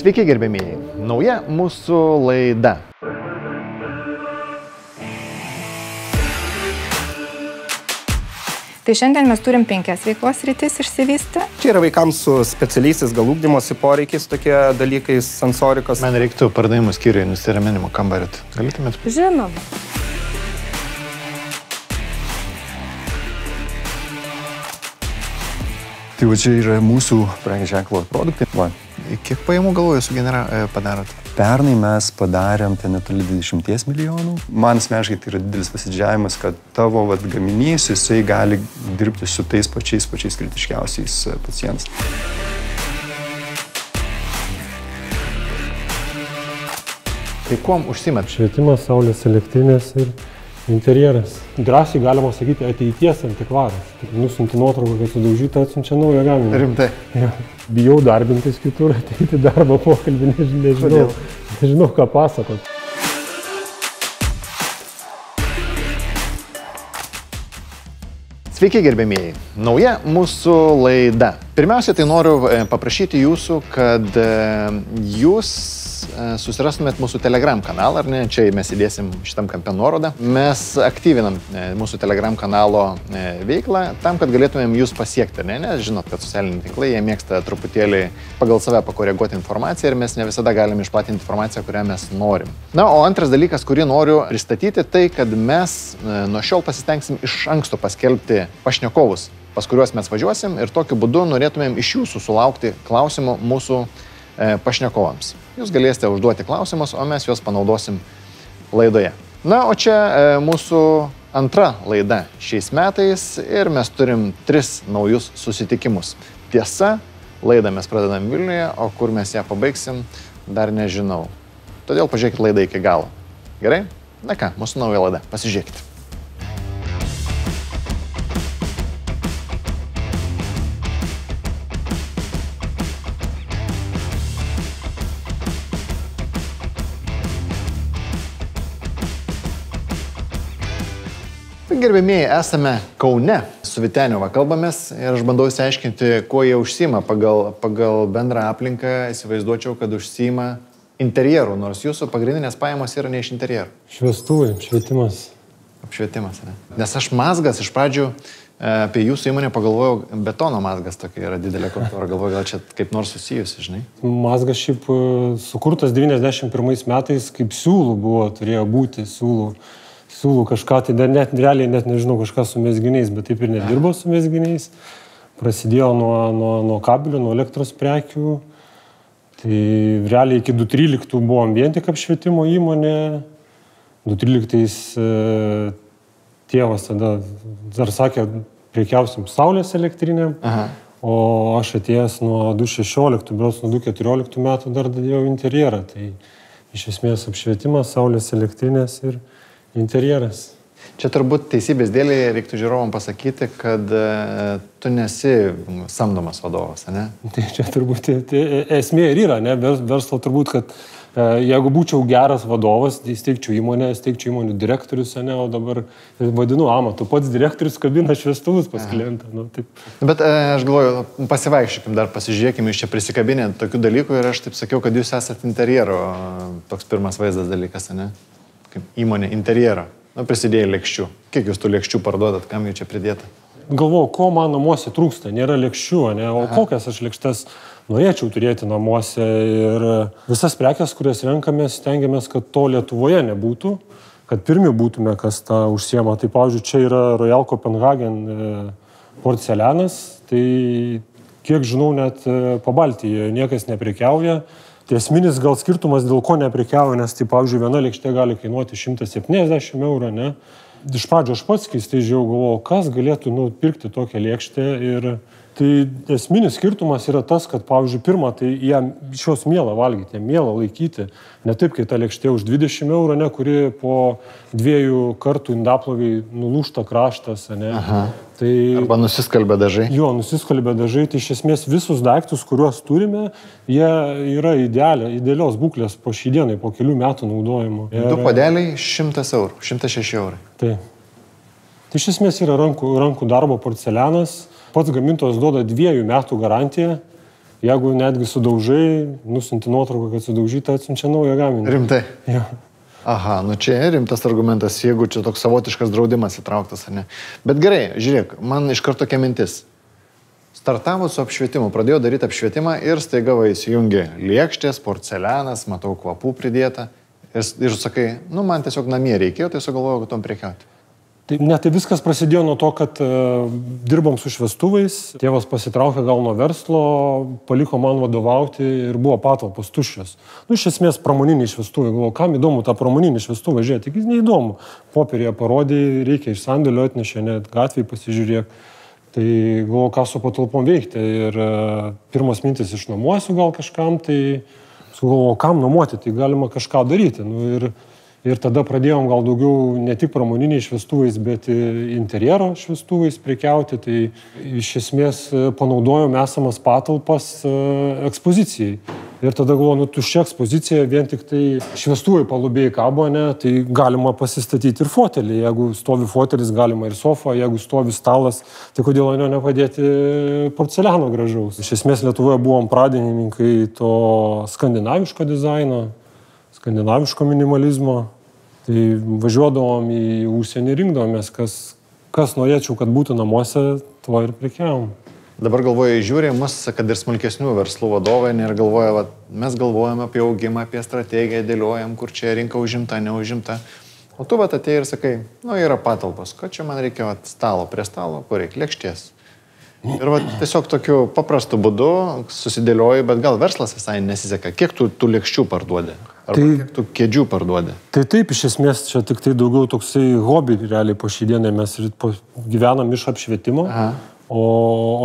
Sveiki gerbėmieji, nauja mūsų laida. Tai šiandien mes turim penkias veiklos rytis išsivystę. Čia yra vaikams su specialiaisiais galūkdymosi poreikiais tokie dalykai, sensorikos. Man reiktų pardavimų skyriui nusiraminimo kambarį. Galėtumėt? Žinoma. Tai va čia yra mūsų prekės ženklo produktai. Va. Kiek pajamų galvoju sugenera, e, padarot? Pernai mes padarėm ten netoli 20 milijonų. Man asmeniškai tai yra didelis pasidžiavimas, kad tavo vat, gaminys, jisai gali dirbti su tais pačiais, pačiais kritiškiausiais e, pacientais. Tai kuom užsimat? Švietimas, saulės elektrinės ir interjeras. Drąsiai galima sakyti ateities antikvaras. Tik nusinti nuotrauką, kad sudaužyta, atsiunčia naują gaminį. Rimtai. Ja. Bijau darbintis kitur, ateiti darbo pokalbį, než, nežinau, nežinau ką pasakot. Sveiki gerbėmieji, nauja mūsų laida. Pirmiausia, tai noriu e, paprašyti jūsų, kad e, jūs susirastumėt mūsų Telegram kanalą, ar ne? Čia mes įdėsim šitam kampe nuorodą. Mes aktyvinam e, mūsų Telegram kanalo e, veiklą tam, kad galėtumėm jūs pasiekti, ne? Nes žinot, kad socialiniai tinklai, jie mėgsta truputėlį pagal save pakoreguoti informaciją ir mes ne visada galime išplatinti informaciją, kurią mes norim. Na, o antras dalykas, kurį noriu pristatyti, tai kad mes e, nuo šiol pasistengsim iš anksto paskelbti pašnekovus pas kuriuos mes važiuosim ir tokiu būdu norėtumėm iš jūsų sulaukti klausimų mūsų e, pašnekovams. Jūs galėsite užduoti klausimus, o mes juos panaudosim laidoje. Na, o čia e, mūsų antra laida šiais metais ir mes turim tris naujus susitikimus. Tiesa, laidą mes pradedam Vilniuje, o kur mes ją pabaigsim, dar nežinau. Todėl pažiūrėkit laidą iki galo. Gerai? Na ką, mūsų nauja laida. Pasižiūrėkite. Gerbėmėjai, esame Kaune su Viteniu, va kalbamės ir aš bandau įsiaiškinti, kuo jie užsima. Pagal, pagal bendrą aplinką įsivaizduočiau, kad užsima interjerų, nors jūsų pagrindinės pajamos yra ne iš interjerų. Šviestuvai, švietimas. Apšvietimas, ne? Nes aš mazgas iš pradžių e, apie jūsų įmonę pagalvojau, betono mazgas tokia yra didelė kontora, galvoju, gal čia kaip nors susijusi, žinai. Mazgas šiaip e, sukurtas 91 metais kaip siūlų buvo, turėjo būti siūlų. Siūlų kažką, tai dar net realiai net nežinau kažką su mesginiais, bet taip ir nedirbo su mesginiais. Prasidėjo nuo, nuo, nuo kabelių, nuo elektros prekių. Tai realiai iki 2013 buvom vien tik apšvietimo įmonė. 2013 e, tėvas tada dar sakė, priekiausim saulės elektrinėm. Aha. O aš atėjęs nuo 2016, beros nuo 2014 metų dar dadėjau interjerą. Tai iš esmės apšvietimas, saulės elektrinės ir interjeras. Čia turbūt teisybės dėlį reiktų žiūrovom pasakyti, kad e, tu nesi samdomas vadovas, ne? Tai čia turbūt tai, tai esmė ir yra, ne, vers- verslo turbūt, kad e, jeigu būčiau geras vadovas, tai steigčiau įmonę, steigčiau įmonių direktorius, ne, o dabar vadinu amatu, pats direktorius kabina šviestuvus pas klientą. Nu, taip. Bet e, aš galvoju, pasivaikščiokim dar, pasižiūrėkim, iš čia prisikabinę tokių dalykų ir aš taip sakiau, kad jūs esate interjero, e, toks pirmas vaizdas dalykas, ne? Kaip įmonė interjero. Nu, prisidėjai lėkščių. Kiek jūs tų lėkščių parduodat, kam jų čia pridėta? Galvoju, ko man namuose trūksta, nėra lėkščių, ne, o Aha. kokias aš lėkštas norėčiau turėti namuose ir visas prekes, kurias renkamės, stengiamės, kad to Lietuvoje nebūtų, kad pirmi būtume, kas tą užsiema. Tai, pavyzdžiui, čia yra Royal Copenhagen e, porcelianas, tai kiek žinau, net e, pabaltyje niekas neprekiauja. Tai esminis gal skirtumas, dėl ko neprekiauja, nes, tai, pavyzdžiui, viena lėkštė gali kainuoti 170 eurų, ne? Iš pradžio aš pats keistai žiūrėjau, galvojau, kas galėtų nupirkti tokią lėkštę ir tai esminis skirtumas yra tas, kad, pavyzdžiui, pirmą, tai ją šios mielą valgyti, ją mielą laikyti, ne taip, kai ta lėkštė už 20 eurų, ne, kuri po dviejų kartų indaploviai nulūšta kraštas, ne. Aha. Tai Arba nusiskalbė dažai. Jo, nusiskalbė dažai, tai iš esmės visus daiktus, kuriuos turime, jie yra idealia, idealios būklės po šį dienai, po kelių metų naudojimo. Du padeliai 100 eurų, 106 eurų. Tai. Tai iš esmės yra rankų, rankų darbo porcelianas, pats gamintojas duoda dviejų metų garantiją, Jeigu netgi sudaužai, nusinti nuotrauką, kad sudaužyta, atsiunčia naują gaminį. Rimtai. Jo. Aha, nu čia rimtas argumentas, jeigu čia toks savotiškas draudimas įtrauktas, ar ne. Bet gerai, žiūrėk, man iš karto tokia mintis. Startavo su apšvietimu, pradėjo daryti apšvietimą ir staiga va įsijungė liekštės, porcelianas, matau kvapų pridėta. Ir, ir sakai, nu man tiesiog namie reikėjo, tai sugalvojau, kad tom prekiauti. Tai, ne, tai viskas prasidėjo nuo to, kad uh, dirbom su švestuvais, tėvas pasitraukė gal nuo verslo, paliko man vadovauti ir buvo patalpos tuščios. Nu, iš esmės pramoniniai švestuvai, galvoju, kam įdomu tą pramoninį švestuvą žiūrėti, tik neįdomu. Popierėje parodė, reikia iš sandėlio atnešė, net gatvėje pasižiūrėk. Tai galvoju, ką su patalpom veikti. Ir uh, pirmas mintis išnuomosiu gal kažkam, tai sugalvoju, kam nuomoti, tai galima kažką daryti. Nu, ir, Ir tada pradėjom gal daugiau ne tik pramoniniais šviestuvais, bet ir interjero šviestuvais prekiauti. Tai iš esmės e, panaudojom esamas patalpas e, ekspozicijai. Ir tada galvoju, nu tuščia ekspozicija, vien tik tai šviestuvai palubėjai kabo, ne, tai galima pasistatyti ir fotelį. Jeigu stovi fotelis, galima ir sofa, jeigu stovi stalas, tai kodėl jo nepadėti porceliano gražaus. Iš esmės Lietuvoje buvom pradininkai to skandinaviško dizaino, skandinaviško minimalizmo. Tai važiuodavom į užsienį rinkdavomės, kas, kas norėčiau, kad būtų namuose, tuo ir prekiavom. Dabar galvoju, žiūrė mus, kad ir smulkesnių verslų vadovai ir galvoja, va, mes galvojam apie augimą, apie strategiją, dėliojam, kur čia rinka užimta, neužimta. O tu vat atėjai ir sakai, nu yra patalpos, ko čia man reikia vat, stalo, prie stalo, kur reikia lėkšties. Ir va, tiesiog tokiu paprastu būdu susidėlioji, bet gal verslas visai nesiseka. Kiek tu tų lėkščių parduodi? Ar tai, tu kėdžių parduodi? Tai taip, iš esmės čia tik tai daugiau toksai hobi, realiai po šį dieną mes po, gyvenam iš apšvietimo, Aha. o,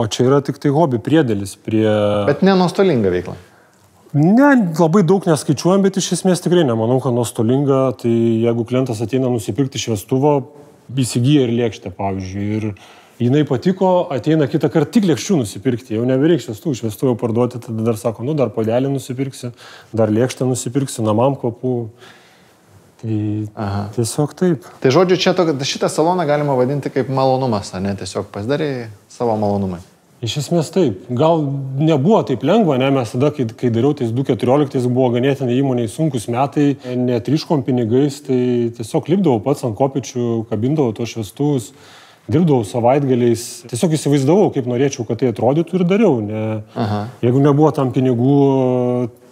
o čia yra tik tai hobi priedėlis prie... Bet nenuostolinga veikla. Ne, labai daug neskaičiuojam, bet iš esmės tikrai nemanau, kad nuostolinga. Tai jeigu klientas ateina nusipirkti šviestuvo, įsigyja ir lėkštę, pavyzdžiui. Ir, jinai patiko, ateina kitą kartą tik lėkščių nusipirkti, jau nebereiks šviestų, šviestų jau parduoti, tada dar sako, nu dar podelį nusipirksiu, dar lėkštę nusipirksiu, namam kvapų. Tai Aha. tiesiog taip. Tai žodžiu, čia to, šitą saloną galima vadinti kaip malonumas, ne tiesiog pasidarai savo malonumai. Iš esmės taip. Gal nebuvo taip lengva, ne? Mes tada, kai, kai dariau tais 2014, buvo ganėtinai įmoniai sunkus metai, netriškom pinigais, tai tiesiog lipdavau pats ant kopičių, kabindavau tos šviestuvus dirbdavau savaitgaliais, tiesiog įsivaizdavau, kaip norėčiau, kad tai atrodytų ir dariau. Ne, Aha. jeigu nebuvo tam pinigų,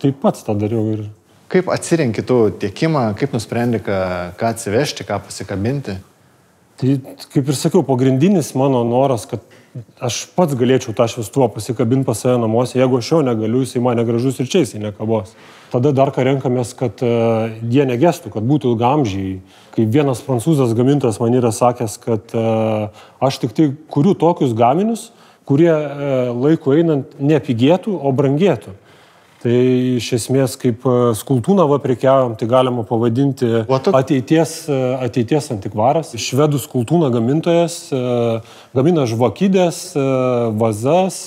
tai pats tą dariau. Ir... Kaip atsirenki tu tiekimą, kaip nusprendi, ką, ką atsivežti, ką pasikabinti? Tai kaip ir sakiau, pagrindinis mano noras, kad aš pats galėčiau tą šviestuvą pasikabinti pas save namuose, jeigu aš jo negaliu, jisai man negražus ir čia jisai nekabos. Tada dar ką renkamės, kad uh, jie negestų, kad būtų ilgamžiai. Kaip vienas prancūzas gamintojas man yra sakęs, kad uh, aš tik tai kuriu tokius gaminius, kurie uh, laiku einant nepigėtų, o brangėtų. Tai iš esmės kaip skultūną va prekiavom, tai galima pavadinti ateities, ateities antikvaras. Švedų skultūna gamintojas gamina žvakydės, vazas,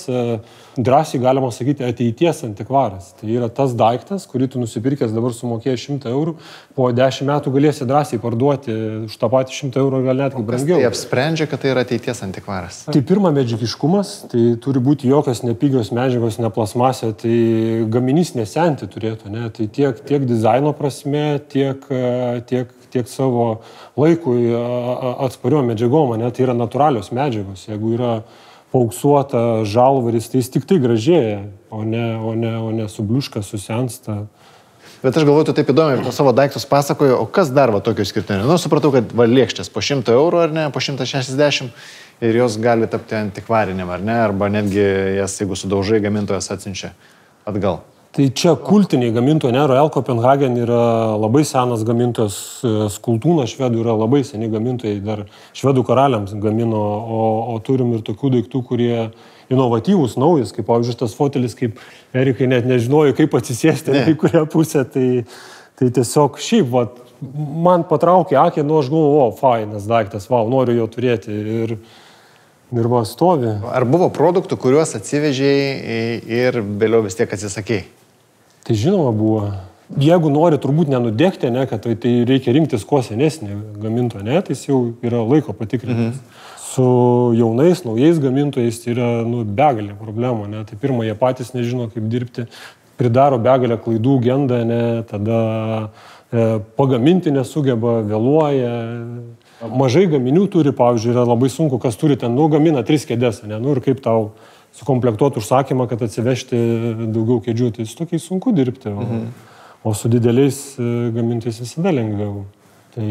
drąsiai galima sakyti ateities antikvaras. Tai yra tas daiktas, kurį tu nusipirkęs dabar sumokėjai 100 eurų, po 10 metų galėsi drąsiai parduoti už tą patį 100 eurų gal netgi brangiau. Tai apsprendžia, kad tai yra ateities antikvaras. Tai pirma medžiagiškumas, tai turi būti jokios nepigios medžiagos, ne plasmasė, tai gaminys nesenti turėtų, ne? tai tiek, tiek dizaino prasme, tiek, tiek, tiek savo laikui atspariom medžiagom, ne? tai yra natūralios medžiagos. Jeigu yra pauksuota žalvaris, tai jis tik tai gražėja, o ne, o ne, o ne subliuška, susensta. Bet aš galvoju, taip įdomiai, po savo daiktus pasakoju, o kas dar va tokio skirtinio? Nu, supratau, kad va lėkštės po 100 eurų ar ne, po 160 ir jos gali tapti antikvarinėm ar ne, arba netgi jas, jeigu sudaužai, gamintojas atsinčia atgal. Tai čia kultiniai gamintojai, ne, Royal Copenhagen yra labai senas gamintojas, e, Skultūna švedų yra labai seni gamintojai, dar švedų karaliams gamino, o, o turim ir tokių daiktų, kurie inovatyvūs, naujas, kaip pavyzdžiui, tas fotelis, kaip Erikai net nežinojo, kaip atsisėsti, ne. į kurią pusę, tai, tai tiesiog šiaip, va, man patraukė akį, nu aš galvoju, o, fainas daiktas, va, noriu jo turėti. Ir, ir va, stovi. Ar buvo produktų, kuriuos atsivežėjai ir vėliau vis tiek atsisakėjai? Tai žinoma buvo. Jeigu nori turbūt nenudegti, ne, kad tai, tai reikia rinktis kuo senesnį gamintoją, ne, tai jis jau yra laiko patikrintas. Mhm. su jaunais, naujais gamintojais yra nu, begalė problemų. Ne? Tai pirmą, jie patys nežino, kaip dirbti, pridaro begalę klaidų, genda, ne? tada e, pagaminti nesugeba, vėluoja. Mažai gaminių turi, pavyzdžiui, yra labai sunku, kas turi ten, nu, gamina tris kėdės, ne, nu ir kaip tau sukomplektuoti užsakymą, kad atsivežti daugiau kėdžių, tai su tokiais sunku dirbti, o, mhm. o su dideliais e, gamintojais visada lengviau. Tai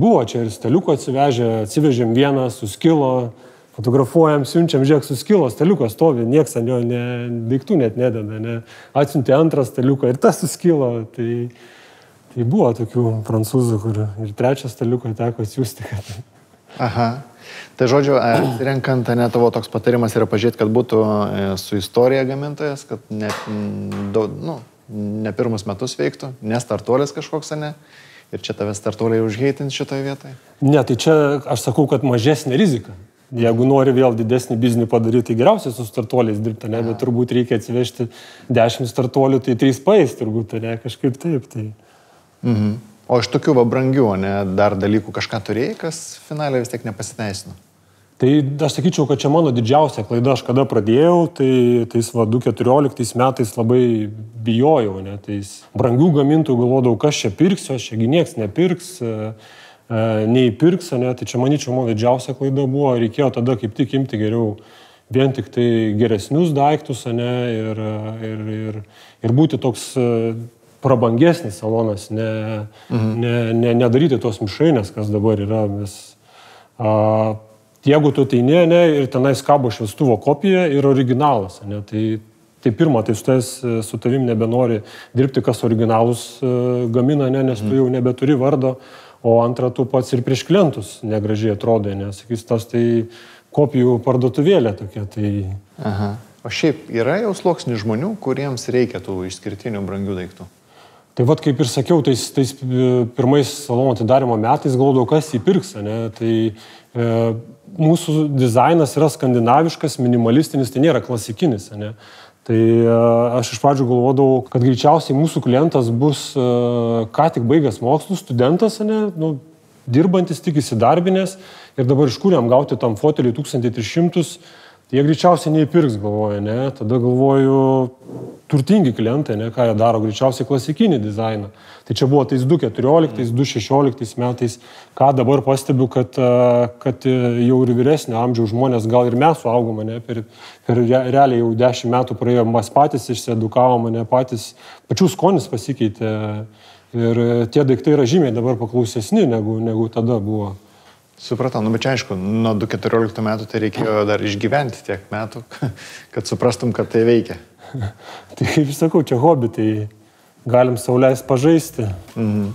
buvo čia ir steliuko atsivežę, atsivežėm vieną, suskilo, fotografuojam, siunčiam, žiūrėk, suskilo, steliukas stovi, nieks ant jo ne, daiktų net nededa, ne. atsiuntė antrą steliuką ir tas suskilo. Tai, tai buvo tokių prancūzų, kur ir trečią steliuką teko atsiųsti. Kad... Aha. Tai žodžiu, e, renkant, ne tavo toks patarimas yra pažiūrėti, kad būtų e, su istorija gamintojas, kad ne, nu, ne pirmus metus veiktų, nestartuolis kažkoks, ne? Ir čia tave startuoliai užheitins šitoje vietoje? Ne, tai čia aš sakau, kad mažesnė rizika. Jeigu nori vėl didesnį biznį padaryti, tai geriausia su startuoliais dirbti, ne, bet turbūt reikia atsivežti 10 startuolių, tai 3 paės turbūt, ne, kažkaip taip. Tai... Mhm. O iš tokių va brangių, ne, dar dalykų kažką turėjai, kas finaliai vis tiek nepasiteisino? Tai aš sakyčiau, kad čia mano didžiausia klaida, aš kada pradėjau, tai tais va 2014 metais labai bijojau, ne, tais brangių gamintojų galvodavau, kas čia pirksiu, aš čia nieks nepirks, e, e, neįpirks, ne, tai čia manyčiau mano didžiausia klaida buvo, reikėjo tada kaip tik imti geriau vien tik tai geresnius daiktus, ne, ir, ir, ir, ir būti toks e, prabangesnis salonas, ne, mhm. ne, ne, nedaryti tos mišrainės, kas dabar yra. Mes, a, jeigu tu tai ne, ne, ir tenais kabo šviestuvo kopija ir originalas, ne, tai, tai pirma, tai su, tais, su tavim nebenori dirbti, kas originalus uh, gamina, ne, nes tu jau nebeturi vardo, o antra, tu pats ir prieš klientus negražiai atrodai, nes, sakys, tas tai kopijų parduotuvėlė tokia. Tai... Aha. O šiaip yra jau sluoksnių žmonių, kuriems reikia tų išskirtinių brangių daiktų? Tai vad, kaip ir sakiau, tais, tais e, pirmais salono atidarimo metais galvodavau, kas įpirks, ne? Tai e, mūsų dizainas yra skandinaviškas, minimalistinis, tai nėra klasikinis. Ne? Tai e, aš iš pradžių galvodavau, kad greičiausiai mūsų klientas bus e, ką tik baigęs mokslus, studentas, ne, nu, dirbantis, tik įsidarbinęs ir dabar iš kur jam gauti tam foteliui 1300 Tai jie greičiausiai neįpirks, galvoju, ne? Tada galvoju, turtingi klientai, ne, ką jie daro, greičiausiai klasikinį dizainą. Tai čia buvo tais 2014, 2016 metais, ką dabar pastebiu, kad, kad jau ir vyresnio amžiaus žmonės, gal ir mes suaugome, ne, per, per realiai jau 10 metų praėjo, mes patys išsiedukavome, ne patys, pačių skonis pasikeitė. Ir tie daiktai yra žymiai dabar paklausesni negu, negu tada buvo. Supratau, nu bet čia aišku, nuo 2014 metų tai reikėjo dar išgyventi tiek metų, kad suprastum, kad tai veikia. tai kaip sakau, čia hobi, tai galim sauliais pažaisti. Mhm.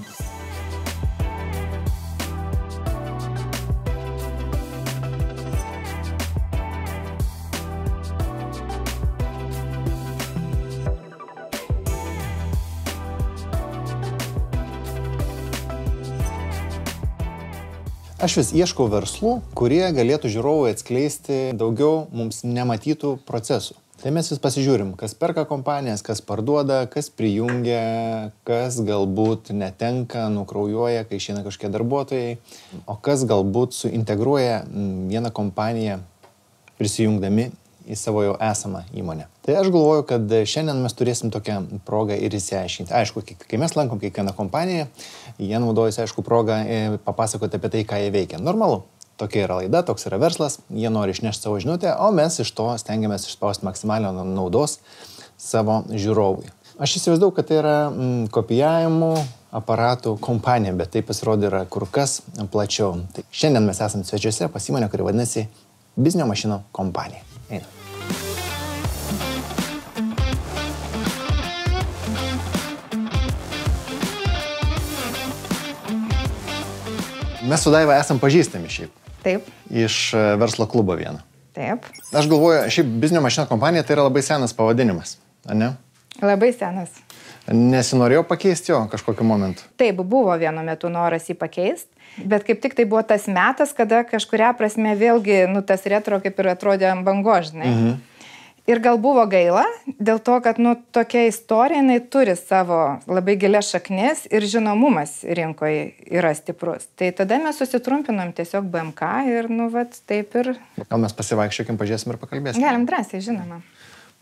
Aš vis ieškau verslų, kurie galėtų žiūrovui atskleisti daugiau mums nematytų procesų. Tai mes vis pasižiūrim, kas perka kompanijas, kas parduoda, kas prijungia, kas galbūt netenka, nukraujuoja, kai išeina kažkokie darbuotojai, o kas galbūt suintegruoja mm, vieną kompaniją prisijungdami į savo jau esamą įmonę. Tai aš galvoju, kad šiandien mes turėsim tokią progą ir įsiaiškinti. Aišku, kai mes lankom kiekvieną kompaniją, jie naudojasi, aišku, progą e, papasakoti apie tai, ką jie veikia. Normalu. Tokia yra laida, toks yra verslas, jie nori išnešti savo žinutę, o mes iš to stengiamės išspausti maksimalią naudos savo žiūrovui. Aš įsivaizduoju, kad tai yra mm, kopijavimų aparatų kompanija, bet tai pasirodo yra kur kas plačiau. Tai šiandien mes esame svečiuose pas įmonę, kuri vadinasi Biznio mašino kompanija. Mes su Daiva esam pažįstami šiaip. Taip. Iš e, verslo klubo vieno. Taip. Aš galvoju, šiaip biznio mašina kompanija tai yra labai senas pavadinimas, ar ne? Labai senas. Nesinorėjau pakeisti jo kažkokiu momentu. Taip, buvo vienu metu noras jį pakeisti, bet kaip tik tai buvo tas metas, kada kažkuria prasme vėlgi, nu, tas retro kaip ir atrodė ant bango, žinai. Mhm. Ir gal buvo gaila, dėl to, kad nu, tokia istorija, jinai turi savo labai gilias šaknis ir žinomumas rinkoje yra stiprus. Tai tada mes susitrumpinom tiesiog BMK ir, nu, vat, taip ir... Gal mes pasivaikščiokim, pažiūrėsim ir pakalbėsim. Galim drąsiai, žinoma.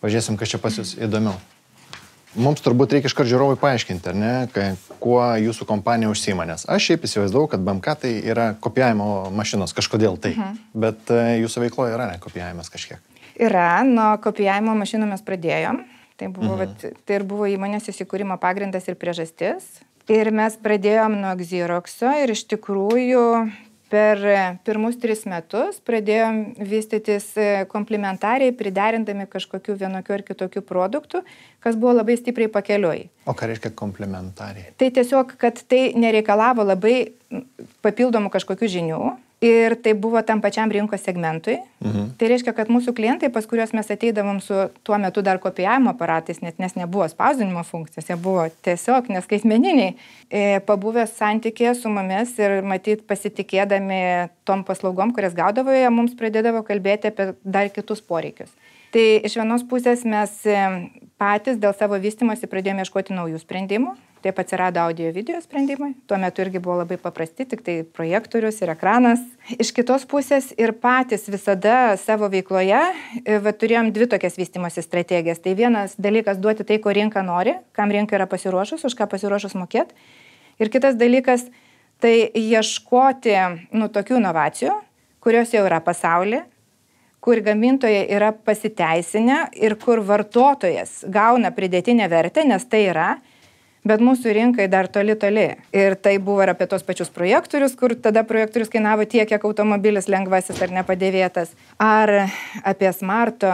Pažiūrėsim, kas čia pas jūs įdomiau. Mums turbūt reikia iškart žiūrovui paaiškinti, ar ne, kai, kuo jūsų kompanija užsima, nes aš šiaip įsivaizdavau, kad BMK tai yra kopijavimo mašinos, kažkodėl tai, -huh. bet uh, jūsų veikloje yra ne kopijavimas kažkiek. Yra, nuo kopijavimo mašinų mes pradėjom. Tai, buvo, mhm. vat, tai ir buvo įmonės įsikūrimo pagrindas ir priežastis. Ir mes pradėjom nuo Xeroxo ir iš tikrųjų per pirmus tris metus pradėjom vystytis komplementariai, priderindami kažkokiu vienokiu ar kitokiu produktu, kas buvo labai stipriai pakeliui. O ką reiškia komplementariai? Tai tiesiog, kad tai nereikalavo labai papildomų kažkokių žinių, ir tai buvo tam pačiam rinkos segmentui. Mhm. Tai reiškia, kad mūsų klientai, pas kuriuos mes ateidavom su tuo metu dar kopijavimo aparatais, net nes nebuvo spausdinimo funkcijos, jie buvo tiesiog neskaitmeniniai, e, pabuvęs santykėje su mumis ir matyt pasitikėdami tom paslaugom, kurias gaudavo, jie mums pradėdavo kalbėti apie dar kitus poreikius. Tai iš vienos pusės mes e, patys dėl savo vystimosi pradėjome ieškoti naujų sprendimų, Taip atsirado audio video sprendimai. Tuo metu irgi buvo labai paprasti, tik tai projektorius ir ekranas. Iš kitos pusės ir patys visada savo veikloje e, va, turėjom dvi tokias vystimosi strategijas. Tai vienas dalykas duoti tai, ko rinka nori, kam rinka yra pasiruošus, už ką pasiruošus mokėti. Ir kitas dalykas tai ieškoti nu, tokių inovacijų, kurios jau yra pasaulyje kur gamintojai yra pasiteisinę ir kur vartotojas gauna pridėtinę vertę, nes tai yra bet mūsų rinkai dar toli toli. Ir tai buvo ir apie tos pačius projektorius, kur tada projektorius kainavo tiek, kiek automobilis lengvasis ar nepadėvėtas, ar apie smarto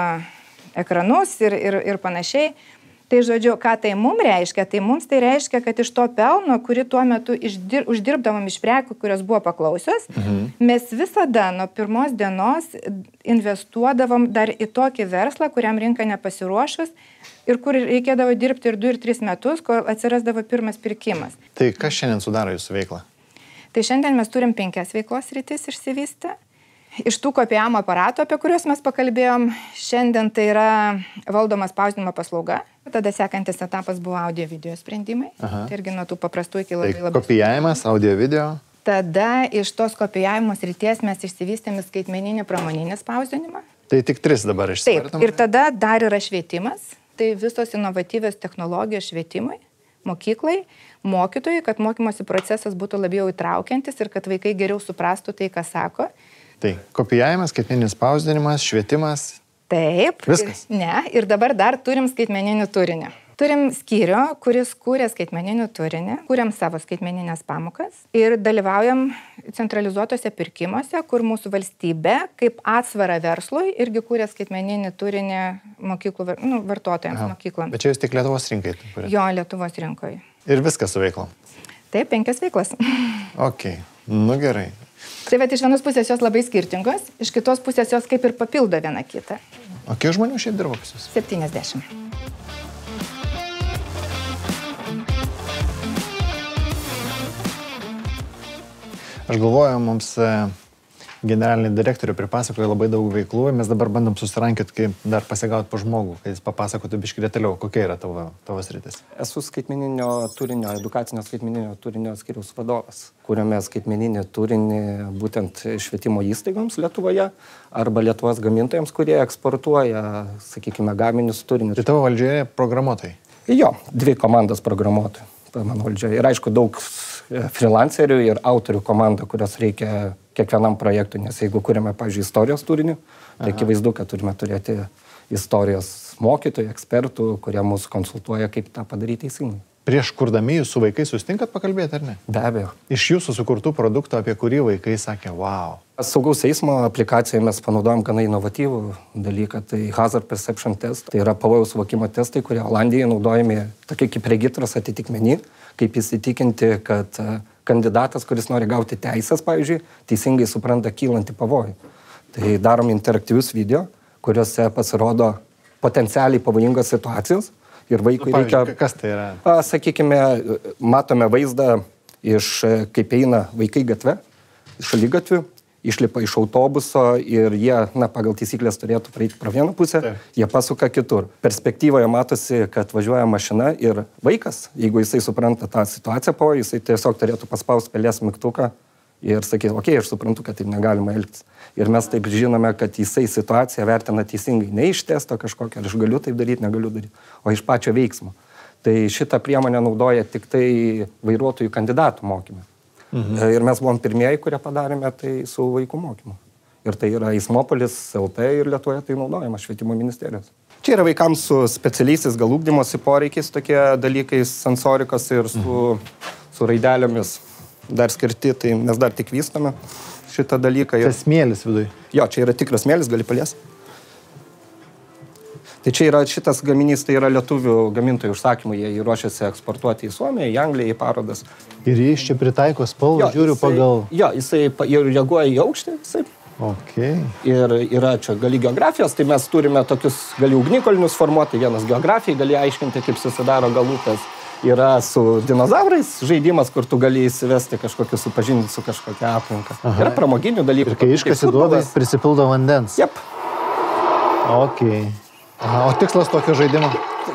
ekranus ir, ir, ir panašiai. Tai žodžiu, ką tai mums reiškia? Tai mums tai reiškia, kad iš to pelno, kurį tuo metu išdir, uždirbdavom iš prekių, kurios buvo paklausios, mhm. mes visada nuo pirmos dienos investuodavom dar į tokį verslą, kuriam rinka nepasiruošus ir kur reikėdavo dirbti ir 2 ir 3 metus, kol atsirasdavo pirmas pirkimas. Tai kas šiandien sudaro jūsų veiklą? Tai šiandien mes turim penkias veiklos rytis išsivystę. Iš tų kopijavimo aparatų, apie kuriuos mes pakalbėjom, šiandien tai yra valdoma spausdinimo paslauga. Tada sekantis etapas buvo audio video sprendimai. Aha. Tai irgi nuo tų paprastų iki labai tai labai. Kopijavimas, audio video. Tada iš tos kopijavimo srities mes išsivystėme skaitmeninį pramoninį spausdinimą. Tai tik tris dabar išsivystėme. Taip, ir tada dar yra švietimas. Tai visos inovatyvios technologijos švietimui, mokyklai, mokytojai, kad mokymosi procesas būtų labiau įtraukiantis ir kad vaikai geriau suprastų tai, ką sako. Tai kopijavimas, skaitmeninis spausdinimas, švietimas. Taip. Viskas. Ne, ir dabar dar turim skaitmeninį turinį. Turim skyrių, kuris kūrė skaitmeninį turinį, kūrėm savo skaitmeninės pamokas ir dalyvaujam centralizuotose pirkimuose, kur mūsų valstybė kaip atsvara verslui irgi kūrė skaitmeninį turinį mokyklų, nu, vartotojams Aha. mokyklom. Bet čia jūs tik Lietuvos rinkai. Jo, Lietuvos rinkoje. Ir viskas su veiklom. Taip, penkias veiklas. ok, nu gerai. Tai bet iš vienos pusės jos labai skirtingos, iš kitos pusės jos kaip ir papildo viena kitą. O kiek žmonių šiaip dirba pas jūs? 70. Aš galvoju, mums e, generalinį direktorių pripasakojo labai daug veiklų ir mes dabar bandom susirankyti, kaip dar pasigauti po žmogų, kad jis papasakotų biškį detaliau, kokia yra tavo, tavo sritis. Esu skaitmeninio turinio, edukacinio skaitmeninio turinio skiriaus vadovas, kuriame skaitmeninį turinį būtent švietimo įstaigoms Lietuvoje arba Lietuvos gamintojams, kurie eksportuoja, sakykime, gaminius turinius. Tai tavo valdžioje programuotojai? Jo, dvi komandos programuotojų mano valdžioje. Ir aišku, daug freelancerių ir autorių komanda, kurios reikia kiekvienam projektui, nes jeigu kūrėme, pavyzdžiui, istorijos turinį, tai akivaizdu, kad turime turėti istorijos mokytojų, ekspertų, kurie mūsų konsultuoja, kaip tą padaryti teisingai. Prieš kurdami jūs su vaikais sustinkat pakalbėti, ar ne? Be abejo. Iš jūsų sukurtų produktų, apie kurį vaikai sakė, wow. Saugaus eismo aplikacijoje mes panaudojam gana inovatyvų dalyką, tai Hazard Perception Test, tai yra pavojaus suvokimo testai, kurie Olandijoje naudojami tokie kaip regitros atitikmenį, kaip įsitikinti, kad e, kandidatas, kuris nori gauti teisės, pavyzdžiui, teisingai supranta kylantį pavojų. Tai darom interaktyvius video, kuriuose pasirodo potencialiai pavojingos situacijos ir vaikui nu, reikia... Kas tai yra? A, sakykime, matome vaizdą iš kaip eina vaikai gatve, šaly gatvių išlipa iš autobuso ir jie, na, pagal taisyklės turėtų praeiti pro vieną pusę, Taip. jie pasuka kitur. Perspektyvoje matosi, kad važiuoja mašina ir vaikas, jeigu jisai supranta tą situaciją po, jisai tiesiog turėtų paspausti pelės mygtuką ir sakyti, okei, okay, aš suprantu, kad taip negalima elgtis. Ir mes taip žinome, kad jisai situaciją vertina teisingai, ne iš testo kažkokio, ar aš galiu taip daryti, negaliu daryti, o iš pačio veiksmo. Tai šitą priemonę naudoja tik tai vairuotojų kandidatų mokymai. Mhm. Ir mes buvom pirmieji, kurie padarėme tai su vaikų mokymu. Ir tai yra Eismopolis, LT ir Lietuvoje tai naudojama švietimo ministerijos. Čia yra vaikams su specialiaisiais galūkdymosi poreikiais tokie dalykai, sensorikos ir su, mhm. su raidelėmis dar skirti, tai mes dar tik vystome šitą dalyką. Ir... Tas smėlis viduje. Jo, čia yra tikras smėlis, gali paliesti. Tai čia yra šitas gaminys, tai yra lietuvių gamintojų užsakymai, jie ruošiasi eksportuoti į Suomiją, į Angliją, į parodas. Ir jis čia pritaiko spalvą, žiūriu jisai, pagal... Jo, jisai reaguoja į aukštį, jisai. Okay. Ir yra čia gali geografijos, tai mes turime tokius gali ugnikolinius formuoti, vienas geografijai, gali aiškinti, kaip susidaro galūtas. Yra su dinozaurais žaidimas, kur tu gali įsivesti kažkokiu, supažinti su kažkokia aplinka. Aha. Yra pramoginių dalykų. Ir kai iškasi duoda, prisipildo vandens. Jep. Okay. Aha, o tikslas tokio žaidimo?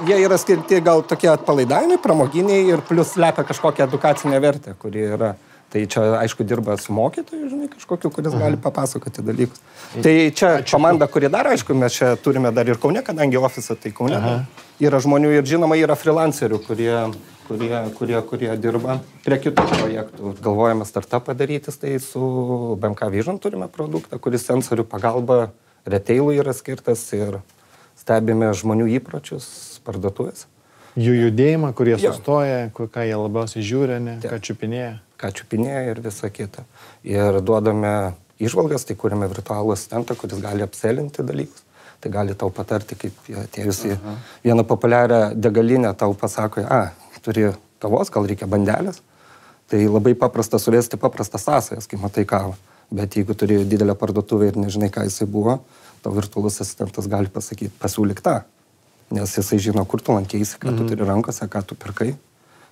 Jie yra skirti gal tokie atpalaidavimai, pramoginiai ir plus slepia kažkokią edukacinę vertę, kuri yra. Tai čia, aišku, dirba su mokytoju, žinai, kažkokiu, kuris Aha. gali papasakoti dalykus. Tai čia Ačiū. komanda, kuri dar, aišku, mes čia turime dar ir Kaune, kadangi ofisą tai Kaune. Aha. Yra žmonių ir, žinoma, yra freelancerių, kurie, kurie, kurie, kurie dirba prie kitų projektų. Galvojame startupą daryti, tai su BMK Vision turime produktą, kuris sensorių pagalba retailui yra skirtas ir stebime žmonių įpročius parduotuvės. Jų judėjimą, kurie jo. sustoja, ką jie labiausiai žiūri, ne, ką čiupinėja. Ką čiupinėja ir visa kita. Ir duodame išvalgas, tai kūrėme virtualų asistentą, kuris gali apselinti dalykus. Tai gali tau patarti, kaip atėjus į vieną populiarią degalinę, tau pasako, a, turi kavos, gal reikia bandelės. Tai labai paprasta suvesti paprastas sąsajas, kai matai kavą. Bet jeigu turi didelę parduotuvę ir nežinai, ką jisai buvo, tau virtualus asistentas gali pasakyti, pasiūlyk tą. Nes jisai žino, kur tu lankėsi, ką -hmm. tu mhm. turi rankose, ką tu pirkai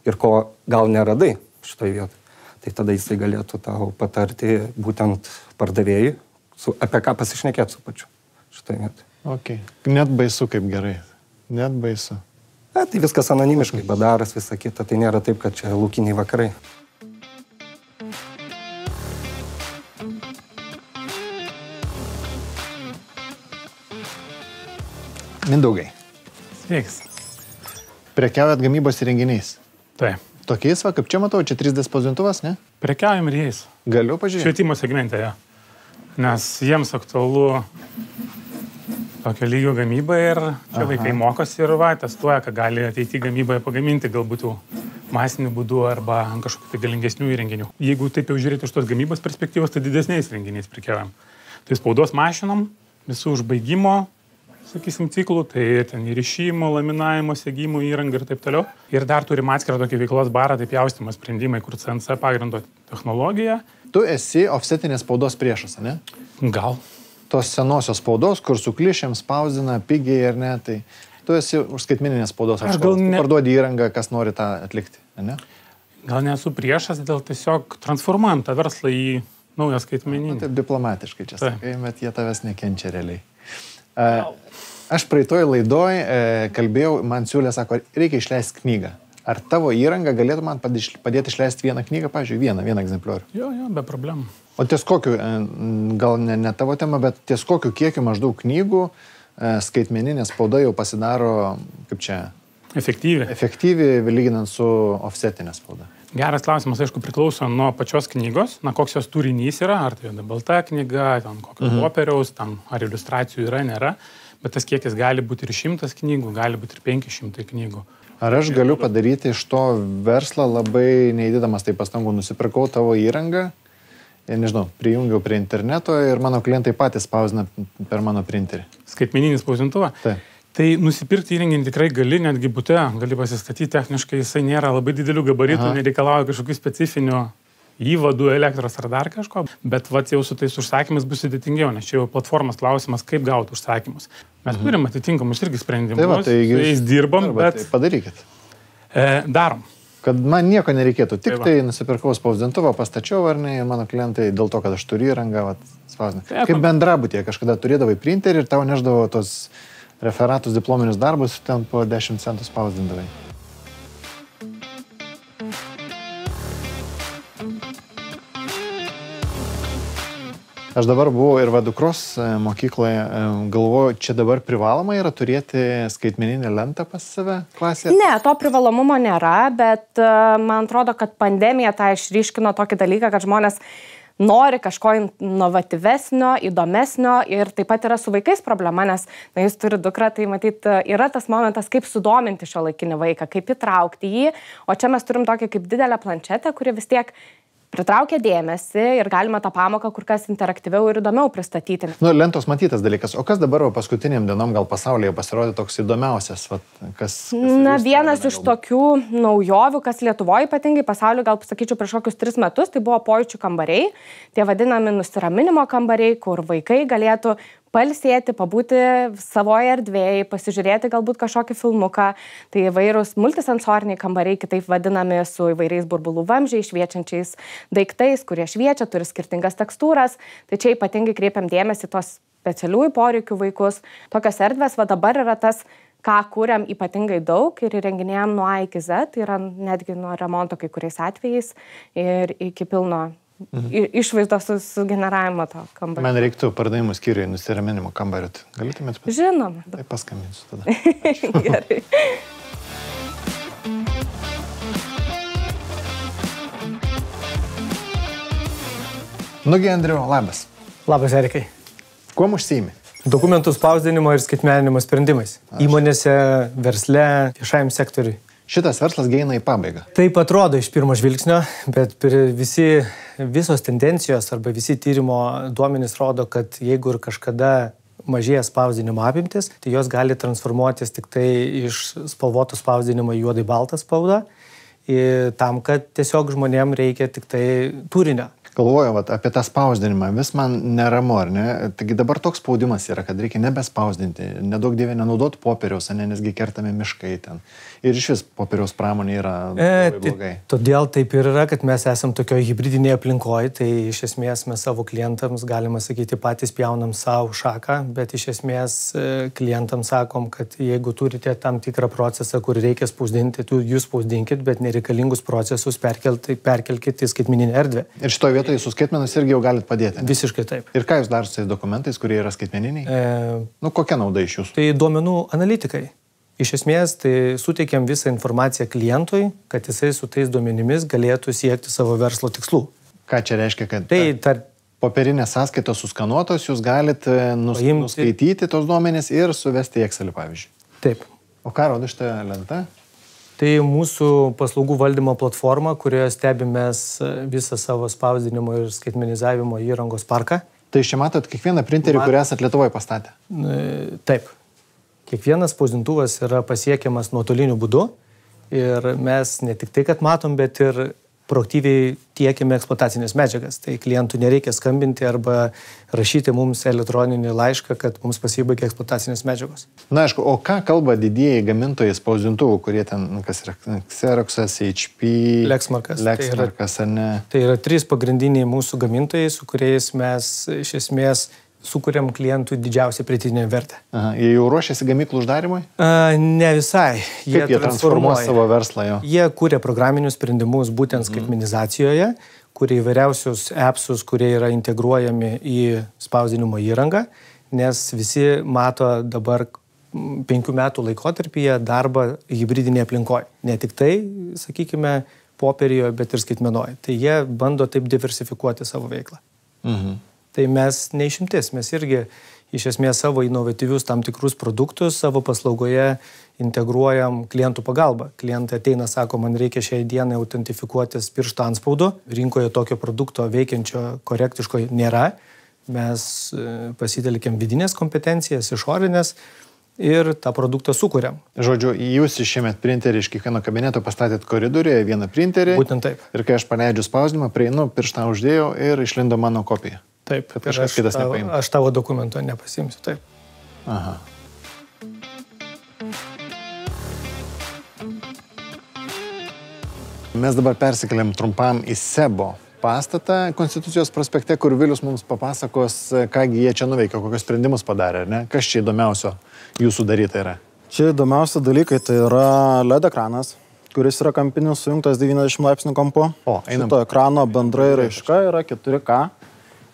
ir ko gal neradai šitoje vietoje. Tai tada jisai galėtų tau patarti būtent pardavėjai, su, apie ką pasišnekėti su pačiu šitoje vietoje. Okay. Net baisu kaip gerai. Net baisu. E, tai viskas anonimiškai, badaras, visa kita. Tai nėra taip, kad čia lūkiniai vakarai. Mindaugai. Sveiks. Prekiaujat gamybos įrenginiais. Taip. Tokiais, va, kaip čia matau, čia 3D spausdintuvas, ne? Prekiaujam ir jais. Galiu pažiūrėti. Švietimo segmente, ja. Nes jiems aktualu tokio lygio gamyba ir čia Aha. vaikai mokosi ir va, testuoja, ką gali ateityje gamyboje pagaminti, galbūt jau masiniu būdu arba ant kažkokių tai galingesnių įrenginių. Jeigu taip jau žiūrėti iš tos gamybos perspektyvos, tai didesniais renginiais prekiaujam. Tai spaudos mašinom, visų užbaigimo, sakysim, ciklų, tai ten įrišimo, laminavimo, sėgymų įranga ir taip toliau. Ir dar turim atskirą tokį veiklos barą, tai pjaustimo sprendimai, kur CNC pagrindo technologija. Tu esi offsetinės spaudos priešas, ne? Gal. Tos senosios spaudos, kur su klišiam spausdina pigiai ar ne, tai tu esi už skaitmeninės spaudos. Aš gal ne... Parduodi įrangą, kas nori tą atlikti, ne? Gal nesu priešas, dėl tiesiog transformuojam tą verslą į naują skaitmeninį. Na, taip diplomatiškai čia sakai, bet jie tavęs nekenčia realiai. Aš praeitoj laidoj e, kalbėjau, man siūlė, sako, reikia išleisti knygą. Ar tavo įranga galėtų man padėti išleisti vieną knygą, pavyzdžiui, vieną, vieną egzempliorių? Jo, jo, be problemų. O ties kokiu, e, gal ne, ne tavo tema, bet ties kokiu kiekiu maždaug knygų e, skaitmeninė spauda jau pasidaro, kaip čia? Efektyvi. Efektyvi, lyginant su offsetinė spauda. Geras klausimas, aišku, priklauso nuo pačios knygos, na, koks jos turinys yra, ar tai yra balta knyga, ten kokio mhm. popieriaus, ten, ar iliustracijų yra, nėra bet tas kiekis gali būti ir šimtas knygų, gali būti ir penkišimtai knygų. Ar aš galiu padaryti iš to verslą labai neįdėdamas tai pastangų, nusipirkau tavo įrangą, nežinau, prijungiau prie interneto ir mano klientai patys spausina per mano printerį. Skaitmeninį spausintuvą? Taip. Tai nusipirkti įrenginį tikrai gali, netgi būte, gali pasistatyti techniškai, jisai nėra labai didelių gabaritų, Aha. nereikalauja kažkokių specifinių įvadų elektros ar dar kažko, bet vat jau su tais užsakymais bus sudėtingiau, nes čia jau platformos klausimas, kaip gauti užsakymus. Mes mhm. turim atitinkamus irgi sprendimus, tai va, tai su jais dirbam, arba, bet... Tai padarykit. E, darom. Kad man nieko nereikėtų, tik Tai tai nusipirkau spausdintuvą, pastačiau ar ne, ir mano klientai dėl to, kad aš turiu įrangą, vat, spausdinu. Tai Kaip bendrabutėje, kažkada turėdavai printerį ir tau neždavo tos referatus, diplominius darbus, ten po 10 centų spausdindavai. Aš dabar buvau ir vadukros e, mokykloje, e, galvoju, čia dabar privaloma yra turėti skaitmeninę lentą pas save klasėje. Ne, to privalomumo nėra, bet e, man atrodo, kad pandemija tą išryškino tokį dalyką, kad žmonės nori kažko inovatyvesnio, įdomesnio ir taip pat yra su vaikais problema, nes na, jūs turi dukrą, tai matyt, yra tas momentas, kaip sudominti šio laikinį vaiką, kaip įtraukti jį, o čia mes turim tokią kaip didelę planšetę, kuri vis tiek pritraukia dėmesį ir galima tą pamoką kur kas interaktyviau ir įdomiau pristatyti. Nu, lentos matytas dalykas. O kas dabar paskutiniam dienom gal pasaulyje pasirodė toks įdomiausias? Va, kas, kas Na, vienas iš tokių naujovių, kas Lietuvoje ypatingai pasaulyje, gal pasakyčiau, prieš kokius tris metus, tai buvo pojūčių kambariai, tie vadinami nusiraminimo kambariai, kur vaikai galėtų palsėti, pabūti savoje erdvėje, pasižiūrėti galbūt kažkokį filmuką. Tai įvairūs multisensoriniai kambariai, kitaip vadinami su įvairiais burbulų vamžiais, šviečiančiais daiktais, kurie šviečia, turi skirtingas tekstūras. Tai čia ypatingai kreipiam dėmesį tos specialiųjų poreikių vaikus. Tokios erdvės va dabar yra tas ką kuriam ypatingai daug ir įrenginėjom nuo A iki Z, tai yra netgi nuo remonto kai kuriais atvejais ir iki pilno mhm. išvaizdos su- sugeneravimo to kambario. Man reiktų pardavimų skyriui nusiraminimo kambario. Galėtumėt pas... Žinoma. Tai paskambinsiu tada. Gerai. Nugi, Andriu, labas. Labas, Erikai. Kuo užsiimi? Dokumentų spausdinimo ir skaitmeninimo sprendimais. Įmonėse, versle, viešajam sektoriui. Šitas verslas geina į pabaigą. Taip atrodo iš pirmo žvilgsnio, bet visi, visos tendencijos arba visi tyrimo duomenys rodo, kad jeigu ir kažkada mažėja spausdinimo apimtis, tai jos gali transformuotis tik tai iš spalvoto spausdinimo į juodai baltą spaudą, tam, kad tiesiog žmonėm reikia tik tai turinio. Galvoju vat, apie tą spausdinimą, vis man neramu, ar ne? Taigi dabar toks spaudimas yra, kad reikia nebespausdinti, nedaug dievė nenaudoti popieriaus, ne, nesgi kertami miškai ten. Ir iš vis popieriaus pramonė yra E, tai, blogai. todėl taip ir yra, kad mes esame tokioje hybridinėje aplinkoje, tai iš esmės mes savo klientams, galima sakyti, patys pjaunam savo šaką, bet iš esmės e, klientams sakom, kad jeigu turite tam tikrą procesą, kur reikia spausdinti, tu jūs spausdinkit, bet nereikalingus procesus perkelkite į skaitmininę erdvę. Ir šitoje vietoje su skaitmenus irgi jau galite padėti. ne? Visiškai taip. Ir ką jūs darote su tais dokumentais, kurie yra skaitmeniniai? E, Nu, kokia nauda iš jūsų? Tai duomenų analitikai. Iš esmės, tai suteikiam visą informaciją klientui, kad jisai su tais duomenimis galėtų siekti savo verslo tikslų. Ką čia reiškia, kad Tai tar, popierinės sąskaitos suskanuotos, jūs galite nus, Paimti- nuskaityti tos duomenys ir suvesti į Excel, pavyzdžiui. taip. O ką rodo šitą lentą? Tai mūsų paslaugų valdymo platforma, kurioje stebimės visą savo spausdinimo ir skaitmenizavimo įrangos parką. Tai čia matot kiekvieną printerį, Mat- kurį esate Lietuvoje pastatę. Taip. Kiekvienas spausdintuvas yra pasiekiamas nuotoliniu būdu ir mes ne tik tai, kad matom, bet ir proaktyviai tiekime eksploatacinės medžiagas. Tai klientų nereikia skambinti arba rašyti mums elektroninį laišką, kad mums pasibaigė eksploatacinės medžiagos. Na, aišku, o ką kalba didieji gamintojai spausdintuvų, kurie ten, nu, kas yra Xeroxas, HP, Lexmarkas, tai yra- Lexmarkas, ar ne? Tai yra trys pagrindiniai mūsų gamintojai, su kuriais mes iš esmės sukūrėm klientui didžiausią pridėtinę vertę. Aha, jie jau ruošiasi gamyklų uždarimui? A, ne visai. Kaip jie transformuos savo verslą jo? Jie kūrė programinius sprendimus būtent skaitmenizacijoje, kurie įvairiausius appsus, kurie yra integruojami į spausdinimo įrangą, nes visi mato dabar penkių metų laikotarpyje darbą hybridinėje aplinkoje. Ne tik tai, sakykime, popierijoje, bet ir skaitmenoje. Tai jie bando taip diversifikuoti savo veiklą. Mhm. Tai mes neišimtis, mes irgi iš esmės savo inovatyvius tam tikrus produktus savo paslaugoje integruojam klientų pagalba. Klientai ateina, sako, man reikia šiai dienai autentifikuotis piršto anspaudu. Rinkoje tokio produkto veikiančio korektiško nėra. Mes e, pasitelkiam vidinės kompetencijas, išorinės ir tą produktą sukūrėm. Žodžiu, jūs išėmėt printerį iš kiekvieno kabineto, pastatėt koridoriuje vieną printerį. Būtent taip. Ir kai aš paleidžiu spausdinimą, prieinu, pirštą uždėjau ir išlindo mano kopija. Taip, Kad kažkas aš kitas tavo- nepaimtų. Aš tavo dokumento nepasimsiu. Taip. Aha. Mes dabar persikeliam trumpam į Sebo pastatą Konstitucijos prospekte, kur Vilius mums papasakos, kągi jie čia nuveikė, kokius sprendimus padarė, ar ne? Kas čia įdomiausio jūsų daryta yra? Čia įdomiausi dalykai tai yra LED ekranas, kuris yra kampinis sujungtas 90 laipsnių kampu. O, einam. Šito ekrano bendrai raiška yra 4K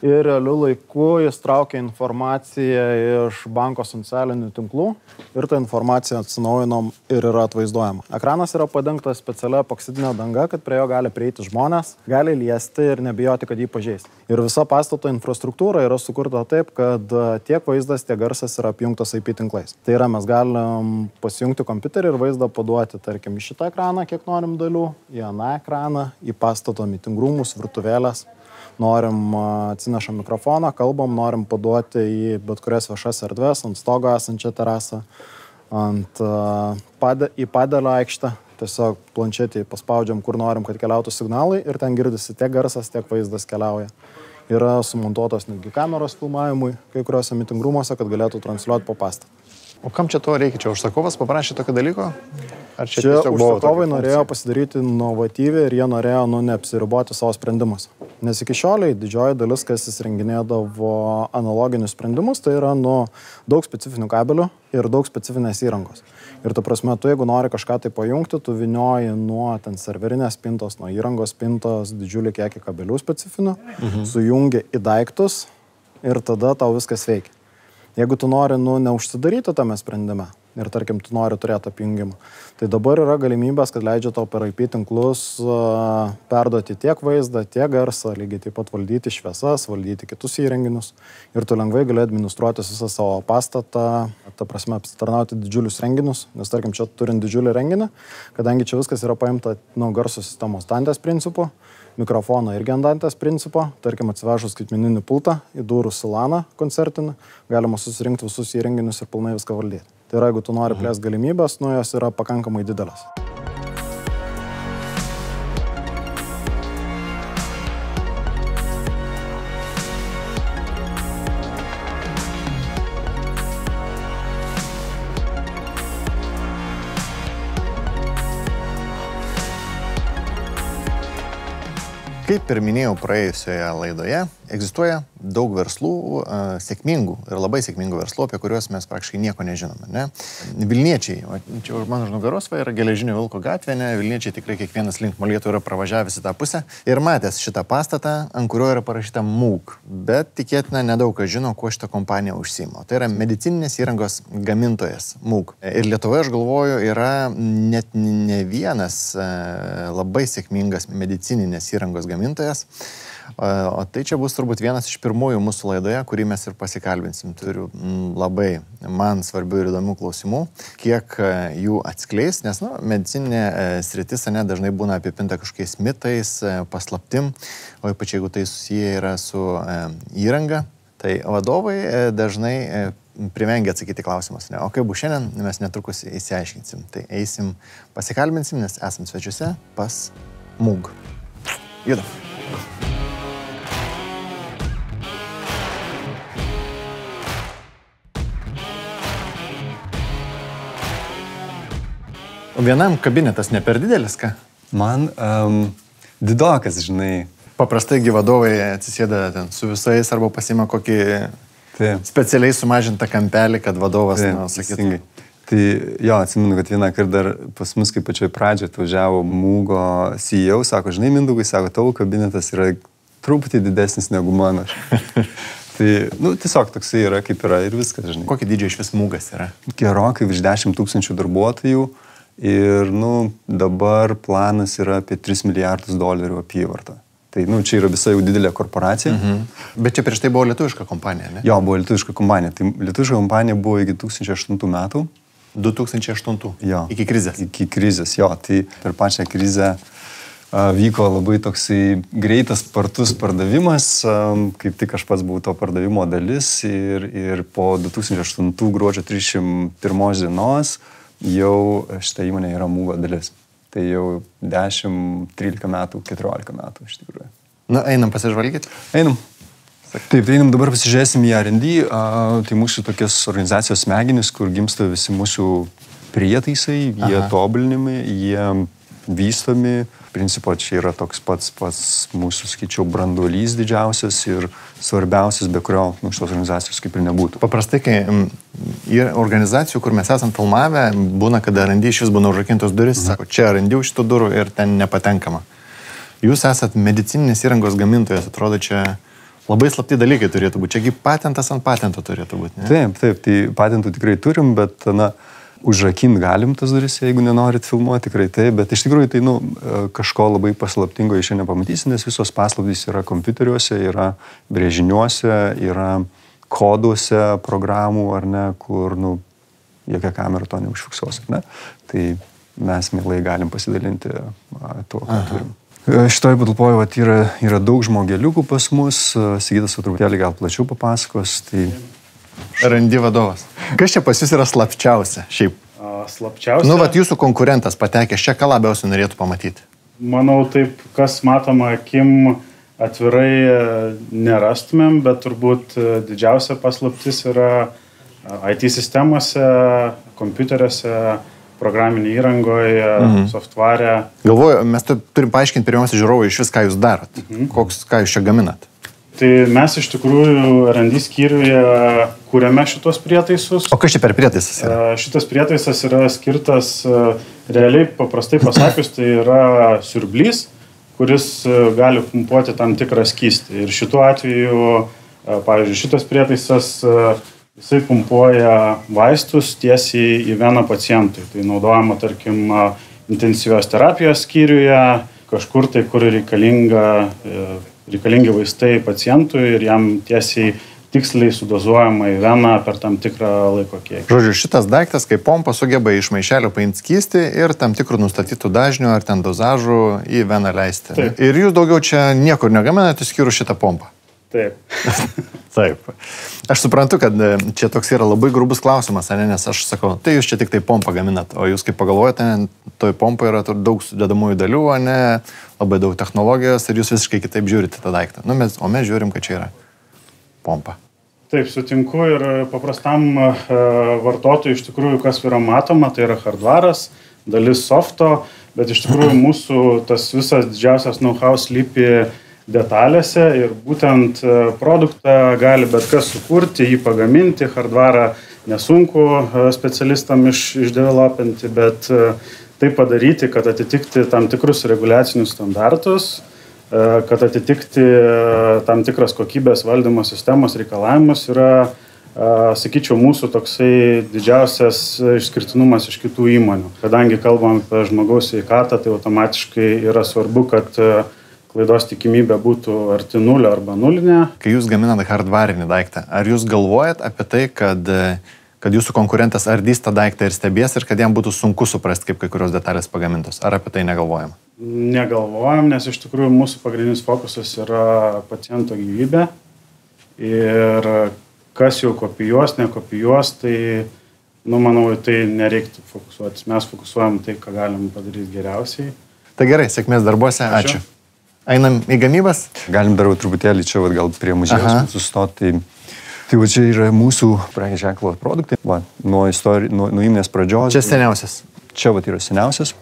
ir realiu laiku jis traukia informaciją iš banko socialinių tinklų ir ta informacija atsinaujinom ir yra atvaizduojama. Ekranas yra padengtas specialia epoksidinė danga, kad prie jo gali prieiti žmonės, gali liesti ir nebijoti, kad jį pažeis. Ir visa pastato infrastruktūra yra sukurta taip, kad tiek vaizdas, tiek garsas yra apjungtas IP tinklais. Tai yra, mes galim pasijungti kompiuterį ir vaizdą paduoti, tarkim, į šitą ekraną, kiek norim dalių, į aną ekraną, į pastato mitingrūmus, virtuvėlės norim atsinešam mikrofoną, kalbam, norim paduoti į bet kurias viešas erdves, ant stogo esančią terasą, ant, pade, į padelio aikštę. Tiesiog planšetį paspaudžiam, kur norim, kad keliautų signalai ir ten girdisi tiek garsas, tiek vaizdas keliauja. Yra sumontuotos netgi kameros filmavimui kai kuriuose mitingrumuose, kad galėtų transliuoti po pastatą. O kam čia to reikia? Čia užsakovas paprašė tokio dalyko? Ar čia, čia užsakovai norėjo pasidaryti inovatyviai ir jie norėjo nu, neapsiriboti savo sprendimus. Nes iki šioliai didžioji dalis, kas įsirenginėdavo analoginius sprendimus, tai yra nu, daug specifinių kabelių ir daug specifinės įrangos. Ir tu prasme, tu jeigu nori kažką tai pajungti, tu vinioji nuo ten serverinės pintos, nuo įrangos pintos didžiulį kiekį kabelių specifinių, mhm. sujungi į daiktus ir tada tau viskas veikia. Jeigu tu nori nu, neužsidaryti tame sprendime ir tarkim tu nori turėti apjungimą, tai dabar yra galimybės, kad leidžia tau per IP tinklus perduoti tiek vaizdą, tiek garsą, lygiai taip pat valdyti šviesas, valdyti kitus įrenginius. Ir tu lengvai gali administruoti visą savo pastatą, ta prasme apsitarnauti didžiulius renginius, nes tarkim čia turint didžiulį renginį, kadangi čia viskas yra paimta nuo garso sistemos standės principų, mikrofoną irgi ant dantės principo, tarkim atsivežus skaitmeninį pultą, įdūrus silaną koncertinį, galima susirinkti visus įrenginius ir pilnai viską valdyti. Tai yra, jeigu tu nori plės galimybės, nu jos yra pakankamai didelės. Kaip ir minėjau praėjusioje laidoje, egzistuoja daug verslų, sėkmingų ir labai sėkmingų verslų, apie kuriuos mes praktiškai nieko nežinome. Ne? Vilniečiai, čia už mano nugaros va yra geležinio Vilko gatvė, ne? Vilniečiai tikrai kiekvienas link molėtų yra pravažiavęs į tą pusę ir matęs šitą pastatą, ant kurio yra parašyta MUG, bet tikėtina nedaug kas žino, kuo šitą kompaniją užsimo. Tai yra medicininės įrangos gamintojas MUG. Ir Lietuvoje, aš galvoju, yra net ne vienas labai sėkmingas medicininės įrangos gamintojas. O tai čia bus turbūt vienas iš pirmųjų mūsų laidoje, kurį mes ir pasikalbinsim. Turiu mm, labai man svarbių ir įdomių klausimų, kiek e, jų atskleis, nes nu, medicinė e, sritis ne dažnai būna apipinta kažkokiais mitais, e, paslaptim, o ypač jeigu tai susiję yra su įranga, tai vadovai dažnai privengia atsakyti klausimus. Ne? O kaip bus šiandien, mes netrukus įsiaiškinsim. Tai eisim, pasikalbinsim, nes esam svečiuose pas MUG. Judam. O vienam kabinetas ne per didelis, ką? Man um, didokas, žinai. Paprastai gyvadovai atsisėda ten su visais arba pasima kokį Taip. specialiai sumažintą kampelį, kad vadovas, Taip, na, sakytų. Tai jo, atsimenu, kad vieną kartą dar pas mus, kaip pačioj pradžioje, atvažiavo Mūgo CEO, sako, žinai, Mindaugai, sako, tavo kabinetas yra truputį didesnis negu mano. tai, nu, tiesiog toksai yra, kaip yra ir viskas, žinai. Kokį didžią iš vis mūgas yra? Gerokai virš 10 tūkstančių darbuotojų. Ir nu, dabar planas yra apie 3 milijardus dolerių apyvartą. Tai nu, čia yra visa jau didelė korporacija. Mhm. Bet čia prieš tai buvo lietuviška kompanija, ne? Jo, buvo lietuviška kompanija. Tai lietuviška kompanija buvo iki 2008 metų. 2008. Jo. Iki krizės. Iki krizės, jo. Tai per pačią krizę vyko labai toksai greitas, spartus pardavimas. Kaip tik aš pats buvau to pardavimo dalis. Ir, ir po 2008 gruodžio 31 dienos jau šitą įmonę yra mūgo dalis. Tai jau 10, 13 metų, 14 metų iš tikrųjų. Na, einam pasižvalgyti. Einam. Taip, tai einam dabar pasižiūrėsim į R&D, tai mūsų tokias organizacijos smegenis, kur gimsta visi mūsų prietaisai, jie Aha. tobulinimai, jie vystomi. Principo, čia yra toks pats pats mūsų, skaičiau, branduolys didžiausias ir svarbiausias, be kurio nu, šitos organizacijos kaip ir nebūtų. Paprastai, kai yra organizacijų, kur mes esam filmavę, būna, kada randy iš vis būna užrakintos duris, mhm. sako, čia randy už šitų durų ir ten nepatenkama. Jūs esat medicininės įrangos gamintojas, atrodo, čia labai slapti dalykai turėtų būti. Čiagi patentas ant patento turėtų būti. Ne? Taip, taip, tai patentų tikrai turim, bet, na, užrakint galim tas duris, jeigu nenorit filmuoti, tikrai taip, bet iš tikrųjų tai, nu, kažko labai paslaptingo iš čia nepamatysi, nes visos paslaptys yra kompiuteriuose, yra brėžiniuose, yra koduose programų, ar ne, kur, nu, jokia kamera to neužfiksuos, ar ne. Tai mes mielai galim pasidalinti tuo, ką Aha. turim. E, Šitoje patalpoje yra, yra daug žmogeliukų pas mus, e, Sigitas truputėlį gal plačiau papasakos. Tai... Randi vadovas. Kas čia pas jūs yra slapčiausia šiaip? Slapčiausia. Nu, vat jūsų konkurentas patekęs, čia ką labiausiai norėtų pamatyti? Manau, taip, kas matoma akim atvirai e, nerastumėm, bet turbūt didžiausia paslaptis yra IT sistemose, kompiuteriuose, programinė įrangoje, mhm. software. Galvoju, mes turim paaiškinti pirmiausia žiūrovui iš vis, ką jūs darot, mhm. koks, ką jūs čia gaminat. Tai mes iš tikrųjų RD skyriuje kūrėme šitos prietaisus. O kas čia per prietaisas? Yra? Šitas prietaisas yra skirtas, realiai paprastai pasakius, tai yra siurblys, kuris gali pumpuoti tam tikrą skystį. Ir šituo atveju, pavyzdžiui, šitas prietaisas Jisai pumpuoja vaistus tiesiai į veną pacientui. Tai naudojama, tarkim, intensyvios terapijos skyriuje, kažkur tai, kur reikalinga, e, reikalingi vaistai pacientui ir jam tiesiai tiksliai sudozuojama į veną per tam tikrą laiko kiekį. Žodžiu, šitas daiktas, kaip pompa, sugeba iš maišelio paimti skysti ir tam tikrų nustatytų dažnių ar ten dozažų į veną leisti. Taip. Ir jūs daugiau čia niekur negaminate, išskyrus šitą pompą. Taip. Taip. Aš suprantu, kad e, čia toks yra labai grubus klausimas, ne, nes aš sakau, tai jūs čia tik tai pompą gaminat, o jūs kaip pagalvojate, toj pompai yra daug sudėdamųjų dalių, o ne labai daug technologijos ir jūs visiškai kitaip žiūrite tą daiktą. Nu, mes, o mes žiūrim, kad čia yra pompa. Taip, sutinku ir paprastam uh, vartotojui iš tikrųjų, kas yra matoma, tai yra hardvaras, dalis softo, bet iš tikrųjų mūsų tas visas didžiausias know-how slypi detalėse ir būtent e, produktą gali bet kas sukurti, jį pagaminti, hardvarą nesunku e, specialistam iš, išdevelopinti, bet e, tai padaryti, kad atitikti tam tikrus reguliacinius standartus, kad atitikti tam tikras kokybės valdymo sistemos reikalavimus yra, sakyčiau, mūsų toksai didžiausias išskirtinumas iš kitų įmonių. Kadangi kalbam apie žmogaus sveikatą, tai automatiškai yra svarbu, kad klaidos tikimybė būtų arti nulio arba nulinė. Kai jūs gaminate hardvarinį daiktą, ar jūs galvojat apie tai, kad, kad jūsų konkurentas ardys tą daiktą ir stebės ir kad jam būtų sunku suprasti, kaip kai kurios detalės pagamintos? Ar apie tai negalvojam? Negalvojam, nes iš tikrųjų mūsų pagrindinis fokusas yra paciento gyvybė. Ir kas jau kopijuos, nekopijuos, tai, nu, manau, tai nereiktų fokusuotis. Mes fokusuojam tai, ką galim padaryti geriausiai. Tai gerai, sėkmės darbuose, ačiū. ačiū. Einam į gamybas? Galim dar truputėlį čia, va, gal prie muziejaus sustoti. Tai, tai va čia yra mūsų prekės ženklo produktai. Va, nuo, istori, nuo, nuo įmonės pradžios. Čia seniausias. Čia va yra seniausias.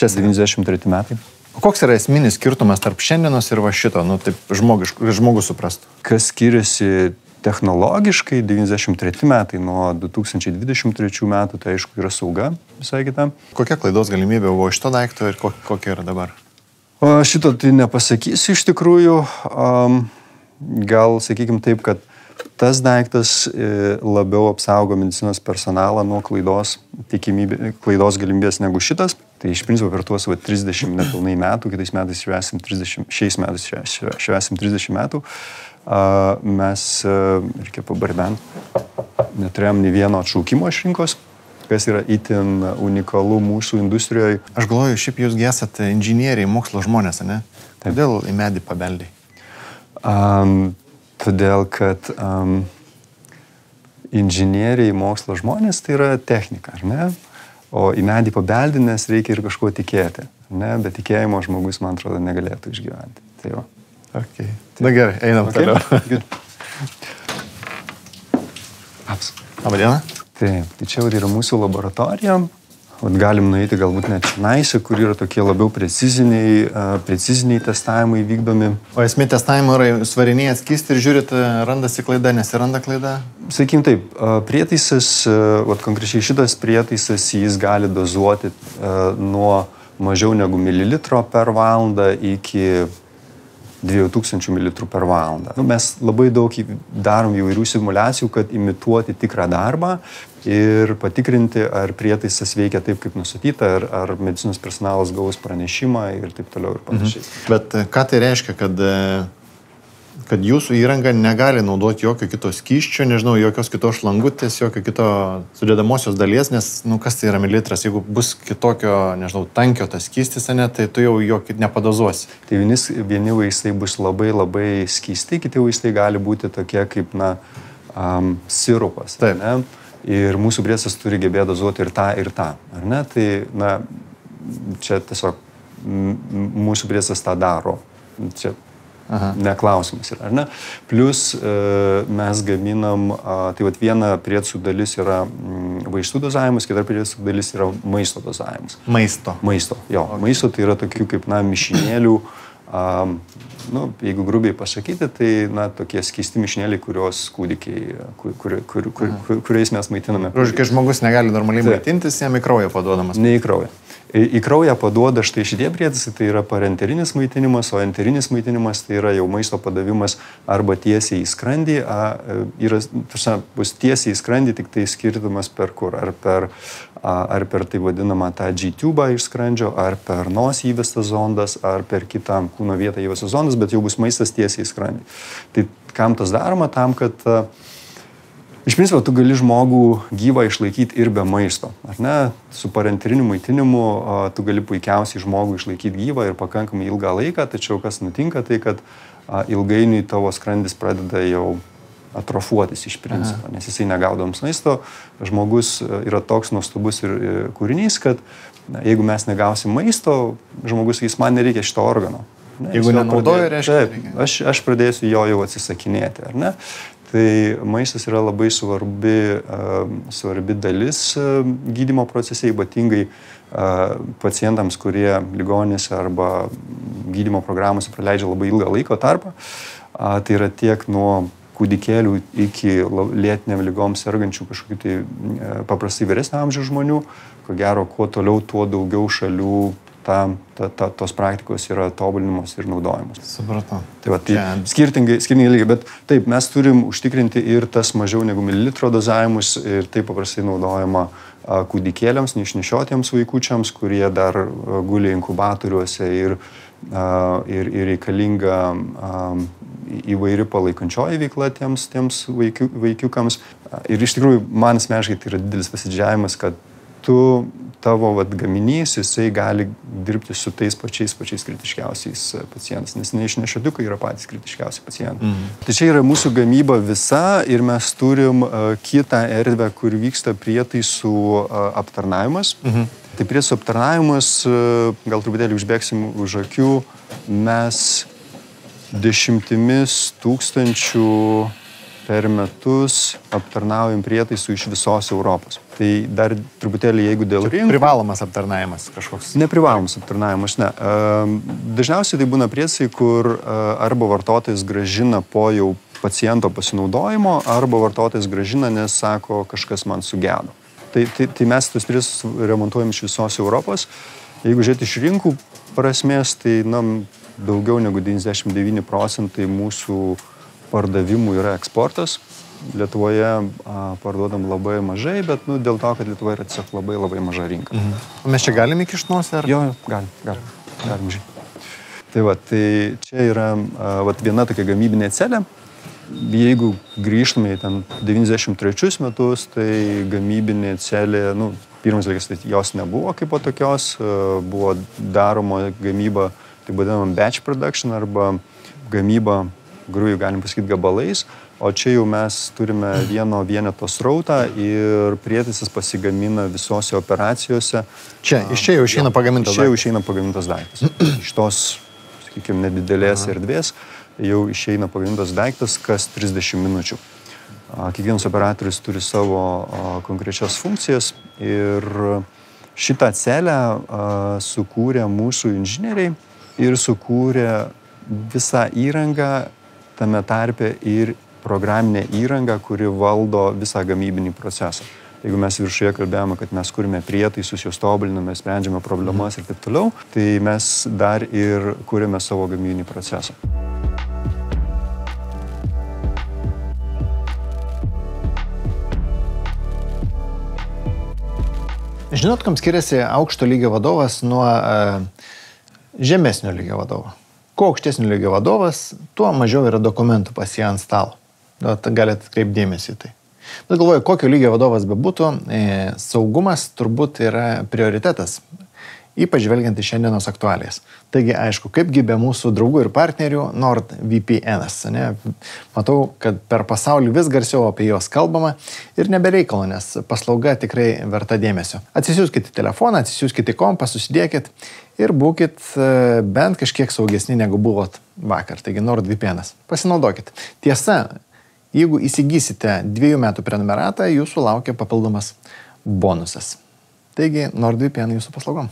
Čia 93 metai. O koks yra esminis skirtumas tarp šiandienos ir va šito, nu taip žmogiš, žmogus suprastų? Kas skiriasi technologiškai 93 metai nuo 2023 metų, tai aišku yra sauga visai kita. Kokia klaidos galimybė buvo iš to daikto ir kokia yra dabar? Šito tai nepasakysiu iš tikrųjų. Gal sakykime taip, kad tas daiktas e, labiau apsaugo medicinos personalą nuo klaidos, klaidos galimybės negu šitas. Tai iš principo per tuos va, 30 nepilnai metų, kitais metais švesim 30, šiais metais švesim 30 metų, mes, e, reikia pabarbent, neturėjom nei vieno atšaukimo iš rinkos kas yra itin unikalu mūsų industrijoje. Aš galvoju, šiaip jūs esate inžinieriai, mokslo žmonės, ne? Kodėl į medį pabeldai? Um, todėl, kad um, inžinieriai, mokslo žmonės tai yra technika, ar ne? O į medį pabeldinės reikia ir kažkuo tikėti, ne? Bet tikėjimo žmogus, man atrodo, negalėtų išgyventi. Tai jo. Okay. Na gerai, einam okay. toliau. Labą dieną. Taip, tai čia yra mūsų laboratorija. Vat galim nueiti galbūt net činaise, kur yra tokie labiau preciziniai, preciziniai testavimai vykdomi. O esmė testavimo yra svarinėjęs kisti ir žiūrit, randasi klaida, nesiranda klaida? Sakykim taip, prietaisas, vat konkrečiai šitas prietaisas, jis gali dozuoti nuo mažiau negu mililitro per valandą iki 2000 ml per valandą. Nu, mes labai daug darom įvairių simulacijų, kad imituoti tikrą darbą ir patikrinti, ar prietaisas veikia taip, kaip nustatyta, ar, ar medicinos personalas gaus pranešimą ir taip toliau ir panašiai. Mhm. Bet ką tai reiškia, kad kad jūsų įranga negali naudoti jokio kito skyščio, nežinau, jokios kitos šlangutės, jokio kito sudėdamosios dalies, nes, nu, kas tai yra mililitras, jeigu bus kitokio, nežinau, tankio tas skystis, ne, tai tu jau jokį nepadozuosi. Tai vienis, vieni vaistai bus labai labai skysti, kiti vaistai gali būti tokie kaip, na, um, sirupas. Taip. Ne? Ir mūsų priesas turi gebėti dozuoti ir tą, ir tą. Ar ne? Tai, na, čia tiesiog mūsų priesas tą daro. Čia Aha. Neklausimas yra, ar ne? Plus e, mes gaminam, tai vad viena prietsų dalis yra mm, vaistų dozavimas, kita prietsų dalis yra maisto dozavimas. Maisto. Maisto, jo. Okay. Maisto tai yra tokių kaip, na, mišinėlių. Um, nu, jeigu grubiai pasakyti, tai na, tokie skeisti mišinėliai, kuriuos kūdikiai, kur, kur, kur, kur, kuriais mes maitiname. Žodžiu, kai žmogus negali normaliai tai. maitintis, jam į kraują paduodamas. Ne į kraują. Į kraują paduoda štai šitie prietaisai, tai yra parenterinis maitinimas, o enterinis maitinimas tai yra jau maisto padavimas arba tiesiai į skrandį, a, e, yra, tarsi, bus tiesiai į skrandį, tik tai skirtumas per kur, ar per, a, ar per tai vadinamą tą G-tubą iš skrandžio, ar per nosį įvestas zondas, ar per kitą kūno vietą įvestas zondas, bet jau bus maistas tiesiai į skrandį. Tai kam tas daroma? Tam, kad a, Iš principo, tu gali žmogų gyvą išlaikyti ir be maisto. Ar ne? Su parenteriniu maitinimu tu gali puikiausiai žmogų išlaikyti gyvą ir pakankamai ilgą laiką, tačiau kas nutinka, tai kad ilgainiui tavo skrandis pradeda jau atrofuotis iš principo, Aha. nes jisai negaudoms maisto. Žmogus yra toks nuostabus ir kūrinys, kad na, jeigu mes negausim maisto, žmogus sakys, man nereikia šito organo. Ne, Jeigu nenaudoju, reiškia. Taip, aš, aš pradėsiu jo jau atsisakinėti, ar ne? Tai maistas yra labai svarbi, svarbi dalis gydimo procese, ypatingai pacientams, kurie ligonėse arba gydimo programuose praleidžia labai ilgą laiko tarpą. Tai yra tiek nuo kūdikėlių iki lėtiniam lygom sergančių kažkokių tai paprastai vyresnio amžiaus žmonių. Ko gero, kuo toliau, tuo daugiau šalių ta, ta, ta, tos praktikos yra tobulinamos ir naudojamos. Supratau. Tai, va, tai skirtingai, skirtingai lygiai, bet taip, mes turim užtikrinti ir tas mažiau negu mililitro dozavimus ir tai paprastai naudojama kūdikėliams, neišnešiotiems vaikučiams, kurie dar guli inkubatoriuose ir, ir, ir reikalinga įvairi palaikančioji veikla tiems, tiems vaikiu, vaikiukams. Ir iš tikrųjų, man asmeniškai tai yra didelis pasidžiavimas, kad tu tavo vat, gaminys, jisai gali dirbti su tais pačiais pačiais kritiškiausiais e, pacientais, nes neišnešiotukai yra patys kritiškiausi pacientai. Mhm. Tai čia yra mūsų gamyba visa ir mes turim uh, kitą erdvę, kur vyksta prietaisų uh, aptarnavimas. Mhm. Tai prietaisų aptarnavimas, uh, gal truputėlį užbėgsim už akių, mes dešimtimis tūkstančių per metus aptarnaujam prietaisų iš visos Europos. Tai dar truputėlį, jeigu dėl rinkų. Privalomas aptarnavimas kažkoks. Neprivalomas aptarnavimas, ne. Dažniausiai tai būna prietaisai, kur arba vartotojas gražina po jau paciento pasinaudojimo, arba vartotojas gražina, nes sako, kažkas man sugedo. Tai, tai, tai mes tuos prietaisus remontuojam iš visos Europos. Jeigu žiūrėti iš rinkų prasmės, tai na, daugiau negu 99 procentai mūsų uh, pardavimų yra eksportas. Lietuvoje a, parduodam labai mažai, bet nu, dėl to, kad Lietuvoje yra tiesiog labai labai maža rinka. Mhm. O mes čia galime įkišnos ar? Jo, galim, galim, galim. Tai va, tai čia yra a, va, viena tokia gamybinė celė. Jeigu grįžtume į ten 93 metus, tai gamybinė celė, nu, pirmas dalykas, tai jos nebuvo kaip po tokios, buvo daroma gamyba, tai vadinama batch production arba gamyba grūjų, galim pasakyti, gabalais, o čia jau mes turime vieno vieneto srautą ir prietaisas pasigamina visose operacijose. Čia, iš čia jau išeina pagamintas daiktas. Čia jau išeina pagamintas daiktas. iš tos, sakykime, nedidelės Aha. erdvės jau išeina pagamintas daiktas kas 30 minučių. Kiekvienas operatorius turi savo konkrečias funkcijas ir Šitą celę sukūrė mūsų inžinieriai ir sukūrė visą įrangą, tame tarpe ir programinę įrangą, kuri valdo visą gamybinį procesą. Jeigu mes viršuje kalbėjome, kad mes kūrime prietaisus, juos tobuliname, sprendžiame problemas ir taip toliau, tai mes dar ir kūrėme savo gamybinį procesą. Žinot, kam skiriasi aukšto lygio vadovas nuo uh, žemesnio lygio vadovo? Kuo aukštesnio lygio vadovas, tuo mažiau yra dokumentų pas jį ant stalo. Nu, galite atkreipdėmėsi tai. Bet galvoju, kokio lygio vadovas bebūtų, e, saugumas turbūt yra prioritetas ypač žvelgiant į šiandienos aktualijas. Taigi, aišku, kaipgi be mūsų draugų ir partnerių NordVPN. Matau, kad per pasaulį vis garsiau apie juos kalbama ir nebereikalo, nes paslauga tikrai verta dėmesio. Atsisiųskite telefoną, atsisiųskite kompą, susidėkit ir būkit e, bent kažkiek saugesni negu buvot vakar. Taigi NordVPN. Pasinaudokit. Tiesa, jeigu įsigysite dviejų metų prenumeratą, jūsų laukia papildomas bonusas. Taigi, NordVPN jūsų paslaugom.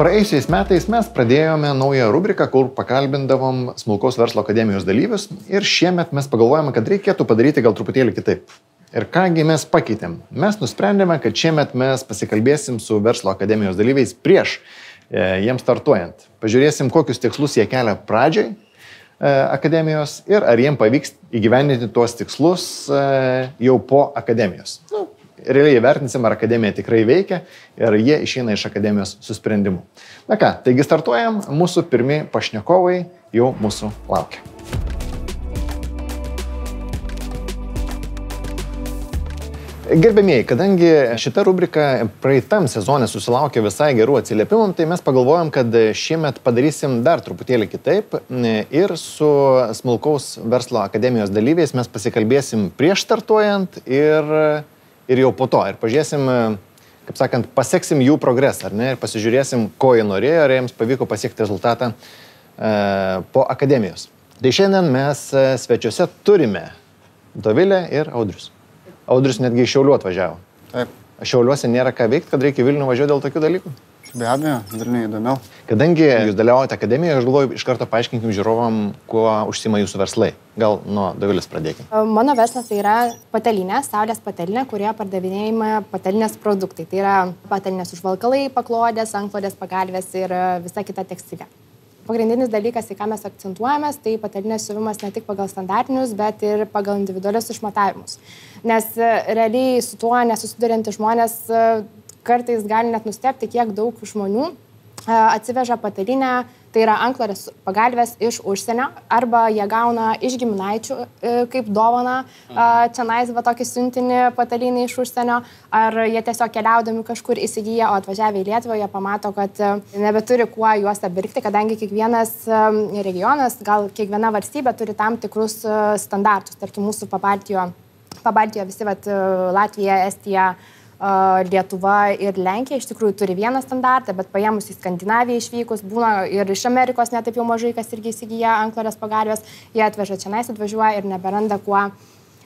Praėjusiais metais mes pradėjome naują rubriką, kur pakalbindavom Smulkaus verslo akademijos dalyvius ir šiemet mes pagalvojame, kad reikėtų padaryti gal truputėlį kitaip. Ir kągi mes pakeitėm? Mes nusprendėme, kad šiemet mes pasikalbėsim su verslo akademijos dalyviais prieš e, jiems startuojant. Pažiūrėsim, kokius tikslus jie kelia pradžiai akademijos ir ar jiem pavyks įgyvendinti tuos tikslus e, jau po akademijos. Nu, realiai įvertinsim, ar akademija tikrai veikia ir jie išeina iš akademijos su sprendimu. Na ką, taigi startuojam, mūsų pirmi pašnekovai jau mūsų laukia. Gerbėmėjai, kadangi šita rubrika praeitam sezonė susilaukė visai gerų atsiliepimų, tai mes pagalvojom, kad šiemet padarysim dar truputėlį kitaip ir su Smulkaus verslo akademijos dalyviais mes pasikalbėsim prieš startuojant ir, ir jau po to. Ir pažiūrėsim, kaip sakant, pasieksim jų progresą, ar ne, ir pasižiūrėsim, ko jie norėjo, ar jiems pavyko pasiekti rezultatą e, po akademijos. Tai šiandien mes e, svečiuose turime Dovilę ir Audrius. Audrius netgi iš Šiaulių atvažiavo. Taip. Šiauliuose nėra ką veikti, kad reikia Vilnių važiuoti dėl tokių dalykų? Be abejo, Vilniui įdomiau. Kadangi jūs dalyvaujate akademijoje, aš galvoju, iš karto paaiškinkim žiūrovam, kuo užsima jūsų verslai. Gal nuo Davilis pradėkime. Mano verslas tai yra patalinė, saulės patalinė, kurioje pardavinėjama patalinės produktai. Tai yra patalinės užvalkalai, paklodės, anklodės, pagalvės ir visa kita tekstilė. Pagrindinis dalykas, į ką mes akcentuojamės, tai patalinės siuvimas ne tik pagal standartinius, bet ir pagal individualius išmatavimus. Nes e, realiai su tuo nesusidurintys žmonės e, kartais gali net nustepti, kiek daug žmonių e, atsiveža patalinę Tai yra anklorės pagalbės iš užsienio arba jie gauna iš giminaičių e, kaip dovana čia nais va tokį siuntinį patalinį iš užsienio, ar jie tiesiog keliaudami kažkur įsigyja, o atvažiavę į Lietuvą jie pamato, kad e, nebeturi kuo juos apirkti, kadangi kiekvienas e, regionas, gal kiekviena valstybė turi tam tikrus standartus. Tarkim, mūsų pabaltijo, pabaltijo visi, vat, Latvija, Estija, Lietuva ir Lenkija iš tikrųjų turi vieną standartą, bet paėmus į Skandinaviją išvykus, būna ir iš Amerikos netaip jau mažai, kas irgi įsigyja anklorės pagalbės, jie atveža čia nais, atvažiuoja ir neberanda kuo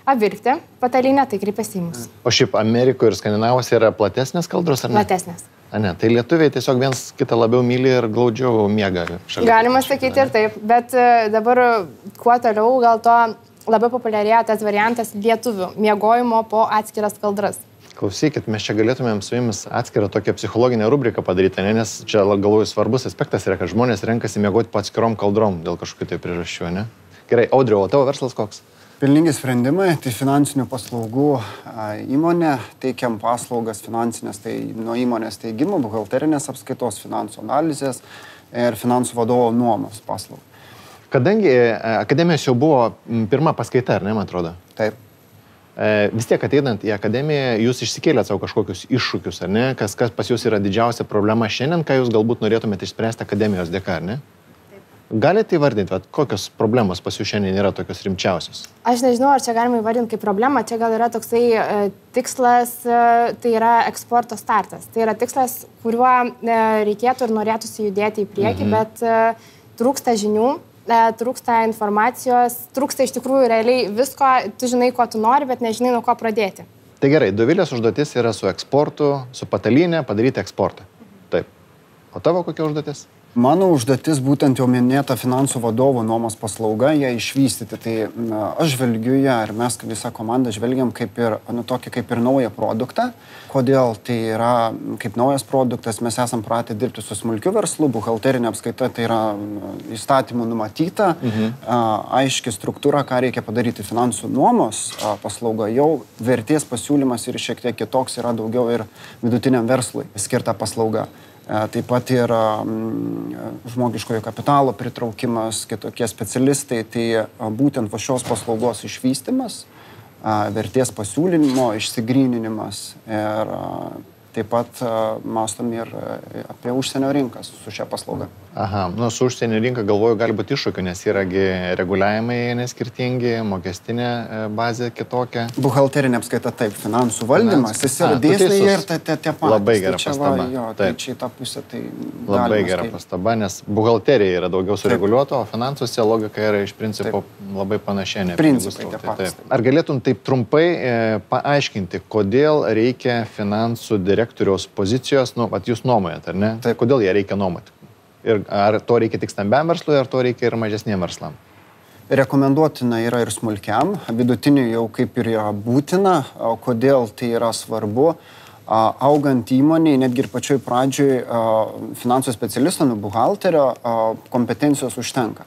apvirkti patalinę, tai kreipiasi į mus. O šiaip Amerikoje ir Skandinavuose yra platesnės kaldros ar ne? Platesnės. A ne, tai lietuviai tiesiog viens kitą labiau myli ir glaudžiau miega. Galima sakyti ir taip, bet e, dabar kuo toliau gal to labiau populiarėja tas variantas lietuvių miegojimo po atskiras kaldras. Klausykit, mes čia galėtumėm su jumis atskirą tokią psichologinę rubriką padaryti, ne? nes čia, galvoju, svarbus aspektas yra, kad žmonės renkasi miegoti po atskirom kaldrom dėl kažkokių tai priežasčių, ne? Gerai, Audriu, o tavo verslas koks? Pelningi sprendimai, tai finansinių paslaugų įmonė, teikiam paslaugas finansinės, tai nuo įmonės teigimo, buhalterinės apskaitos, finansų analizės ir finansų vadovo nuomos paslaugų. Kadangi e, akademijos jau buvo pirma paskaita, ar ne, man atrodo? Taip. E, vis tiek ateinant į akademiją, jūs išsikėlėte savo kažkokius iššūkius, ar ne? Kas, kas pas jūs yra didžiausia problema šiandien, ką jūs galbūt norėtumėte išspręsti akademijos dėka, ar ne? Galite įvardinti, vat, kokios problemos pas jūs šiandien yra tokios rimčiausios? Aš nežinau, ar čia galima įvardinti kaip problemą, čia gal yra toksai e, tikslas, e, tai yra eksporto startas. Tai yra tikslas, kuriuo e, reikėtų ir norėtųsi judėti į priekį, mhm. bet e, trūksta žinių, trūksta informacijos, trūksta iš tikrųjų realiai visko, tu žinai, ko tu nori, bet nežinai, nuo ko pradėti. Tai gerai, Dovilės užduotis yra su eksportu, su patalinė padaryti eksportą. Taip. O tavo kokia užduotis? Mano užduotis būtent jau minėta finansų vadovo nuomos paslauga, ją išvystyti. Tai na, aš žvelgiu ją ir mes visą komandą žvelgiam kaip ir, nu, tokį kaip ir naują produktą. Kodėl tai yra kaip naujas produktas, mes esam pratę dirbti su smulkiu verslu, buhalterinė apskaita tai yra įstatymų numatyta, mhm. aiški struktūra, ką reikia padaryti finansų nuomos paslauga. Jau vertės pasiūlymas ir šiek tiek kitoks yra daugiau ir vidutiniam verslui skirta paslauga. E, taip pat ir žmogiškojo kapitalo pritraukimas, kitokie specialistai, tai būtent va šios paslaugos išvystimas, vertės pasiūlymo išsigryninimas ir taip pat mastom ir apie užsienio rinkas su šia paslauga. Aha, nu, su užsienio rinka galvoju gali būti iššūkių, nes yragi reguliavimai neskirtingi, mokestinė e, bazė kitokia. Buhalterinė apskaita taip, finansų valdymas, jis yra dėsniai ir tie tie patys. Labai gera tai pastaba. Va, jo, tai čia į tą pusę tai... Labai gera kaip... pastaba, nes buhalterija yra daugiau sureguliuota, o finansuose logika yra iš principo taip. labai panašiai. Principai tie patys. Taip. Ar galėtum taip trumpai e, paaiškinti, kodėl reikia finansų direktoriaus pozicijos, nu, at jūs nuomojat, ar ne? Taip. Kodėl ją reikia nuomoti? Ir ar to reikia tik stambiam verslui, ar to reikia ir mažesniem verslam? Rekomenduotina yra ir smulkiam, vidutiniui jau kaip ir yra būtina, o kodėl tai yra svarbu. Augant įmoniai, netgi ir pačioj pradžioj finansų specialisto, nu, buhalterio kompetencijos užtenka.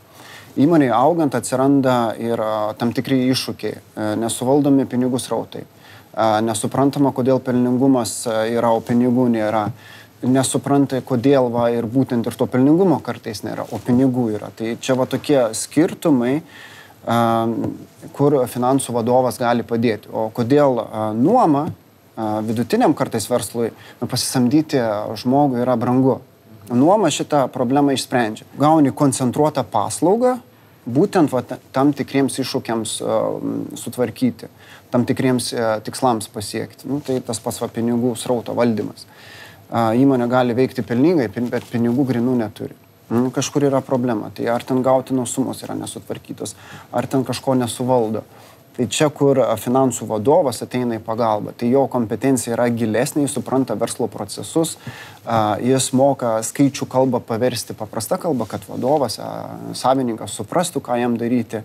Įmoniai augant atsiranda ir tam tikri iššūkiai, nesuvaldomi pinigų srautai, nesuprantama, kodėl pelningumas yra, o pinigų nėra nesupranta, kodėl va ir būtent ir to pelningumo kartais nėra, o pinigų yra. Tai čia va tokie skirtumai, kur finansų vadovas gali padėti. O kodėl nuoma vidutiniam kartais verslui nu, pasisamdyti žmogų yra brangu. Nuoma šitą problemą išsprendžia. Gauni koncentruotą paslaugą, būtent va, tam tikriems iššūkiams uh, sutvarkyti, tam tikriems uh, tikslams pasiekti. Nu, tai tas pats va, pinigų srauto valdymas. Uh, įmonė gali veikti pelningai, bet pinigų grinų neturi. Nu, kažkur yra problema. Tai ar ten gautinos sumos yra nesutvarkytos, ar ten kažko nesuvaldo. Tai čia, kur finansų vadovas ateina į pagalbą, tai jo kompetencija yra gilesnė, jis supranta verslo procesus, jis moka skaičių kalbą paversti paprastą kalbą, kad vadovas, savininkas suprastų, ką jam daryti.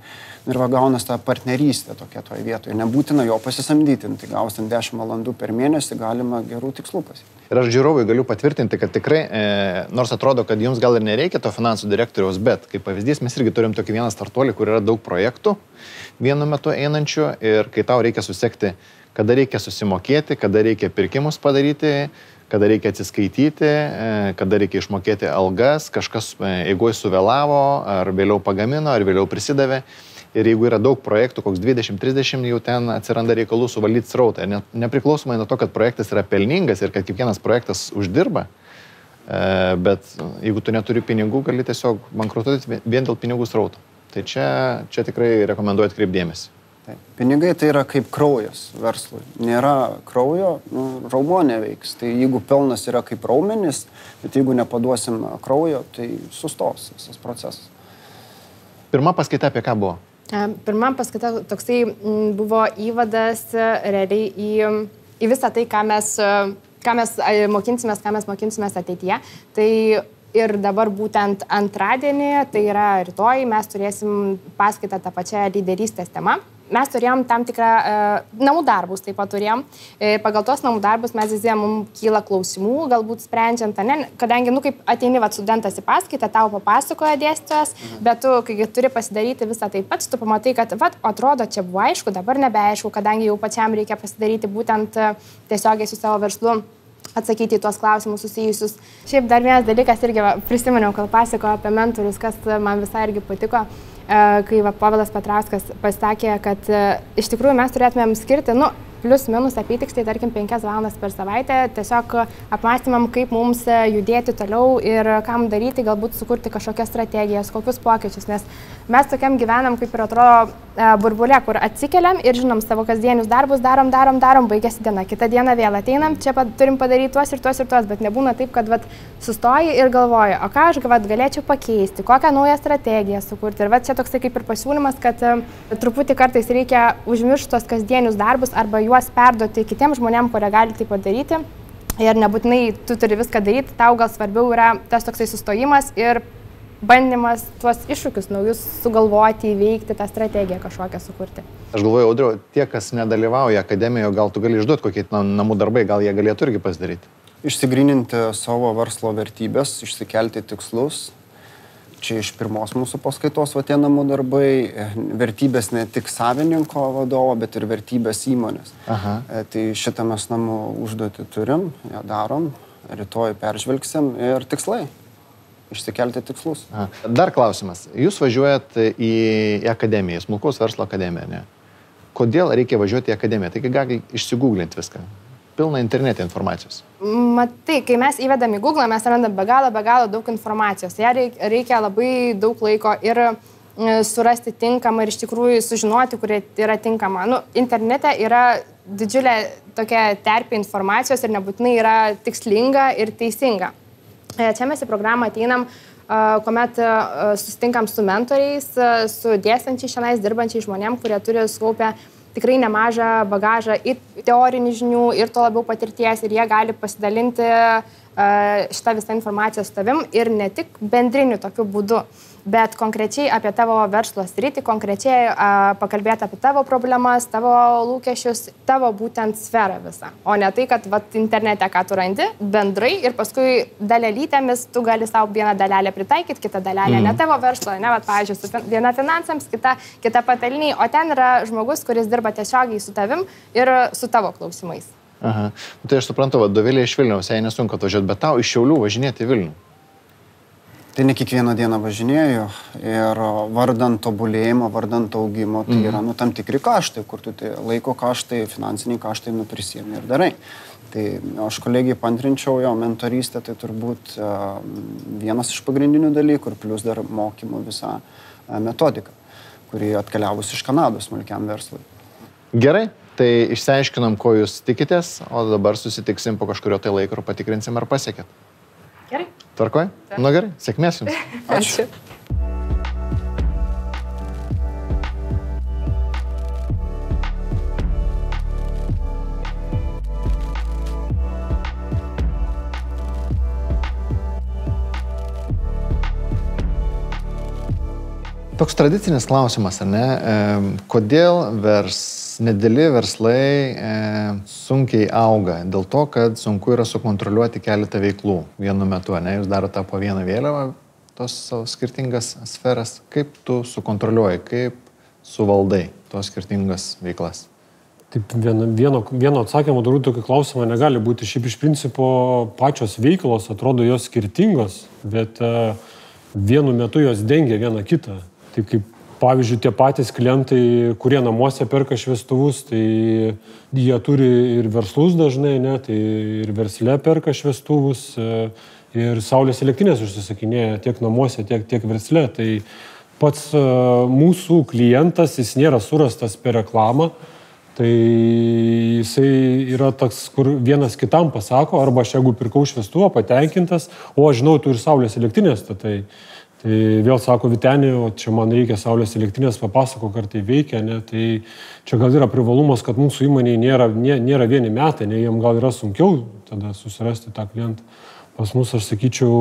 Ir va gaunas tą partnerystę tokia toje vietoje. Nebūtina jo pasisamdyti, tai gaus ten 10 valandų per mėnesį, galima gerų tikslų pasiekti. Ir aš žiūrovui galiu patvirtinti, kad tikrai, e, nors atrodo, kad jums gal ir nereikia to finansų direktoriaus, bet kaip pavyzdys mes irgi turim tokį vieną startuolį, kur yra daug projektų vienu metu einančių ir kai tau reikia susekti, kada reikia susimokėti, kada reikia pirkimus padaryti, kada reikia atsiskaityti, e, kada reikia išmokėti algas, kažkas eigoje suvėlavo, ar vėliau pagamino, ar vėliau prisidavė. Ir jeigu yra daug projektų, koks 20-30, jau ten atsiranda reikalų suvaldyti srautą. Ne, nepriklausomai nuo to, kad projektas yra pelningas ir kad kiekvienas projektas uždirba, e, bet jeigu tu neturi pinigų, gali tiesiog bankrutuoti vien dėl pinigų srauto. Tai čia, čia tikrai rekomenduoju atkreipdėmėsi. Taip. Pinigai tai yra kaip kraujas verslui. Nėra kraujo, nu, raumo neveiks. Tai jeigu pelnas yra kaip raumenis, bet jeigu nepaduosim kraujo, tai sustos visas procesas. Pirma paskaita apie ką buvo? Pirmam paskaita toksai buvo įvadas e, realiai į, į visą tai, ką mes, e, ką mes e, mokinsimės, ką mes mokinsimės ateityje. Tai ir dabar būtent antradienį, tai yra rytoj, mes turėsim paskaitą tą pačią lyderystės temą mes turėjom tam tikrą e, namų darbus, taip pat turėjom. E, pagal tos namų darbus mes įsijėm, mums kyla klausimų, galbūt sprendžiant, ne, kadangi, nu, kaip ateini, va, studentas į paskaitą, tau papasakoja dėstytojas, mhm. bet tu, kai turi pasidaryti visą tai pats, tu pamatai, kad, va, atrodo, čia buvo aišku, dabar nebeaišku, kadangi jau pačiam reikia pasidaryti būtent e, tiesiogiai su savo verslu atsakyti į tuos klausimus susijusius. Šiaip dar vienas dalykas irgi va, prisiminiau, kol pasakoju apie mentorius, kas man visai irgi patiko. E, kai va, Pavelas Petrauskas pasakė, kad e, iš tikrųjų mes turėtumėm skirti, nu, plius minus apytiksliai, tarkim, 5 valandas per savaitę, tiesiog apmąstymam, kaip mums e, judėti toliau ir kam daryti, galbūt sukurti kažkokias strategijas, kokius pokyčius, nes mes tokiam gyvenam, kaip ir atrodo, burbulė, kur atsikeliam ir žinom savo kasdienius darbus, darom, darom, darom, baigėsi diena, kitą dieną vėl ateinam, čia pat, turim padaryti tuos ir tuos ir tuos, bet nebūna taip, kad vat, sustoji ir galvoji, o ką aš vat, galėčiau pakeisti, kokią naują strategiją sukurti. Ir vat, čia toksai kaip ir pasiūlymas, kad uh, truputį kartais reikia užmiršti tos kasdienius darbus arba juos perduoti kitiems žmonėms, kurie gali tai padaryti. Ir nebūtinai tu turi viską daryti, tau gal svarbiau yra tas toksai sustojimas ir bandymas tuos iššūkius naujus sugalvoti, įveikti, tą strategiją kažkokią sukurti. Aš galvoju, Audriu, tie, kas nedalyvauja akademijoje, gal tu gali išduoti kokie namų darbai, gal jie galėtų irgi pasidaryti. Išsigryninti savo verslo vertybės, išsikelti tikslus. Čia iš pirmos mūsų paskaitos va tie namų darbai, vertybės ne tik savininko vadovo, bet ir vertybės įmonės. Aha. E, tai šitą mes namų užduotį turim, ją darom, rytoj peržvelgsim ir tikslai išsikelti tikslus. Aha. Dar klausimas. Jūs važiuojat į akademiją, Smulkaus verslo akademiją, ne? Kodėl reikia važiuoti į akademiją? Taigi gali išsigūglinti viską. Pilna internete informacijos. Matai, kai mes įvedam į Google, mes randam be galo, be galo daug informacijos. Ja reikia labai daug laiko ir e, surasti tinkamą ir iš tikrųjų sužinoti, kurie yra tinkama. Nu, internete yra didžiulė tokia terpė informacijos ir nebūtinai yra tikslinga ir teisinga. E, čia mes į programą ateinam, kuomet susitinkam su mentoriais, su dėstančiais šiandien dirbančiais žmonėm, kurie turi skaupę tikrai nemažą bagažą ir teorinių žinių, ir to labiau patirties, ir jie gali pasidalinti šitą visą informaciją su tavim ir ne tik bendriniu tokiu būdu bet konkrečiai apie tavo verslo sritį, konkrečiai a, pakalbėti apie tavo problemas, tavo lūkesčius, tavo būtent sferą visą. O ne tai, kad vat, internete ką tu randi bendrai ir paskui dalelytėmis tu gali savo vieną dalelę pritaikyti, kitą dalelę mm. ne tavo verslo, ne, vat, pavyzdžiui, viena finansams, kita, kita pataliniai, o ten yra žmogus, kuris dirba tiesiogiai su tavim ir su tavo klausimais. Aha. Nu, tai aš suprantu, vadovėlė iš Vilniaus, jai nesunku atvažiuoti, bet tau iš Šiaulių važinėti Vilnių. Tai ne kiekvieną dieną važinėjau ir vardant tobulėjimo, vardant augimo, tai mhm. yra nu, tam tikri kaštai, kur tu tai laiko kaštai, finansiniai kaštai nu, prisėmė ir darai. Tai aš kolegijai pantrinčiau jo mentorystę, tai turbūt uh, vienas iš pagrindinių dalykų ir plus dar mokymų visą uh, metodiką, kuri atkeliavus iš Kanados smulkiam verslui. Gerai, tai išsiaiškinom, ko jūs tikitės, o dabar susitiksim po kažkurio tai laiko ir patikrinsim, ar pasiekėt. Gerai. Tvarkoj? Na nu, gerai, sėkmės jums. Ačiū. Toks tradicinis klausimas, ar ne? Kodėl vers nedėli verslai e, sunkiai auga dėl to, kad sunku yra sukontroliuoti keletą veiklų vienu metu, ne, jūs darote po vieną vėliavą, tos savo skirtingas sferas, kaip tu sukontroliuoji, kaip suvaldai tos skirtingas veiklas. Taip, vieno, vieno, vieno atsakymo turbūt tokį klausimą negali būti. Šiaip iš principo pačios veiklos atrodo jos skirtingos, bet uh, vienu metu jos dengia vieną kitą. Taip kaip pavyzdžiui, tie patys klientai, kurie namuose perka šviestuvus, tai jie turi ir verslus dažnai, ne, tai ir versle perka šviestuvus, e, ir saulės elektrinės užsisakinėja tiek namuose, tiek, tiek versle. Tai pats e, mūsų klientas, jis nėra surastas per reklamą, tai jisai yra toks, kur vienas kitam pasako, arba aš jeigu pirkau šviestuvą, patenkintas, o aš žinau, tu ir saulės elektrinės, tai Tai vėl sako Vitenė, o čia man reikia Saulės elektrinės, papasako, ar tai veikia, ne? tai čia gal yra privalumas, kad mūsų įmonėje nėra, nė, nėra vieni metai, ne, jiem gal yra sunkiau tada susirasti tą klientą. Pas mus, aš sakyčiau,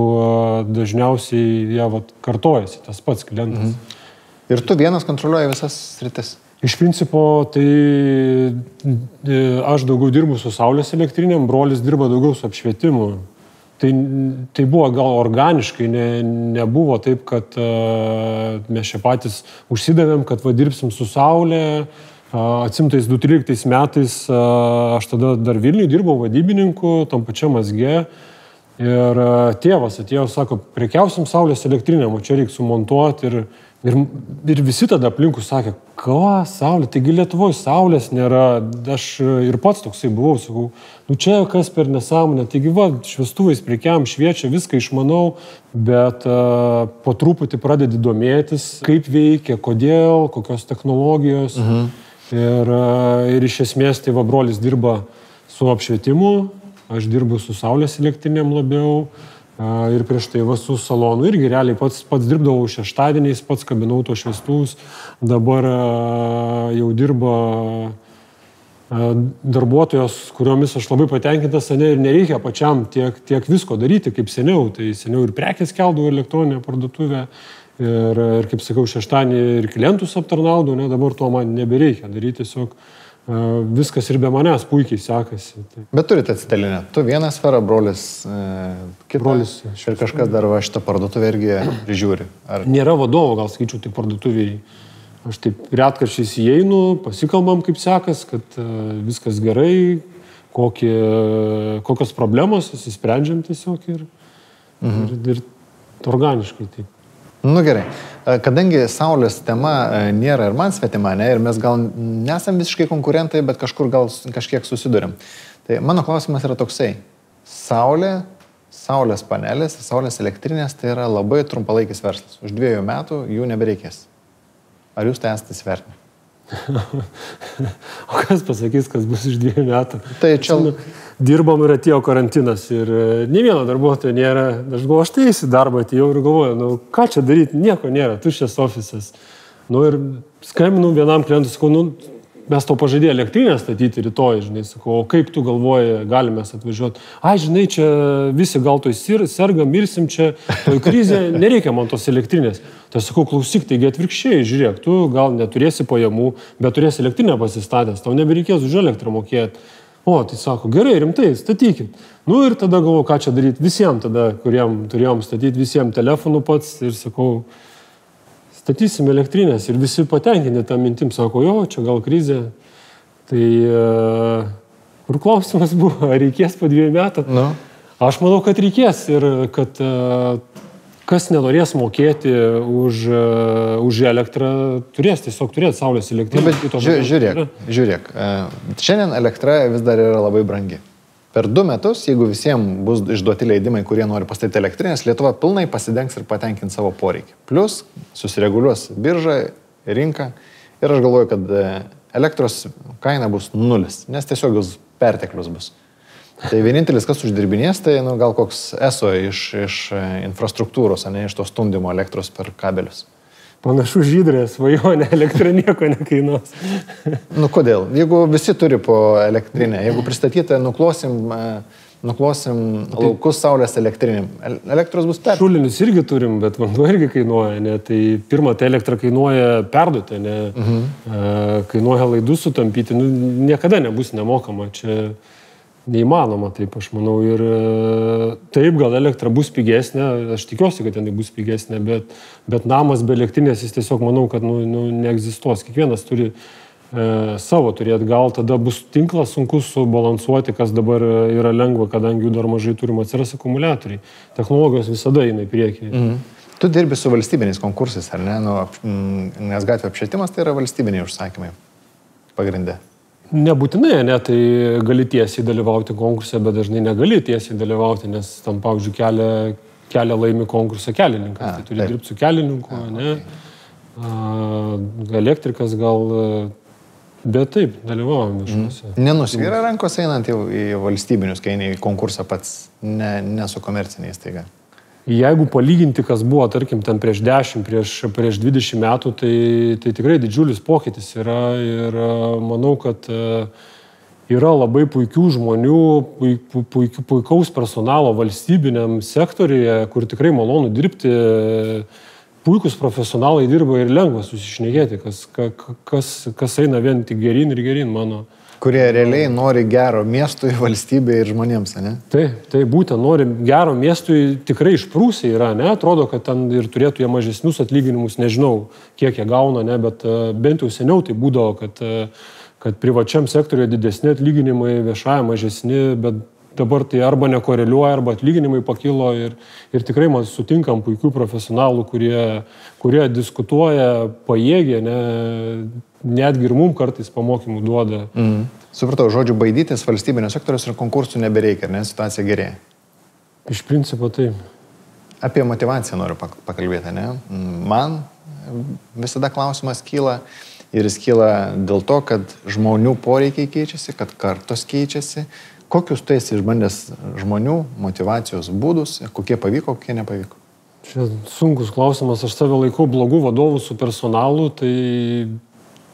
dažniausiai jie vat, kartojasi, tas pats klientas. Mhm. Ir tu vienas kontroliuoji visas sritis? Iš principo, tai e, aš daugiau dirbu su Saulės elektrinėm, brolis dirba daugiau su apšvietimu. Tai, tai buvo gal organiškai, ne, nebuvo taip, kad uh, mes čia patys užsidavėm, kad va dirbsim su Saulė. Uh, atsimtais 2013 metais uh, aš tada dar Vilniui dirbau vadybininku, tam pačiam SG. Ir uh, tėvas atėjo, sako, prekiausim Saulės elektrinėm, o čia reikia sumontuoti ir Ir, ir visi tada aplinkų sakė, ką, saulė, taigi Lietuvoje saulės nėra, aš ir pats toksai buvau, sakau, nu čia kas per nesąmonę, taigi va, šviestuvais priekiam šviečia, viską išmanau, bet uh, po truputį pradedi domėtis, kaip veikia, kodėl, kokios technologijos. Mhm. Ir, uh, ir iš esmės tai va brolis dirba su apšvietimu, aš dirbu su saulės elektrinėm labiau. Uh, Ir prieš tai va su salonu irgi realiai pats, pats dirbdavau šeštadieniais, pats kabinau to šviestus, dabar jau dirba darbuotojos, kuriomis aš labai patenkintas, ne, ir nereikia pačiam tiek, tiek visko daryti kaip seniau. Tai seniau ir prekės keldavau elektroninę parduotuvę, ir, ir kaip sakiau, šeštadienį ir klientus aptarnaudavau, dabar to man nebereikia daryti tiesiog viskas ir be manęs puikiai sekasi. Tai. Bet turite atsitelinę. Tu vienas sfera, brolis, e, kitas. Brolis. Ir kažkas dar va šitą parduotuvę irgi prižiūri. Ar... Nėra vadovo, gal skaičiu, tik parduotuviai. Aš taip retkarčiais įeinu, pasikalbam, kaip sekas, kad uh, viskas gerai, kokie, kokios problemos, susisprendžiam tiesiog ir, mhm. ir, ir organiškai taip. Nu gerai, e, kadangi Saulės tema e, nėra ir man svetima, ne, ir mes gal nesam visiškai konkurentai, bet kažkur gal kažkiek susidurėm. Tai mano klausimas yra toksai. Saulė, Saulės panelės, Saulės elektrinės tai yra labai trumpalaikis verslas. Už dviejų metų jų nebereikės. Ar jūs tai esate svertinę? o kas pasakys, kas bus iš dviejų metų? Tai čia... Dirbom ir atėjo karantinas ir e, ne vieno darbuotojo nėra. Aš galvoju, aš tai eisiu darbą, atėjau ir galvoju, nu ką čia daryti, nieko nėra, tuščias ofisas. Nu ir skambinu vienam klientui, sakau, nu mes to pažadėjome elektrinę statyti rytoj, žinai, sakau, o kaip tu galvoji, galime atvažiuoti. Ai, žinai, čia visi gal to serga, mirsim čia, toj krizė, nereikia man tos elektrinės. Tai sakau, klausyk, taigi atvirkščiai, žiūrėk, tu gal neturėsi pajamų, bet turėsi elektrinę pasistatęs, tau nebereikės už elektrą mokėti. O, tai sako, gerai, rimtai, statykit. Nu ir tada galvoju, ką čia daryti visiems tada, kuriem turėjom statyti, visiems telefonų pats ir sakau, statysim elektrinės ir visi patenkinti tą mintim, sako, jo, čia gal krizė. Tai kur e, klausimas buvo, ar reikės po dviejų metų? Nu. Aš manau, kad reikės ir kad e, kas nenorės mokėti už, e, už elektrą, turės tiesiog turėti saulės elektrinę. Nu, žiūrėk, žiūrėk, šiandien elektra vis dar yra labai brangi. Per du metus, jeigu visiems bus išduoti leidimai, kurie nori pastatyti elektrinės, Lietuva pilnai pasidengs ir patenkins savo poreikį. Plus susireguliuos birža, rinka ir aš galvoju, kad e, elektros kaina bus nulis, nes tiesiog jūs perteklius bus. Tai vienintelis, kas uždirbinės, tai nu, gal koks ESO iš, iš e, infrastruktūros, ne iš to stumdymo elektros per kabelius. Panašu žydrė svajonė, elektra nieko nekainuos. nu kodėl? Jeigu visi turi po elektrinę, jeigu pristatytą nuklosim, e, nuklosim tai, laukus saulės elektrinėm, elektros bus per. Šulinius irgi turim, bet vanduo irgi kainuoja, ne? Tai pirmą, tai elektra kainuoja perduoti, ne? Mhm. E, kainuoja laidus sutampyti, nu, niekada nebus nemokama. Čia neįmanoma, taip aš manau. Ir e, taip, gal elektra bus pigesnė, aš tikiuosi, kad jinai bus pigesnė, bet, bet namas be elektrinės jis tiesiog manau, kad nu, nu, neegzistuos. Kiekvienas turi e, savo turėti, gal tada bus tinklas sunku subalansuoti, kas dabar yra lengva, kadangi jų dar mažai turim atsiras akumuliatoriai. Technologijos visada eina į priekį. Mhm. Tu dirbi su valstybiniais konkursais, ar ne? Nu, nes gatvė apšvietimas tai yra valstybiniai užsakymai pagrindė. Nebūtinai, ne, tai gali tiesiai dalyvauti konkurse, bet dažnai negali tiesiai dalyvauti, nes tam, pavyzdžiui, kelią, kelią laimi konkursą kelininkas. A, tai turi taip. dirbti su kelininku, A, ne. Okay. Elektrikas gal, bet taip, dalyvaujam viešuose. Mm. Nenusvyra rankos einant į, į valstybinius, kai eini į konkursą pats, ne, ne su komerciniais taiga. Jeigu palyginti, kas buvo, tarkim, ten prieš 10, prieš, prieš 20 metų, tai, tai tikrai didžiulis pokytis yra ir manau, kad yra labai puikių žmonių, puik, puik, puikaus personalo valstybiniam sektoriuje, kur tikrai malonu dirbti, puikus profesionalai dirba ir lengva susišnekėti, kas, kas, kas eina vien tik gerin ir gerin mano kurie realiai nori gero miestui, valstybei ir žmonėms, ne? Taip, tai būtent nori gero miestui, tikrai išprūsiai yra, ne? Atrodo, kad ten ir turėtų jie mažesnius atlyginimus, nežinau, kiek jie gauna, ne? Bet uh, bent jau seniau tai būdavo, kad, uh, kad privačiam sektoriuje didesni atlyginimai, viešąją mažesni, bet dabar tai arba nekoreliuoja, arba atlyginimai pakilo ir, ir tikrai mes sutinkam puikių profesionalų, kurie, kurie diskutuoja, pajėgia, ne, netgi ir mums kartais pamokymų duoda. Mm. Supratau, žodžiu, baidytis valstybinio sektoriaus ir konkursų nebereikia, nes situacija gerėja. Iš principo taip. Apie motivaciją noriu pakalbėti, ne? Man visada klausimas kyla ir jis kyla dėl to, kad žmonių poreikiai keičiasi, kad kartos keičiasi. Kokius tu esi išbandęs žmonių motivacijos būdus, kokie pavyko, kokie nepavyko? Čia sunkus klausimas, aš save laikau blogų vadovų su personalu, tai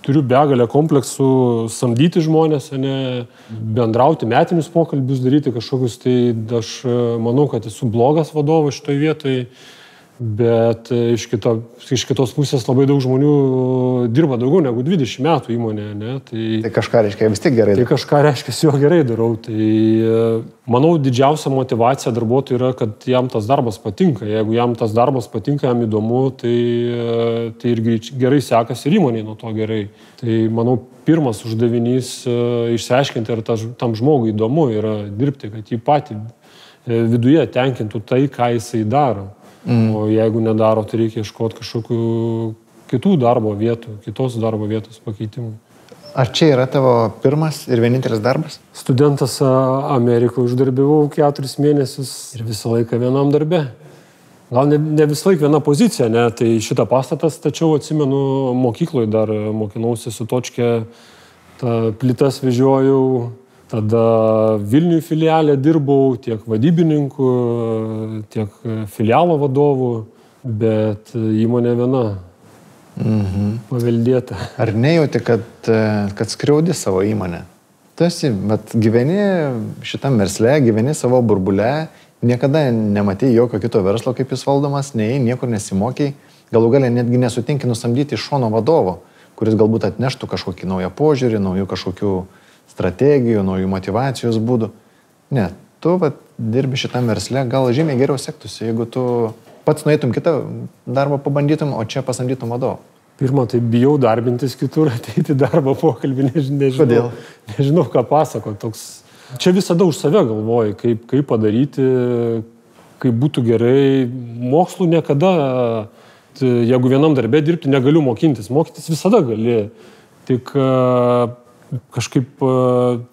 turiu begalę kompleksų samdyti žmonės, ne bendrauti, metinius pokalbius daryti kažkokius, tai aš manau, kad esu blogas vadovas šitoje vietoje Bet e, iš, kito, iš kitos pusės labai daug žmonių dirba daugiau negu 20 metų įmonėje. Ne? Tai, tai kažką reiškia vis tiek gerai. Tai kažką reiškia, jo gerai darau. Tai e, manau, didžiausia motivacija darbuotojui yra, kad jam tas darbas patinka. Jeigu jam tas darbas patinka, jam įdomu, tai, e, tai ir gerai sekasi ir įmoniai nuo to gerai. Tai manau, pirmas uždavinys išsiaiškinti, ar tas, tam žmogui įdomu yra dirbti, kad jį patį viduje tenkintų tai, ką jisai daro. Mm. O jeigu nedaro, tai reikia ieškoti kažkokių kitų darbo vietų, kitos darbo vietos pakeitimų. Ar čia yra tavo pirmas ir vienintelis darbas? Studentas Amerikoje uždarbiavau keturis mėnesius ir visą laiką vienam darbe. Gal ne, ne visą laiką viena pozicija, ne, tai šitą pastatą tačiau atsimenu mokykloje dar mokinausi su točkė, tą plytas vežiojau, Tada Vilniui filialė dirbau tiek vadybininku, tiek filialo vadovu, bet įmonė viena. Mhm. Paveldėta. Ar nejauti, kad, kad skriaudi savo įmonę? Tu esi, bet gyveni šitam versle, gyveni savo burbule, niekada nematei jokio kito verslo, kaip jis valdomas, nei niekur nesimokiai, galų galę netgi nesutinki nusamdyti iš šono vadovo, kuris galbūt atneštų kažkokį naują požiūrį, naujų kažkokių strategijų, naujų motivacijos būdų. Ne, tu vat, dirbi šitam versle, gal žymiai geriau sektųsi, jeigu tu pats nueitum kitą darbą pabandytum, o čia pasamdytum vadovą. Pirma, tai bijau darbintis kitur, ateiti darbo pokalbį, než, nežinau, Kodėl? nežinau, ką pasako. Toks... Čia visada už save galvoju, kaip, kaip padaryti, kaip būtų gerai. Mokslų niekada, jeigu vienam darbė dirbti, negaliu mokintis. Mokytis visada gali. Tik kažkaip e,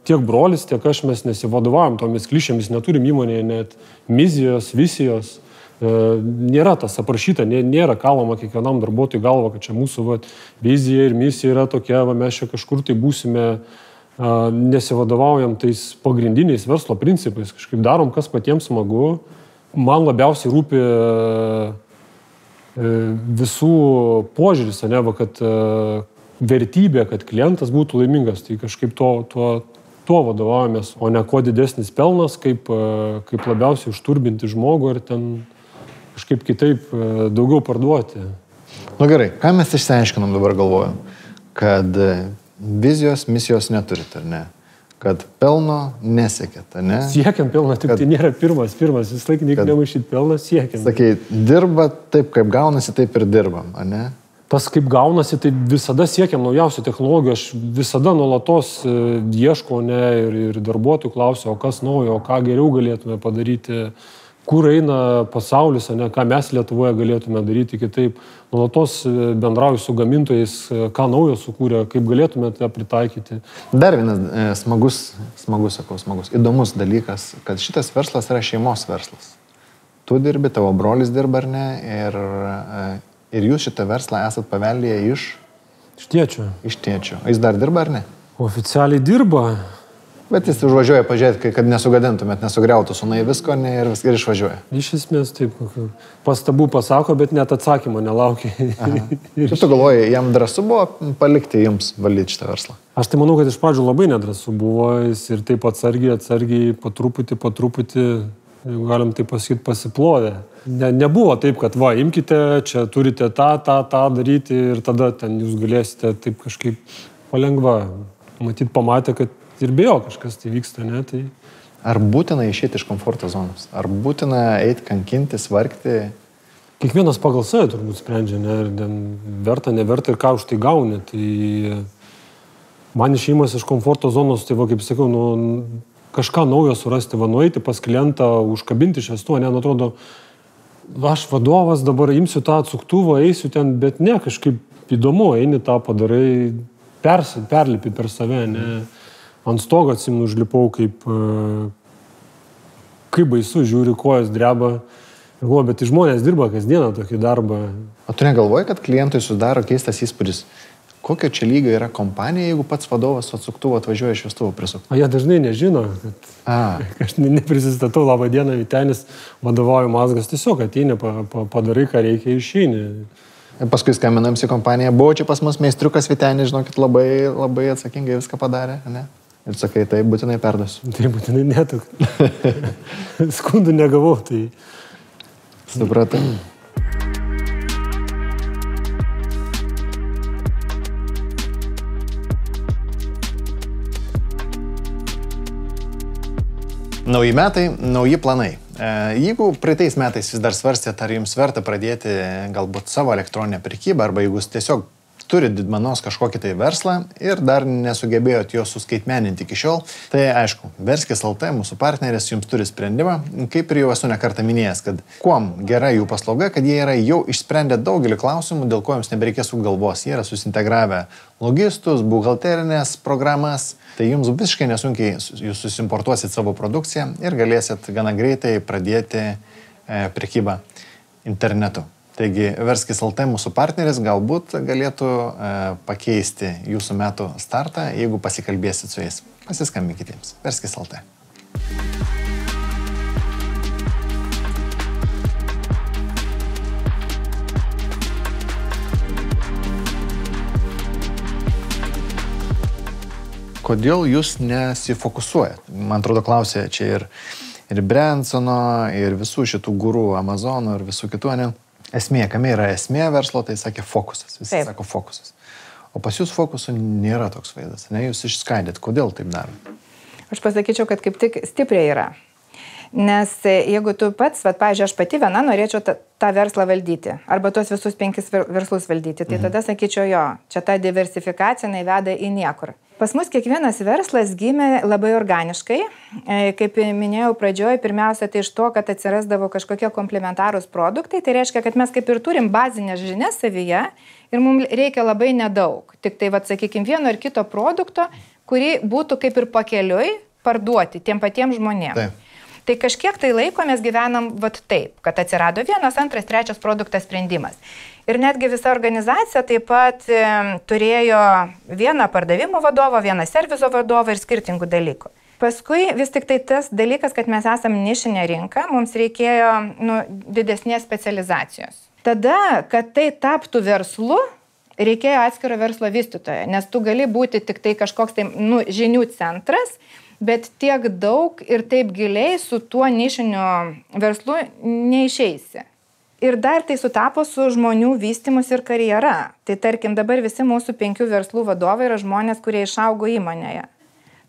tiek brolis, tiek aš mes nesivadovavom tomis klišėmis, neturim įmonėje net misijos, visijos. E, nėra tas aprašyta, nėra kalama kiekvienam darbuotojui galva, kad čia mūsų va, vizija ir misija yra tokia, va, mes čia kažkur tai būsime, e, nesivadovaujam tais pagrindiniais verslo principais, kažkaip darom, kas patiems smagu. Man labiausiai rūpi visų požiūris, ne, va, kad vertybė, kad klientas būtų laimingas. Tai kažkaip to, tuo, tuo vadovaujamės, o ne kuo didesnis pelnas, kaip, e, kaip labiausiai užturbinti žmogų ir ten kažkaip kitaip e, daugiau parduoti. Na nu gerai, ką mes išsiaiškinom dabar galvojam? Kad e, vizijos, misijos neturite, ar ne? Kad pelno nesiekėt, ne? Siekiam pelno, tik kad... tai nėra pirmas, pirmas, vis laik reikia nemaišyti pelną, siekiam. Sakai, dirba taip, kaip gaunasi, taip ir dirbam, ar ne? Tas kaip gaunasi, tai visada siekiam naujausių technologijų, aš visada nuolatos e, ieškau ne, ir, ir darbuotojų klausiu, o kas naujo, o ką geriau galėtume padaryti, kur eina pasaulis, ne, ką mes Lietuvoje galėtume daryti kitaip. Nuolatos e, bendrauju su gamintojais, e, ką naujo sukūrė, kaip galėtume tą pritaikyti. Dar vienas smagus, smagus, sakau, smagus, įdomus dalykas, kad šitas verslas yra šeimos verslas. Tu dirbi, tavo brolis dirba ar ne, ir Ir jūs šitą verslą esat paveldėję iš... Iš tėčio. Iš tėčio. Jis dar dirba ar ne? Oficialiai dirba. Bet jis užvažiuoja pažiūrėti, kad nesugadintumėt, nesugriautų sunai visko ne, ir, ir išvažiuoja. Iš esmės taip, pastabų pasako, bet net atsakymo nelaukia. ir tu galvoji, jam drąsu buvo palikti jums valdyti šitą verslą? Aš tai manau, kad iš pradžių labai nedrasu buvo, jis ir taip atsargiai, atsargiai, po truputį, po truputį jeigu galim tai pasakyti, pasiplovė. Ne, nebuvo taip, kad va, imkite, čia turite tą, tą, tą daryti ir tada ten jūs galėsite taip kažkaip palengva. Matyt, pamatė, kad ir be jo kažkas tai vyksta, ne? Tai... Ar būtina išėti iš komforto zonos? Ar būtina eiti kankintis, vargti? Kiekvienas pagal save turbūt sprendžia, ne? Ir verta, neverta ir ką už tai gauni. Tai man išėjimas iš komforto zonos, tai va, kaip sakiau, nu, kažką naujo surasti, va, nueiti pas klientą, užkabinti šviestuvą, ne, nu, atrodo, aš vadovas dabar imsiu tą atsuktuvą, eisiu ten, bet ne, kažkaip įdomu, eini tą padarai, pers, perlipi per save, ne. Ant stogo atsimenu užlipau, kaip, e, kaip baisu, žiūri, kojas dreba. O, bet tai žmonės dirba kasdieną tokį darbą. O tu negalvoji, kad klientui sudaro keistas įspūdis? Kokio čia lygio yra kompanija, jeigu pats vadovas su atsuktuvu atvažiuoja šviestuvo prisukti? O jie dažnai nežino, kad A. aš neprisistatau, laba diena, Vitenis, vadovauju mazgas, tiesiog ateini, pa, pa, padarai, ką reikia išeini. Paskui skambinam į kompaniją, buvo čia pas mus meistriukas Vitenis, žinokit, labai, labai atsakingai viską padarė, ne? Ir sakai, tai būtinai perduosiu. Tai būtinai netuk. Skundų negavau, tai... Supratau. Nauji metai, nauji planai. E, jeigu praeitais metais vis dar svarstėte, ar jums verta pradėti galbūt savo elektroninę prekybą, arba jeigu jūs tiesiog turit didmanos kažkokį tai verslą ir dar nesugebėjot jo suskaitmeninti iki šiol, tai aišku, Verskis LT, mūsų partneris, jums turi sprendimą, kaip ir jau esu nekartą minėjęs, kad kuom gera jų paslauga, kad jie yra jau išsprendę daugelį klausimų, dėl ko jums nebereikės su galvos. Jie yra susintegravę logistus, buhalterinės programas, tai jums visiškai nesunkiai jūs susimportuosit savo produkciją ir galėsit gana greitai pradėti e, prekybą internetu. Taigi Verskis LT mūsų partneris galbūt galėtų e, pakeisti jūsų metų startą, jeigu pasikalbėsit su jais. Pasiskambinkite jiems. Verskis LT. Kodėl jūs nesifokusuojat? Man atrodo, klausė čia ir, ir Bransono, ir visų šitų gurų, Amazono ir visų kitų, ne? Esmė, kame yra esmė verslo, tai sakė fokusas. Visi taip. sako fokusas. O pas jūs fokusų nėra toks vaizdas, ne, jūs išskaidėt, kodėl taip daro? Aš pasakyčiau, kad kaip tik stipriai yra. Nes e, jeigu tu pats, va, pavyzdžiui, aš pati viena norėčiau tą, verslą valdyti, arba tuos visus penkis verslus valdyti, tai mhm. tada sakyčiau jo, čia ta diversifikacija neveda į niekur. Pas mus kiekvienas verslas gimė labai organiškai. E, kaip minėjau pradžioje, pirmiausia, tai iš to, kad atsirasdavo kažkokie komplementarūs produktai. Tai reiškia, kad mes kaip ir turim bazinės žinias savyje ir mums reikia labai nedaug. Tik tai, vad, sakykime, vieno ar kito produkto, kurį būtų kaip ir pakeliui parduoti tiem patiems žmonėms. Taip. Tai kažkiek tai laiko mes gyvenam vat taip, kad atsirado vienas, antras, trečias produktas sprendimas. Ir netgi visa organizacija taip pat e, turėjo vieną pardavimo vadovą, vieną serviso vadovą ir skirtingų dalykų. Paskui vis tik tai tas dalykas, kad mes esame nišinė rinka, mums reikėjo nu, didesnės specializacijos. Tada, kad tai taptų verslu, reikėjo atskiro verslo vystytojo, nes tu gali būti tik tai kažkoks tai nu, žinių centras, bet tiek daug ir taip giliai su tuo nišiniu verslu neišeisi. Ir dar tai sutapo su žmonių vystimus ir karjera. Tai tarkim, dabar visi mūsų penkių verslų vadovai yra žmonės, kurie išaugo įmonėje.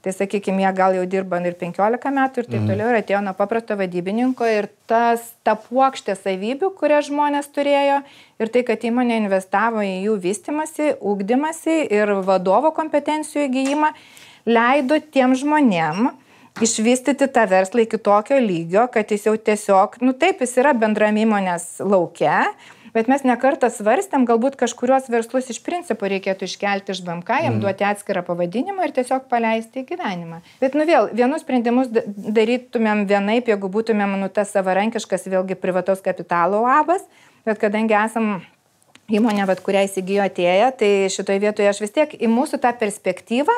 Tai sakykime, jie gal jau dirba ir 15 metų ir taip mm. toliau ir atėjo nuo paprasto vadybininko ir tas, ta puokštė savybių, kurias žmonės turėjo ir tai, kad įmonė investavo į jų vystimasi, ūkdymasi ir vadovo kompetencijų įgyjimą, leido tiem žmonėm išvystyti tą verslą iki tokio lygio, kad jis jau tiesiog, nu taip, jis yra bendram įmonės laukia, bet mes nekartą svarstėm, galbūt kažkurios verslus iš principo reikėtų iškelti iš BMK, jam mm. duoti atskirą pavadinimą ir tiesiog paleisti į gyvenimą. Bet nu vėl, vienus sprendimus darytumėm vienaip, jeigu būtumėm nu tas savarankiškas, vėlgi privataus kapitalo abas, bet kadangi esam įmonė, bet kurią įsigijo atėję, tai šitoje vietoje aš vis tiek į mūsų tą perspektyvą,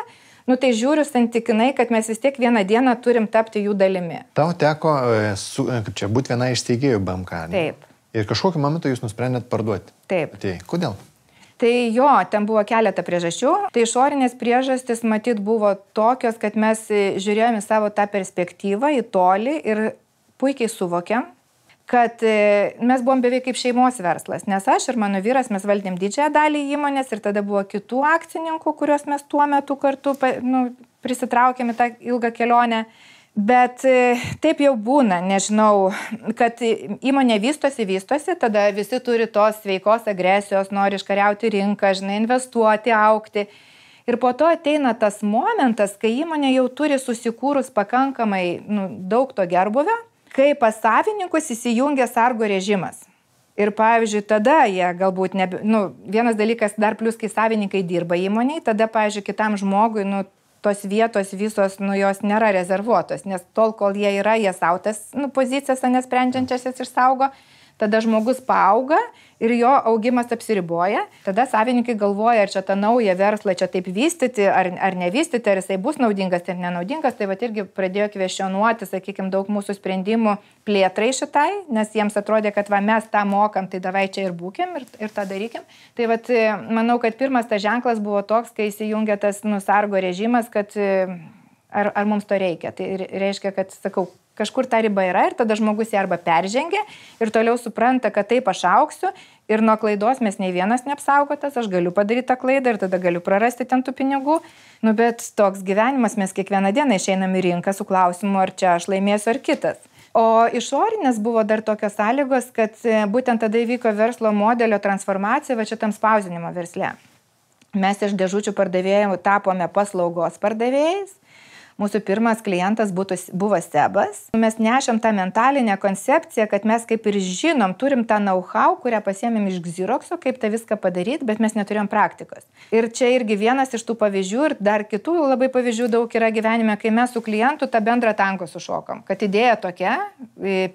nu tai žiūriu santykinai, kad mes vis tiek vieną dieną turim tapti jų dalimi. Tau teko, e, su, e, kaip čia, būti viena iš steigėjų BMK. Ne? Taip. Ir kažkokiu momentu jūs nusprendėt parduoti. Taip. Tai kodėl? Tai jo, ten buvo keletą priežasčių. Tai išorinės priežastys matyt buvo tokios, kad mes e, žiūrėjome savo tą perspektyvą į tolį ir puikiai suvokėm, kad e, mes buvom beveik kaip šeimos verslas, nes aš ir mano vyras mes valdėm didžiąją dalį įmonės ir tada buvo kitų akcininkų, kuriuos mes tuo metu kartu nu, prisitraukėme tą ilgą kelionę. Bet e, taip jau būna, nežinau, kad įmonė vystosi, vystosi, tada visi turi tos sveikos agresijos, nori iškariauti rinką, žinai, investuoti, aukti. Ir po to ateina tas momentas, kai įmonė jau turi susikūrus pakankamai nu, daug to gerbuvio, kai pas savininkus įsijungia sargo režimas. Ir pavyzdžiui, tada jie galbūt, ne, nu, vienas dalykas dar plus, kai savininkai dirba įmoniai, tada, pavyzdžiui, kitam žmogui, nu, tos vietos visos, nu, jos nėra rezervuotos, nes tol, kol jie yra, jie sautas, nu, pozicijas, nesprendžiančias išsaugo, tada žmogus paauga ir jo augimas apsiriboja, tada savininkai galvoja, ar čia tą naują verslą čia taip vystyti, ar, ar nevystyti, ar jisai bus naudingas ar nenaudingas, tai va irgi pradėjo kvešionuoti, sakykime, daug mūsų sprendimų plėtrai šitai, nes jiems atrodė, kad va mes tą mokam, tai davai čia ir būkim ir, ir tą darykim. Tai va, manau, kad pirmas tas ženklas buvo toks, kai įsijungia tas nusargo režimas, kad ar, ar mums to reikia. Tai reiškia, kad, sakau, kažkur ta riba yra ir tada žmogus ją arba peržengia ir toliau supranta, kad taip aš auksiu ir nuo klaidos mes nei vienas neapsaugotas, aš galiu padaryti tą klaidą ir tada galiu prarasti ten tų pinigų. Nu, bet toks gyvenimas mes kiekvieną dieną išeinam į rinką su klausimu, ar čia aš laimėsiu ar kitas. O išorinės buvo dar tokios sąlygos, kad e, būtent tada įvyko verslo modelio transformacija va šitam spausinimo versle. Mes iš dėžučių pardavėjų tapome paslaugos pardavėjais mūsų pirmas klientas būtų, buvo Sebas. Mes nešam tą mentalinę koncepciją, kad mes kaip ir žinom, turim tą know-how, kurią pasiemėm iš Xeroxo, kaip tą viską padaryti, bet mes neturėjom praktikos. Ir čia irgi vienas iš tų pavyzdžių ir dar kitų labai pavyzdžių daug yra gyvenime, kai mes su klientu tą bendrą tanką sušokom. Kad idėja tokia,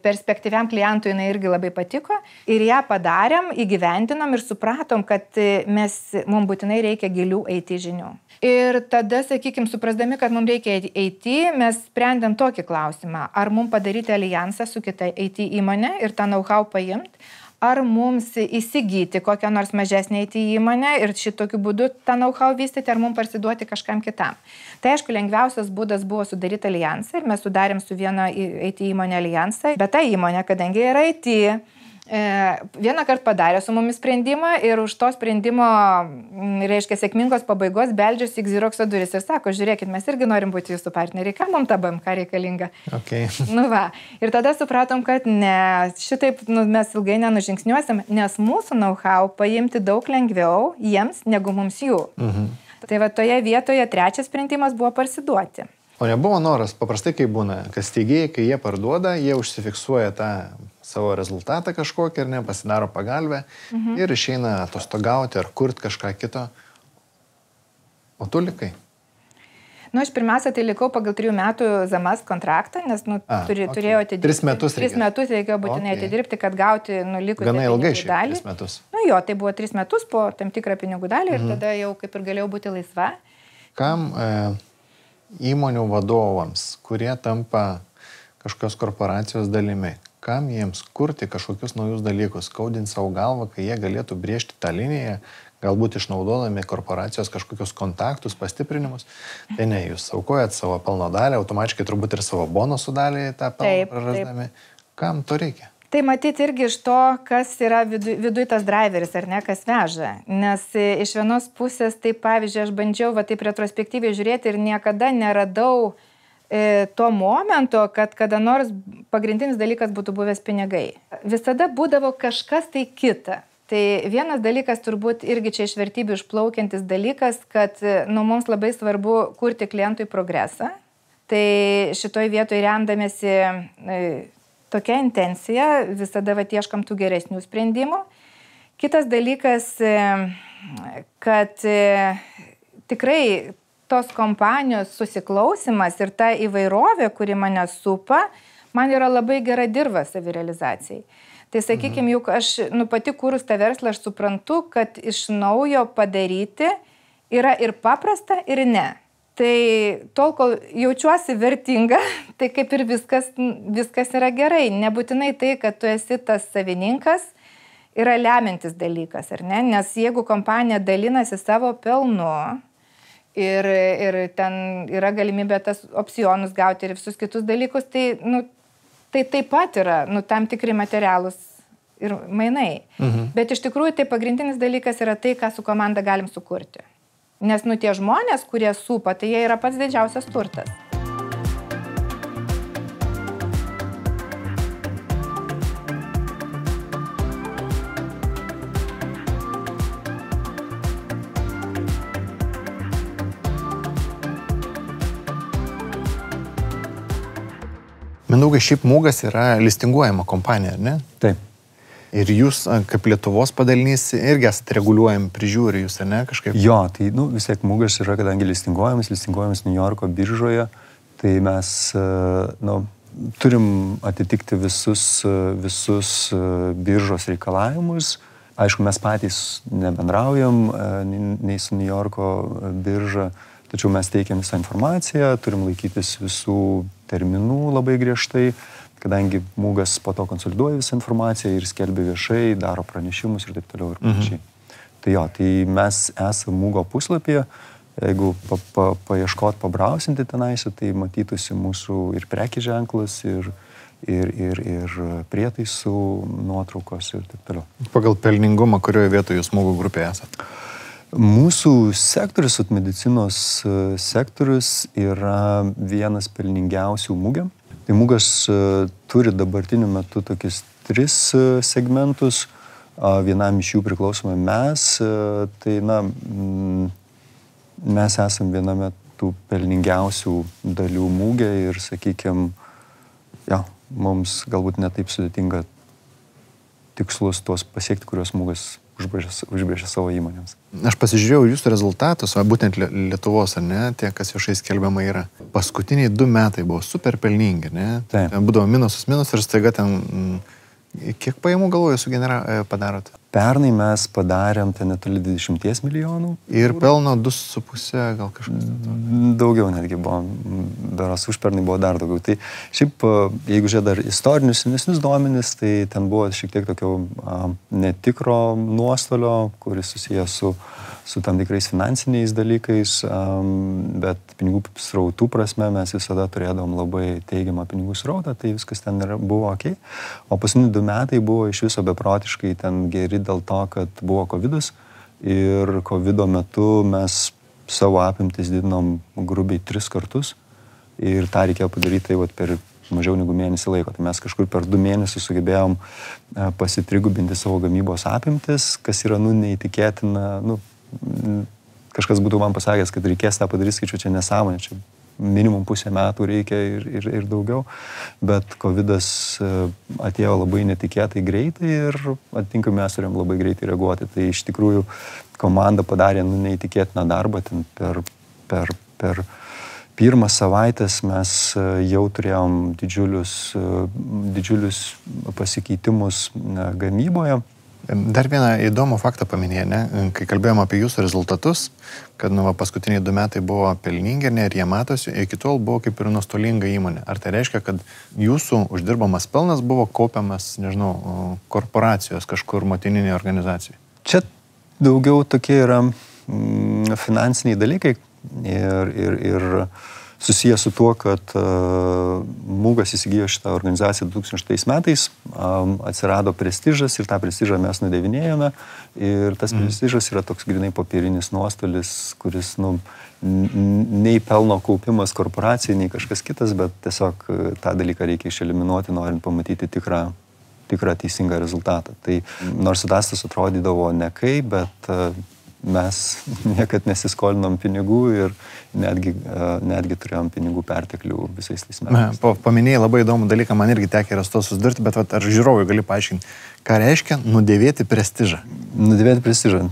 perspektyviam klientui jinai irgi labai patiko ir ją padarėm, įgyvendinom ir supratom, kad mes, mums būtinai reikia gilių eiti žinių. Ir tada, sakykime, suprasdami, kad mums reikia IT, mes sprendėm tokį klausimą, ar mums padaryti alijansą su kita IT įmonė ir tą know-how paimti, ar mums įsigyti kokią nors mažesnę IT įmonę ir šitokiu būdu tą know-how vystyti, ar mums parsiduoti kažkam kitam. Tai aišku, lengviausias būdas buvo sudaryti alijansą ir mes sudarėm su viena IT įmonė alijansą, bet ta įmonė, kadangi yra IT, vieną kartą padarė su mumis sprendimą ir už to sprendimo, reiškia, sėkmingos pabaigos beldžiasi į Xeroxo duris ir sako, žiūrėkit, mes irgi norim būti jūsų partneriai, kam mums ta BMK reikalinga. Okay. Nu va, ir tada supratom, kad ne, šitaip nu, mes ilgai nenužingsniuosim, nes mūsų know-how paimti daug lengviau jiems negu mums jų. Mhm. Tai va toje vietoje trečias sprendimas buvo parsiduoti. O nebuvo noras, paprastai kaip būna, kas teigėjai, kai jie parduoda, jie užsifiksuoja tą savo rezultatą kažkokį ar ne, pasidaro pagalbę mhm. ir išeina atostogauti ar kurti kažką kito. O tu likai? Nu, aš pirmiausia, tai likau pagal trijų metų ZAMAS kontraktą, nes nu, A, turi, okay. turėjau atidirbti. Tris metus. Tris metus reikėjo būtinai okay. atidirbti, kad gauti nulikusį. Gana ilgai šiaip. Dalį. Tris metus. Nu jo, tai buvo tris metus po tam tikrą pinigų dalį mhm. ir tada jau kaip ir galėjau būti laisva. Kam e, įmonių vadovams, kurie tampa kažkokios korporacijos dalimi, kam jiems kurti kažkokius naujus dalykus, skaudinti savo galvą, kai jie galėtų brėžti tą liniją, galbūt išnaudodami korporacijos kažkokius kontaktus, pastiprinimus. Tai ne, jūs aukojat savo pelno dalį, automatiškai turbūt ir savo bonusų dalį tą pelną prarasdami. Kam to reikia? Tai matyti irgi iš to, kas yra viduj vidu tas driveris, ar ne, kas veža. Nes iš vienos pusės, tai pavyzdžiui, aš bandžiau va taip retrospektyviai žiūrėti ir niekada neradau uh, E, to momento, kad kada nors pagrindinis dalykas būtų buvęs pinigai. Visada būdavo kažkas tai kita. Tai vienas dalykas turbūt irgi čia iš vertybių išplaukiantis dalykas, kad nu, mums labai svarbu kurti klientui progresą. Tai šitoj vietoje remdamėsi e, tokia intencija, visada va ieškam tų geresnių sprendimų. Kitas dalykas, e, kad tikrai tos kompanijos susiklausimas ir ta įvairovė, kuri mane supa, man yra labai gera dirba savirealizacijai. Tai sakykime, mhm. juk aš, nu pati kūrus tą verslą, aš suprantu, kad iš naujo padaryti yra ir paprasta, ir ne. Tai tol, kol jaučiuosi vertinga, tai kaip ir viskas, viskas yra gerai. Nebūtinai tai, kad tu esi tas savininkas, yra lemiantis dalykas, ar ne? Nes jeigu kompanija dalinasi savo pelnu, ir, ir ten yra galimybė tas opcionus gauti ir visus kitus dalykus, tai, nu, tai taip pat yra nu, tam tikri materialus ir mainai. Mhm. Bet iš tikrųjų tai pagrindinis dalykas yra tai, ką su komanda galim sukurti. Nes nu tie žmonės, kurie supa, tai jie yra pats didžiausias turtas. Mindaugai, šiaip mūgas yra listinguojama kompanija, ar ne? Taip. Ir jūs, kaip Lietuvos padalinys, irgi esate reguliuojami, prižiūri jūs, ar ne, kažkaip? Jo, tai nu, vis tiek mūgas yra, kadangi listinguojamas, listinguojamas New Yorko biržoje, tai mes nu, turim atitikti visus, visus biržos reikalavimus. Aišku, mes patys nebendraujam nei su New Yorko birža, tačiau mes teikiam visą informaciją, turim laikytis visų terminų labai griežtai kadangi mūgas po to konsoliduoja visą informaciją ir skelbia viešai, daro pranešimus ir taip toliau ir panašiai. Mhm. Tai jo, tai mes esame mūgo puslapyje, jeigu pa, pa, paieškot, pabrausinti tenais, tai matytųsi mūsų ir prekį ženklas, ir, ir, ir, ir prietaisų nuotraukos ir taip toliau. Pagal pelningumą, kurioje vietoje jūs mūgų grupėje esate? Mūsų sektorius, medicinos e, sektorius yra vienas pelningiausių mūgiam. Tai mūgas e, turi dabartiniu metu tokius tris e, segmentus, vienam iš jų priklausome mes, tai na, mes esame viename tų pelningiausių dalių mūgė ir, sakykime, ja, mums galbūt netaip sudėtinga tikslus tuos pasiekti, kuriuos mūgas užbrėžė savo įmonėms. Aš pasižiūrėjau jūsų rezultatus, o būtent Lietuvos, ar ne, tie, kas viešai skelbiama yra. Paskutiniai du metai buvo super pelningi, ne? Taip. Būdavo minusus minus ir staiga ten... Mm, kiek pajamų galvoju sugenera, e, padarot? Pernai mes padarėm ten netoli 20 milijonų. Ir pelno 2,5 gal kažkas. Daugiau netgi buvo, beros užpernai buvo dar daugiau. Tai šiaip, jeigu žiūrėt dar istorinius senesnius duomenis, tai ten buvo šiek tiek tokio netikro nuostolio, kuris susijęs su su tam tikrais finansiniais dalykais, bet pinigų srautų prasme mes visada turėdavom labai teigiamą pinigų srautą, tai viskas ten buvo ok. O paskutiniai du metai buvo iš viso beprotiškai ten geri dėl to, kad buvo COVID ir COVID metu mes savo apimtis didinom grubiai tris kartus ir tą reikėjo padaryti tai vat, per mažiau negu mėnesį laiko. Tai mes kažkur per du mėnesius sugebėjom e, pasitrigubinti savo gamybos apimtis, kas yra, nu, neįtikėtina, nu, kažkas būtų man pasakęs, kad reikės tą padaryti, skaičiu, čia nesąmonė, čia minimum pusę metų reikia ir, ir, ir daugiau, bet COVID e, atėjo labai netikėtai greitai ir atitinkamai mes turėjom labai greitai reaguoti. Tai iš tikrųjų komanda padarė nu, neįtikėtiną darbą, ten per, per, per pirmas savaitės mes e, jau turėjom didžiulius, e, didžiulius pasikeitimus gamyboje Dar vieną įdomų faktą paminėjai, ne? kai kalbėjom apie jūsų rezultatus, kad nu, va, paskutiniai du metai buvo pelningi ne, ir jie matosi, iki tol buvo kaip ir nuostolinga įmonė. Ar tai reiškia, kad jūsų uždirbamas pelnas buvo kaupiamas, nežinau, korporacijos kažkur motininėje organizacijoje? Čia daugiau tokie yra mm, finansiniai dalykai ir, ir, ir susijęs su tuo, kad uh, Mūgas įsigijo šitą organizaciją 2006 metais, atsirado prestižas ir tą prestižą mes nudevinėjome ir tas mm. prestižas yra toks grinai popierinis nuostolis, kuris, nu, nei pelno kaupimas korporacijai, nei kažkas kitas, bet tiesiog tą dalyką reikia išeliminuoti, norint pamatyti tikrą tikrą teisingą rezultatą. Tai nors dastas atrodydavo nekai, bet mes niekad nesiskolinom pinigų ir netgi, e, netgi turėjom pinigų perteklių visais tais metais. Pa, paminėjai labai įdomų dalyką, man irgi tekė yra su to susidurti, bet vat, ar žiūrovui gali paaiškinti, ką reiškia nudėvėti prestižą? Nudėvėti prestižą.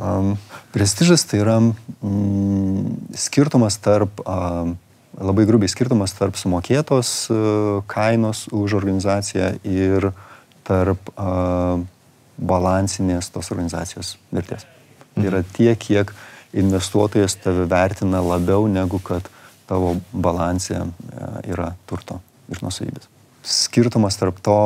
Um, prestižas tai yra mm, skirtumas tarp, um, labai grubiai skirtumas tarp sumokėtos uh, kainos už organizaciją ir tarp balansinės tos organizacijos vertės. Tai yra tiek, kiek investuotojas tave vertina labiau negu kad tavo balansė e, yra turto ir nusavybės. Skirtumas tarp to,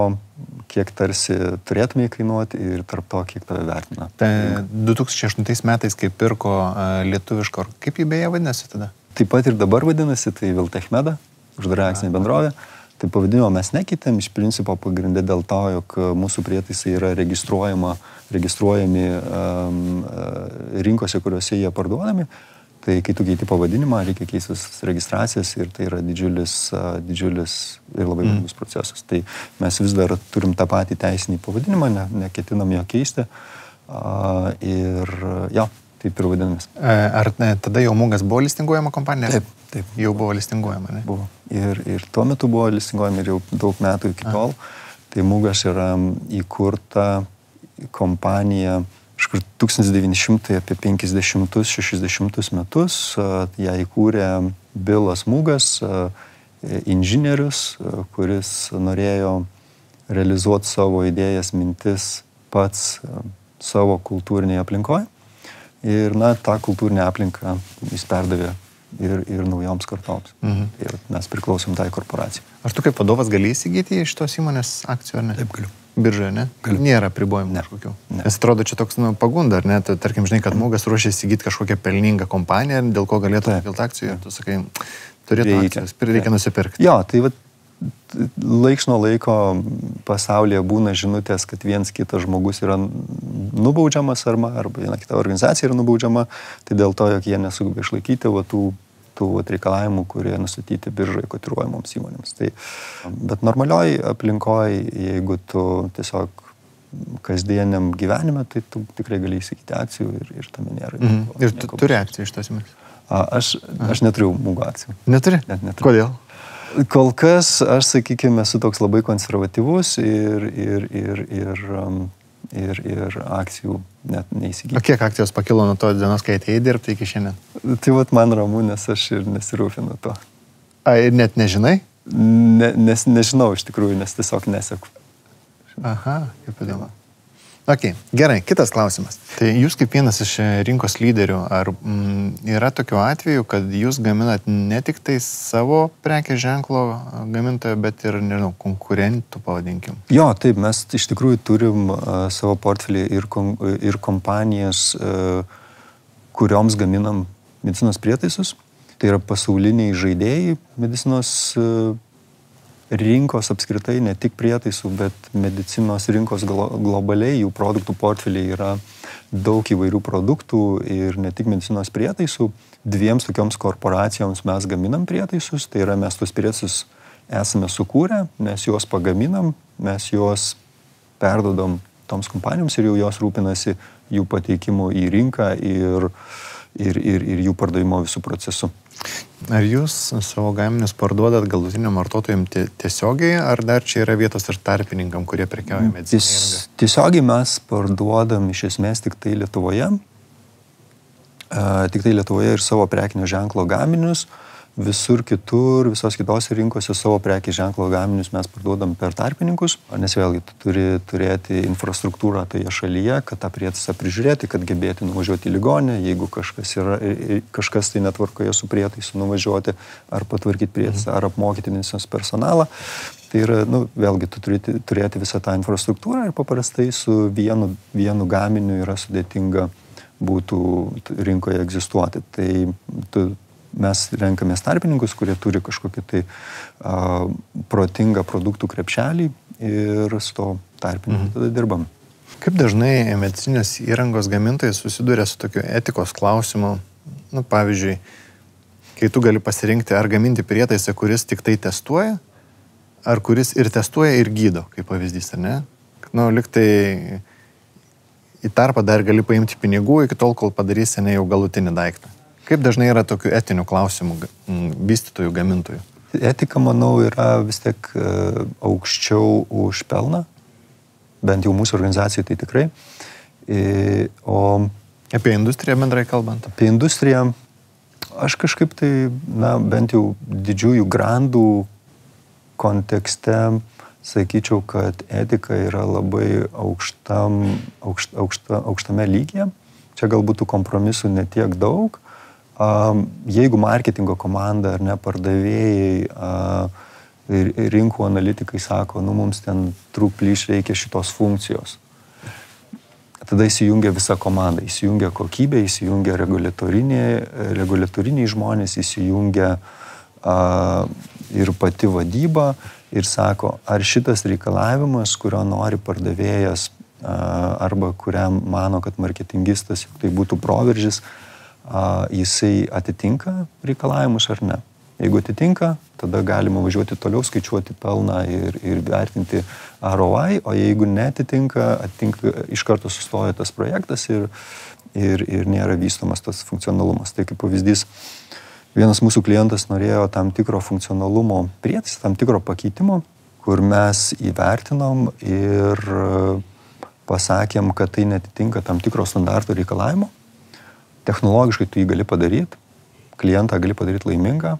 kiek tarsi turėtumai kainuoti ir tarp to, kiek tave vertina. Tai 2008 metais, kai pirko e, lietuviško, kaip jį beje vadinasi tada? Taip pat ir dabar vadinasi, tai Viltechmeda, uždara akcinė bendrovė. Tai pavadinimo mes nekeitėm iš principo pagrindė dėl to, jog mūsų prietaisai yra registruojami um, rinkose, kuriuose jie parduodami. Tai kai tu keiti pavadinimą, reikia keisti visas registracijas ir tai yra didžiulis, uh, didžiulis ir labai brangus mm. procesas. Tai mes vis dar turim tą patį teisinį pavadinimą, ne, neketinam jo keisti. Uh, ir jo, taip ir vadinamės. Ar ne, tada jau Mūgas buvo listinguojama kompanija? Taip, Taip. Jau buvo listinguojama, ne? Buvo. Ir, ir tuo metu buvo listinguojama ir jau daug metų iki tol. A. Tai Mugas yra įkurta kompanija kažkur 1900 apie 50-60 metus. Ją įkūrė Bilas Mugas, inžinierius, kuris norėjo realizuoti savo idėjas, mintis pats savo kultūrinėje aplinkoje. Ir, na, tą kultūrinę aplinką jis perdavė ir, ir naujoms kartoms. Mhm. Ir mes priklausom tai korporacijai. Ar tu kaip vadovas gali įsigyti iš tos įmonės akcijų ar ne? Taip galiu. Biržoje, ne? Galiu. Nėra pribojimų kažkokių. Ne. Nes atrodo, čia toks nu, pagunda, ar ne? Tu, tarkim, žinai, kad Mūgas ruošia įsigyti kažkokią pelningą kompaniją, dėl ko galėtų kilti akcijų. Tu sakai, turėtų reikia, akcijas, reikia nusipirkti. Jo, tai vat, laiks nuo laiko pasaulyje būna žinutės, kad viens kitas žmogus yra nubaudžiamas arba, arba viena kita organizacija yra nubaudžiama, tai dėl to, jog jie nesugeba išlaikyti va, tų, tų va, reikalavimų, kurie nustatyti biržoje kotiruojamoms įmonėms. Tai, bet normalioj aplinkoje, jeigu tu tiesiog kasdieniam gyvenime, tai tu tikrai gali įsigyti akcijų ir, ir tame nėra. Mhm. Ir tu turi akcijų iš tos įmonės? Aš, aš neturiu mūgų akcijų. Neturi? Net neturiu. Kodėl? Kol kas aš, sakykime, esu toks labai konservatyvus ir, ir, ir, ir, um, ir, ir akcijų net neįsigyti. O kiek akcijos pakilo nuo tos dienos, kai atėjai dirbti iki šiandien? Tai vat man ramu, nes aš ir nesirūpinu to. A, ir net nežinai? Ne, nes nežinau iš tikrųjų, nes tiesiog neseku. Aha, kaip įdomu. Ok, gerai, kitas klausimas. Tai jūs kaip vienas iš e, rinkos lyderių, ar mm, yra tokių atvejų, kad jūs gaminat ne tik tai savo prekės ženklo gamintojo, bet ir, nežinau, konkurentų, pavadinkim? Jo, taip, mes iš tikrųjų turim uh, savo portfelį ir, kom, ir kompanijas, uh, kurioms gaminam medicinos prietaisus. Tai yra pasauliniai žaidėjai medicinos uh, rinkos apskritai, ne tik prietaisų, bet medicinos rinkos glo globaliai, jų produktų portfeliai yra daug įvairių produktų ir ne tik medicinos prietaisų. Dviems tokioms korporacijoms mes gaminam prietaisus, tai yra mes tuos prietaisus esame sukūrę, mes juos pagaminam, mes juos perdodam toms kompanijoms ir jau jos rūpinasi jų pateikimu į rinką ir, ir, ir, ir jų pardavimo visų procesu. Ar jūs savo gaminius parduodat galutiniam vartotojim tiesiogiai, ar dar čia yra vietos ir tarpininkam, kurie prekiauja mediciną? Ties, tiesiogiai mes parduodam iš esmės tik tai Lietuvoje, tik tai Lietuvoje ir savo prekinio ženklo gaminius. Uh, visur kitur, visos kitose rinkose savo prekį ženklo gaminius mes parduodam per tarpininkus, nes vėlgi tu turi turėti infrastruktūrą toje šalyje, kad tą prietaisą prižiūrėti, kad gebėti nuvažiuoti į ligonę, jeigu kažkas, yra, kažkas tai netvarkoje su prietaisu nuvažiuoti, ar patvarkyti prietaisą, mhm. ar apmokyti medicinos personalą. Tai yra, nu, vėlgi, tu turėti, turėti visą tą infrastruktūrą ir paprastai su vienu, vienu gaminiu yra sudėtinga būtų rinkoje egzistuoti. Tai tu mes renkamės tarpininkus, kurie turi kažkokį tai a, protingą produktų krepšelį ir su to tarpininku mhm. tada dirbam. Kaip dažnai medicinės įrangos gamintojai susiduria su tokiu etikos klausimu, nu, pavyzdžiui, kai tu gali pasirinkti ar gaminti prietaisą, kuris tik tai testuoja, ar kuris ir testuoja, ir gydo, kaip pavyzdys, ar ne? Nu, liktai į tarpą dar gali paimti pinigų iki tol, kol padarysi ne jau galutinį daiktą. Kaip dažnai yra tokių etinių klausimų vystytojų, gamintojų? Etika, manau, yra vis tiek e, aukščiau už pelną, bent jau mūsų organizacijai tai tikrai. O apie industriją bendrai kalbant? Apie industriją aš kažkaip tai, na, bent jau didžiųjų grandų kontekste sakyčiau, kad etika yra labai aukštam, aukšt, aukšta, aukštame lygyje. Čia galbūt kompromisų netiek daug, Jeigu marketingo komanda ar ne pardavėjai ir rinkų analitikai sako, nu mums ten trūkplyš reikia šitos funkcijos, tada įsijungia visa komanda, įsijungia kokybė, įsijungia reguliatoriniai žmonės, įsijungia a, ir pati vadyba ir sako, ar šitas reikalavimas, kurio nori pardavėjas a, arba kuriam mano, kad marketingistas, tai būtų proveržis, a, jisai atitinka reikalavimus ar ne. Jeigu atitinka, tada galima važiuoti toliau, skaičiuoti pelną ir, ir vertinti ROI, o jeigu netitinka, atitinka, iš karto sustoja tas projektas ir, ir, ir nėra vystomas tas funkcionalumas. Tai kaip pavyzdys, Vienas mūsų klientas norėjo tam tikro funkcionalumo prietaisą, tam tikro pakeitimo, kur mes įvertinom ir pasakėm, kad tai netitinka tam tikro standarto reikalavimo. Technologiškai tu jį gali padaryti, klientą gali padaryti laimingą,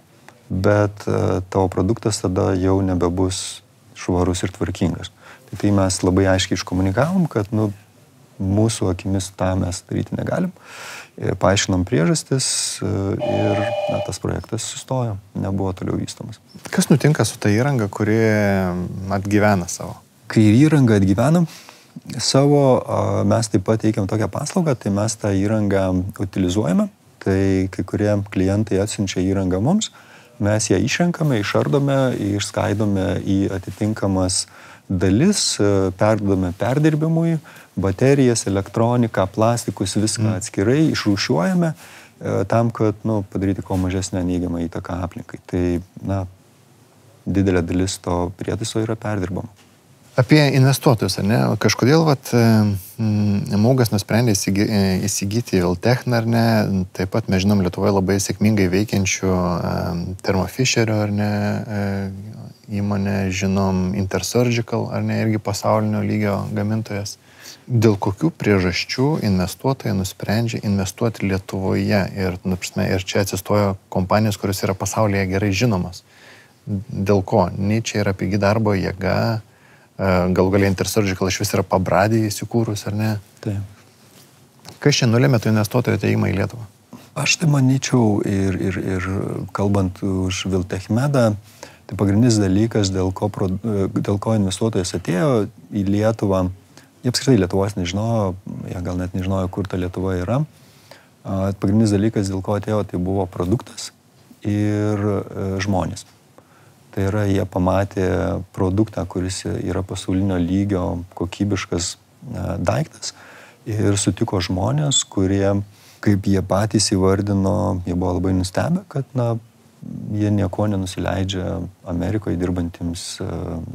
bet uh, tavo produktas tada jau nebebus švarus ir tvarkingas. Tai tai mes labai aiškiai iškomunikavom, kad nu, mūsų akimis tą mes daryti negalim. Paaiškinom priežastis e, ir na, tas projektas sustojo, nebuvo toliau vystomas. Kas nutinka su ta įranga, kuri atgyvena savo? Kai įranga atgyvena, savo mes taip pat teikiam tokią paslaugą, tai mes tą įrangą utilizuojame, tai kai kurie klientai atsiunčia įrangą mums, mes ją išrenkame, išardome, išskaidome į atitinkamas dalis, perdodame perdirbimui, baterijas, elektroniką, plastikus, viską mm. atskirai išrūšiuojame tam, kad nu, padaryti kuo mažesnę neigiamą įtaką aplinkai. Tai na, didelė dalis to prietaiso yra perdirbama. Apie investuotojus, ar ne? Kažkodėl vat, Mūgas nusprendė e, įsigyti Viltechną, ar ne? Taip pat mes žinom Lietuvoje labai sėkmingai veikiančių Thermo Fisherio, ar ne? E, įmonę, žinom Intersurgical, ar ne? Irgi pasaulinio lygio gamintojas. Dėl kokių priežasčių investuotojai nusprendžia investuoti Lietuvoje ir, nu, ir čia atsistojo kompanijos, kurios yra pasaulyje gerai žinomas. Dėl ko? Nei čia yra pigi darbo jėga, gal galiai Intersurgical iš vis yra pabradį įsikūrus, ar ne? Taip. Kas čia nulėmė tų investuotojų ateimą į Lietuvą? Aš tai manyčiau ir, ir, ir kalbant už Viltechmedą, tai pagrindinis dalykas, dėl ko, pro, dėl ko investuotojas atėjo į Lietuvą, jie apskritai Lietuvos nežinojo, jie gal net nežinojo, kur ta Lietuva yra. Pagrindinis dalykas, dėl ko atėjo, tai buvo produktas ir e, žmonės. Tai yra, jie pamatė produktą, kuris yra pasaulinio lygio kokybiškas daiktas ir sutiko žmonės, kurie, kaip jie patys įvardino, jie buvo labai nustebę, kad na, jie nieko nenusileidžia Amerikoje dirbantiems e,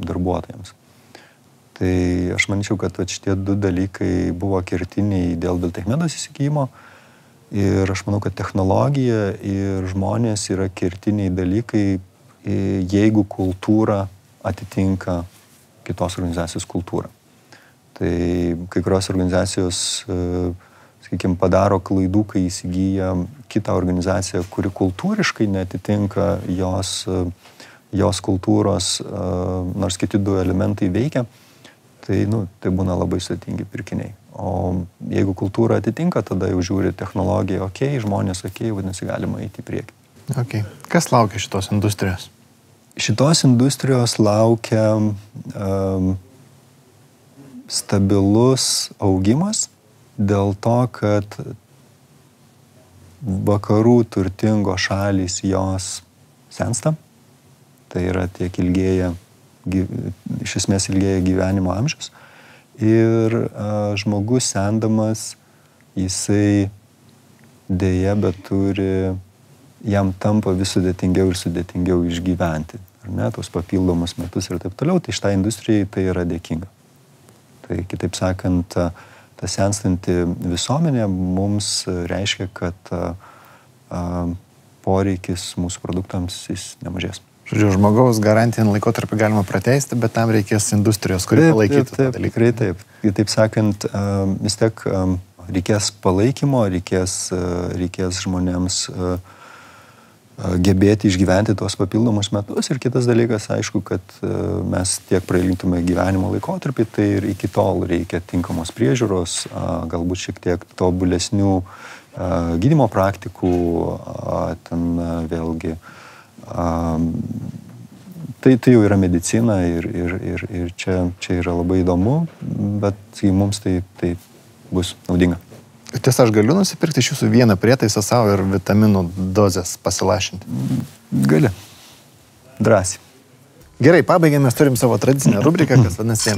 darbuotojams. Tai aš manyčiau, kad šitie du dalykai buvo kertiniai dėl Viltechmedos įsigijimo. Ir aš manau, kad technologija ir žmonės yra kertiniai dalykai jeigu kultūra atitinka kitos organizacijos kultūrą. Tai kai kurios organizacijos, e, sakykime, padaro klaidų, kai įsigyja kitą organizaciją, kuri kultūriškai netitinka jos, e, jos kultūros, e, nors kiti du elementai veikia, tai, nu, tai būna labai sudėtingi pirkiniai. O jeigu kultūra atitinka, tada jau žiūri technologiją, ok, žmonės ok, vadinasi, galima eiti į priekį. Okay. Kas laukia šitos industrijos? Šitos industrijos laukia um, stabilus augimas dėl to, kad vakarų turtingo šalys jos sensta. Tai yra tiek ilgėja, iš esmės ilgėja gyvenimo amžius. Ir a, žmogus sendamas, jisai dėja, bet turi jam tampa vis sudėtingiau ir sudėtingiau išgyventi, ar ne, tos papildomus metus ir taip toliau, tai šitai industrijai tai yra dėkinga. Tai kitaip sakant, ta senstanti visuomenė mums reiškia, kad poreikis mūsų produktams jis nemažės. Žodžiu, žmogaus garantinį laikotarpį galima prateisti, bet tam reikės industrijos, kuri taip, palaikytų taip, taip. Tikrai taip. Kitaip sakant, vis tiek reikės palaikymo, reikės, reikės žmonėms uh, gebėti išgyventi tuos papildomus metus. Ir kitas dalykas, aišku, kad mes tiek prailgintume gyvenimo laikotarpį, tai ir iki tol reikia tinkamos priežiūros, galbūt šiek tiek tobulesnių gydimo praktikų, ten vėlgi. Tai, tai jau yra medicina ir, ir, ir, ir čia, čia yra labai įdomu, bet mums tai, tai bus naudinga. Tiesa, aš galiu nusipirkti iš jūsų vieną prietaisą savo ir vitaminų dozes pasilašinti. Gali. Drąsiai. Gerai, pabaigai mes turim savo tradicinę rubriką, kas vadinasi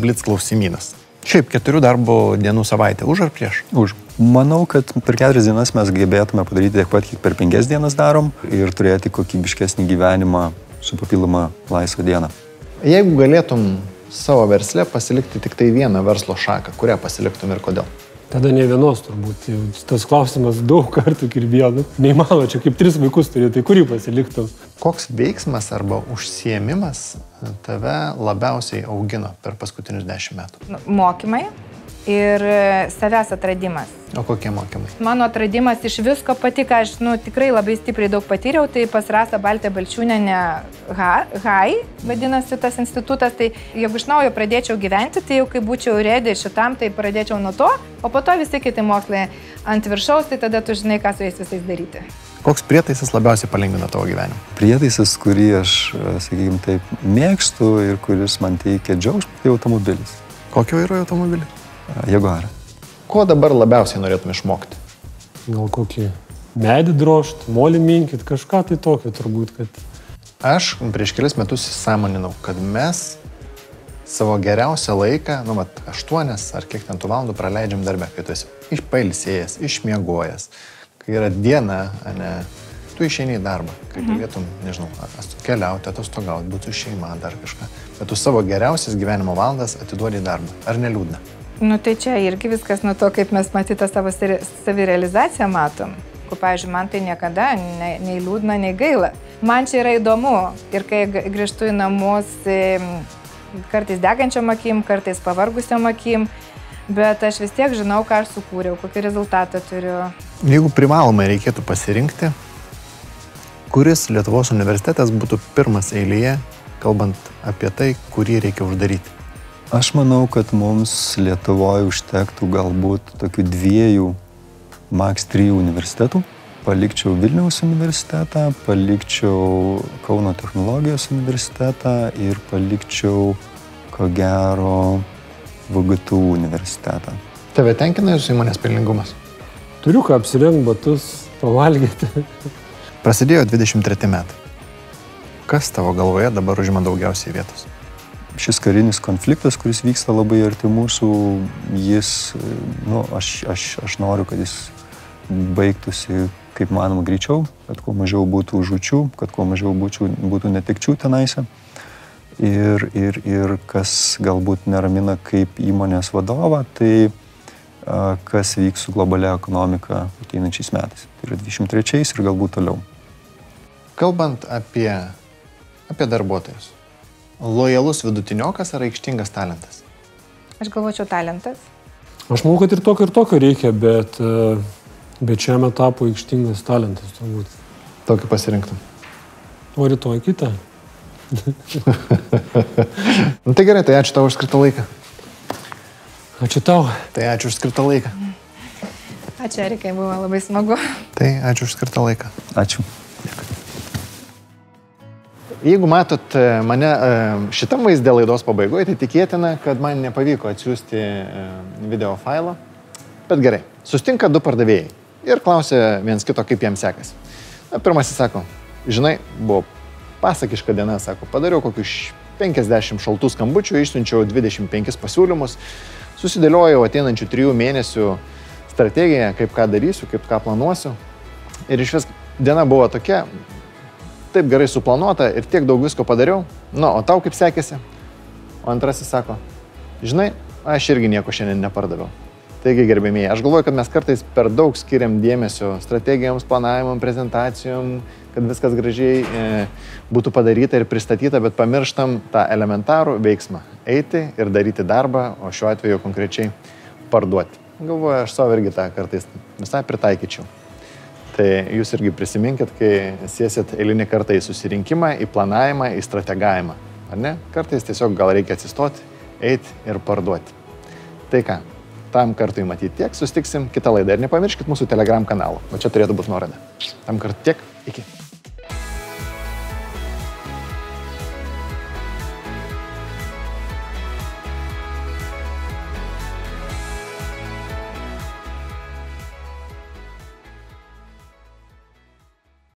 Blitz klausimynas. Šiaip keturių darbo dienų savaitę, už ar prieš? Už. Manau, kad per keturias dienas mes gebėtume padaryti tiek pat, kiek per penkias dienas darom ir turėti kokybiškesnį gyvenimą su papildoma laisvą dieną. Jeigu galėtum savo verslę pasilikti tik tai vieną verslo šaką, kurią pasiliktum ir kodėl? Tada ne vienos turbūt. Tas klausimas daug kartų kirbėjo. Nu, neįmanoma, čia kaip tris vaikus turi, tai kurį pasiliktum. Koks veiksmas arba užsiemimas tave labiausiai augino per paskutinius dešimt metų? Nu, Mokymai ir e, savęs atradimas. O kokie mokymai? Mano atradimas iš visko pati, ką aš nu, tikrai labai stipriai daug patyriau, tai pas Rasą Baltę Balčiūnenę HAI, vadinasi tas institutas, tai jeigu iš naujo pradėčiau gyventi, tai jau kai būčiau rėdė šitam, tai pradėčiau nuo to, o po to visi kiti mokslai ant viršaus, tai tada tu žinai, ką su jais visais daryti. Koks prietaisas labiausiai palengvina tavo gyvenimą? Prietaisas, kurį aš, sakykime, taip mėgstu ir kuris man teikia džiaugsmą, tai automobilis. Kokio yra automobilį? Jaguar. Ko dabar labiausiai norėtum išmokti? Gal kokį medį drošt, molį minkit, kažką tai tokio turbūt, kad... Aš prieš kelias metus įsamoninau, kad mes savo geriausią laiką, nu, mat, aštuonias ar kiek ten tų valandų praleidžiam darbę, kai tu esi išpailsėjęs, išmiegojęs, kai yra diena, ne, tu išeini į darbą, kai galėtum, nežinau, keliauti, atostogauti, būti su šeima, dar kažką. Bet tu savo geriausias gyvenimo valandas atiduodi į darbą. Ar neliūdna? Nu tai čia irgi viskas nuo to, kaip mes matytą savo savirealizaciją matom. Kur, pavyzdžiui, man tai niekada nei, nei liūdna, nei gaila. Man čia yra įdomu ir kai grįžtu į namus, kartais degančiam akim, kartais pavargusiam akim, bet aš vis tiek žinau, ką aš sukūriau, kokį rezultatą turiu. Jeigu privalomai reikėtų pasirinkti, kuris Lietuvos universitetas būtų pirmas eilėje, kalbant apie tai, kurį reikia uždaryti. Aš manau, kad mums Lietuvoje užtektų galbūt tokių dviejų, maks trijų universitetų. Palikčiau Vilniaus universitetą, palikčiau Kauno technologijos universitetą ir palikčiau, ko gero, VGTU universitetą. Tave tenkina jūsų įmonės pelningumas? Turiu ką apsirengti batus, pavalgyti. Prasidėjo 23 metai. Kas tavo galvoje dabar užima daugiausiai vietos? Šis karinis konfliktas, kuris vyksta labai arti mūsų, jis, nu, aš, aš, aš noriu, kad jis baigtųsi kaip manoma greičiau, kad kuo mažiau būtų žučių, kad kuo mažiau būčių, būtų netikčių tenaise. Ir, ir, ir kas galbūt neramina kaip įmonės vadovą, tai a, kas vyks su globalia ekonomika ateinančiais metais. Tai yra 23 ir galbūt toliau. Kalbant apie, apie darbuotojus. Lojalus vidutiniokas ar aikštingas talentas? Aš galvočiau talentas. Aš manau, kad ir tokio, ir tokio reikia, bet, e, bet šiam etapui aikštingas talentas turbūt. Tokį pasirinktum. O rytoj kitą. Nu, tai gerai, tai ačiū tau už skirtą laiką. Ačiū tau. Tai ačiū už skirtą laiką. Ačiū, Erikai, buvo labai smagu. Tai ačiū už skirtą laiką. Ačiū. Jeigu matot e, mane e, šitam vaizde laidos pabaigoje, tai tikėtina, kad man nepavyko atsiųsti e, video failo. Bet gerai, sustinka du pardavėjai ir klausia viens kito, kaip jiems sekasi. Na, pirmasis sako, žinai, buvo pasakiška diena, sako, padariau kokius 50 šaltų skambučių, išsiunčiau 25 pasiūlymus, susidėliojau ateinančių trijų mėnesių strategiją, kaip ką darysiu, kaip ką planuosiu. Ir iš vis diena buvo tokia, taip gerai suplanuota ir tiek daug visko padariau. Nu, o tau kaip sekėsi? O antrasis sako, žinai, aš irgi nieko šiandien nepardaviau. Taigi, gerbėmėjai, aš galvoju, kad mes kartais per daug skiriam dėmesio strategijoms, planavimam, prezentacijom, kad viskas gražiai e, būtų padaryta ir pristatyta, bet pamirštam tą elementarų veiksmą - eiti ir daryti darbą, o šiuo atveju konkrečiai parduoti. Galvoju, aš savo irgi tą kartais visai pritaikyčiau. Tai jūs irgi prisiminkit, kai sėsit eilinį kartą į susirinkimą, į planavimą, į strategavimą. Ar ne? Kartais tiesiog gal reikia atsistoti, eiti ir parduoti. Tai ką, tam kartui matyti tiek, sustiksim kitą laidą ir nepamirškit mūsų telegram kanalo. O čia turėtų būti nuoroda. Tam kartui tiek, iki.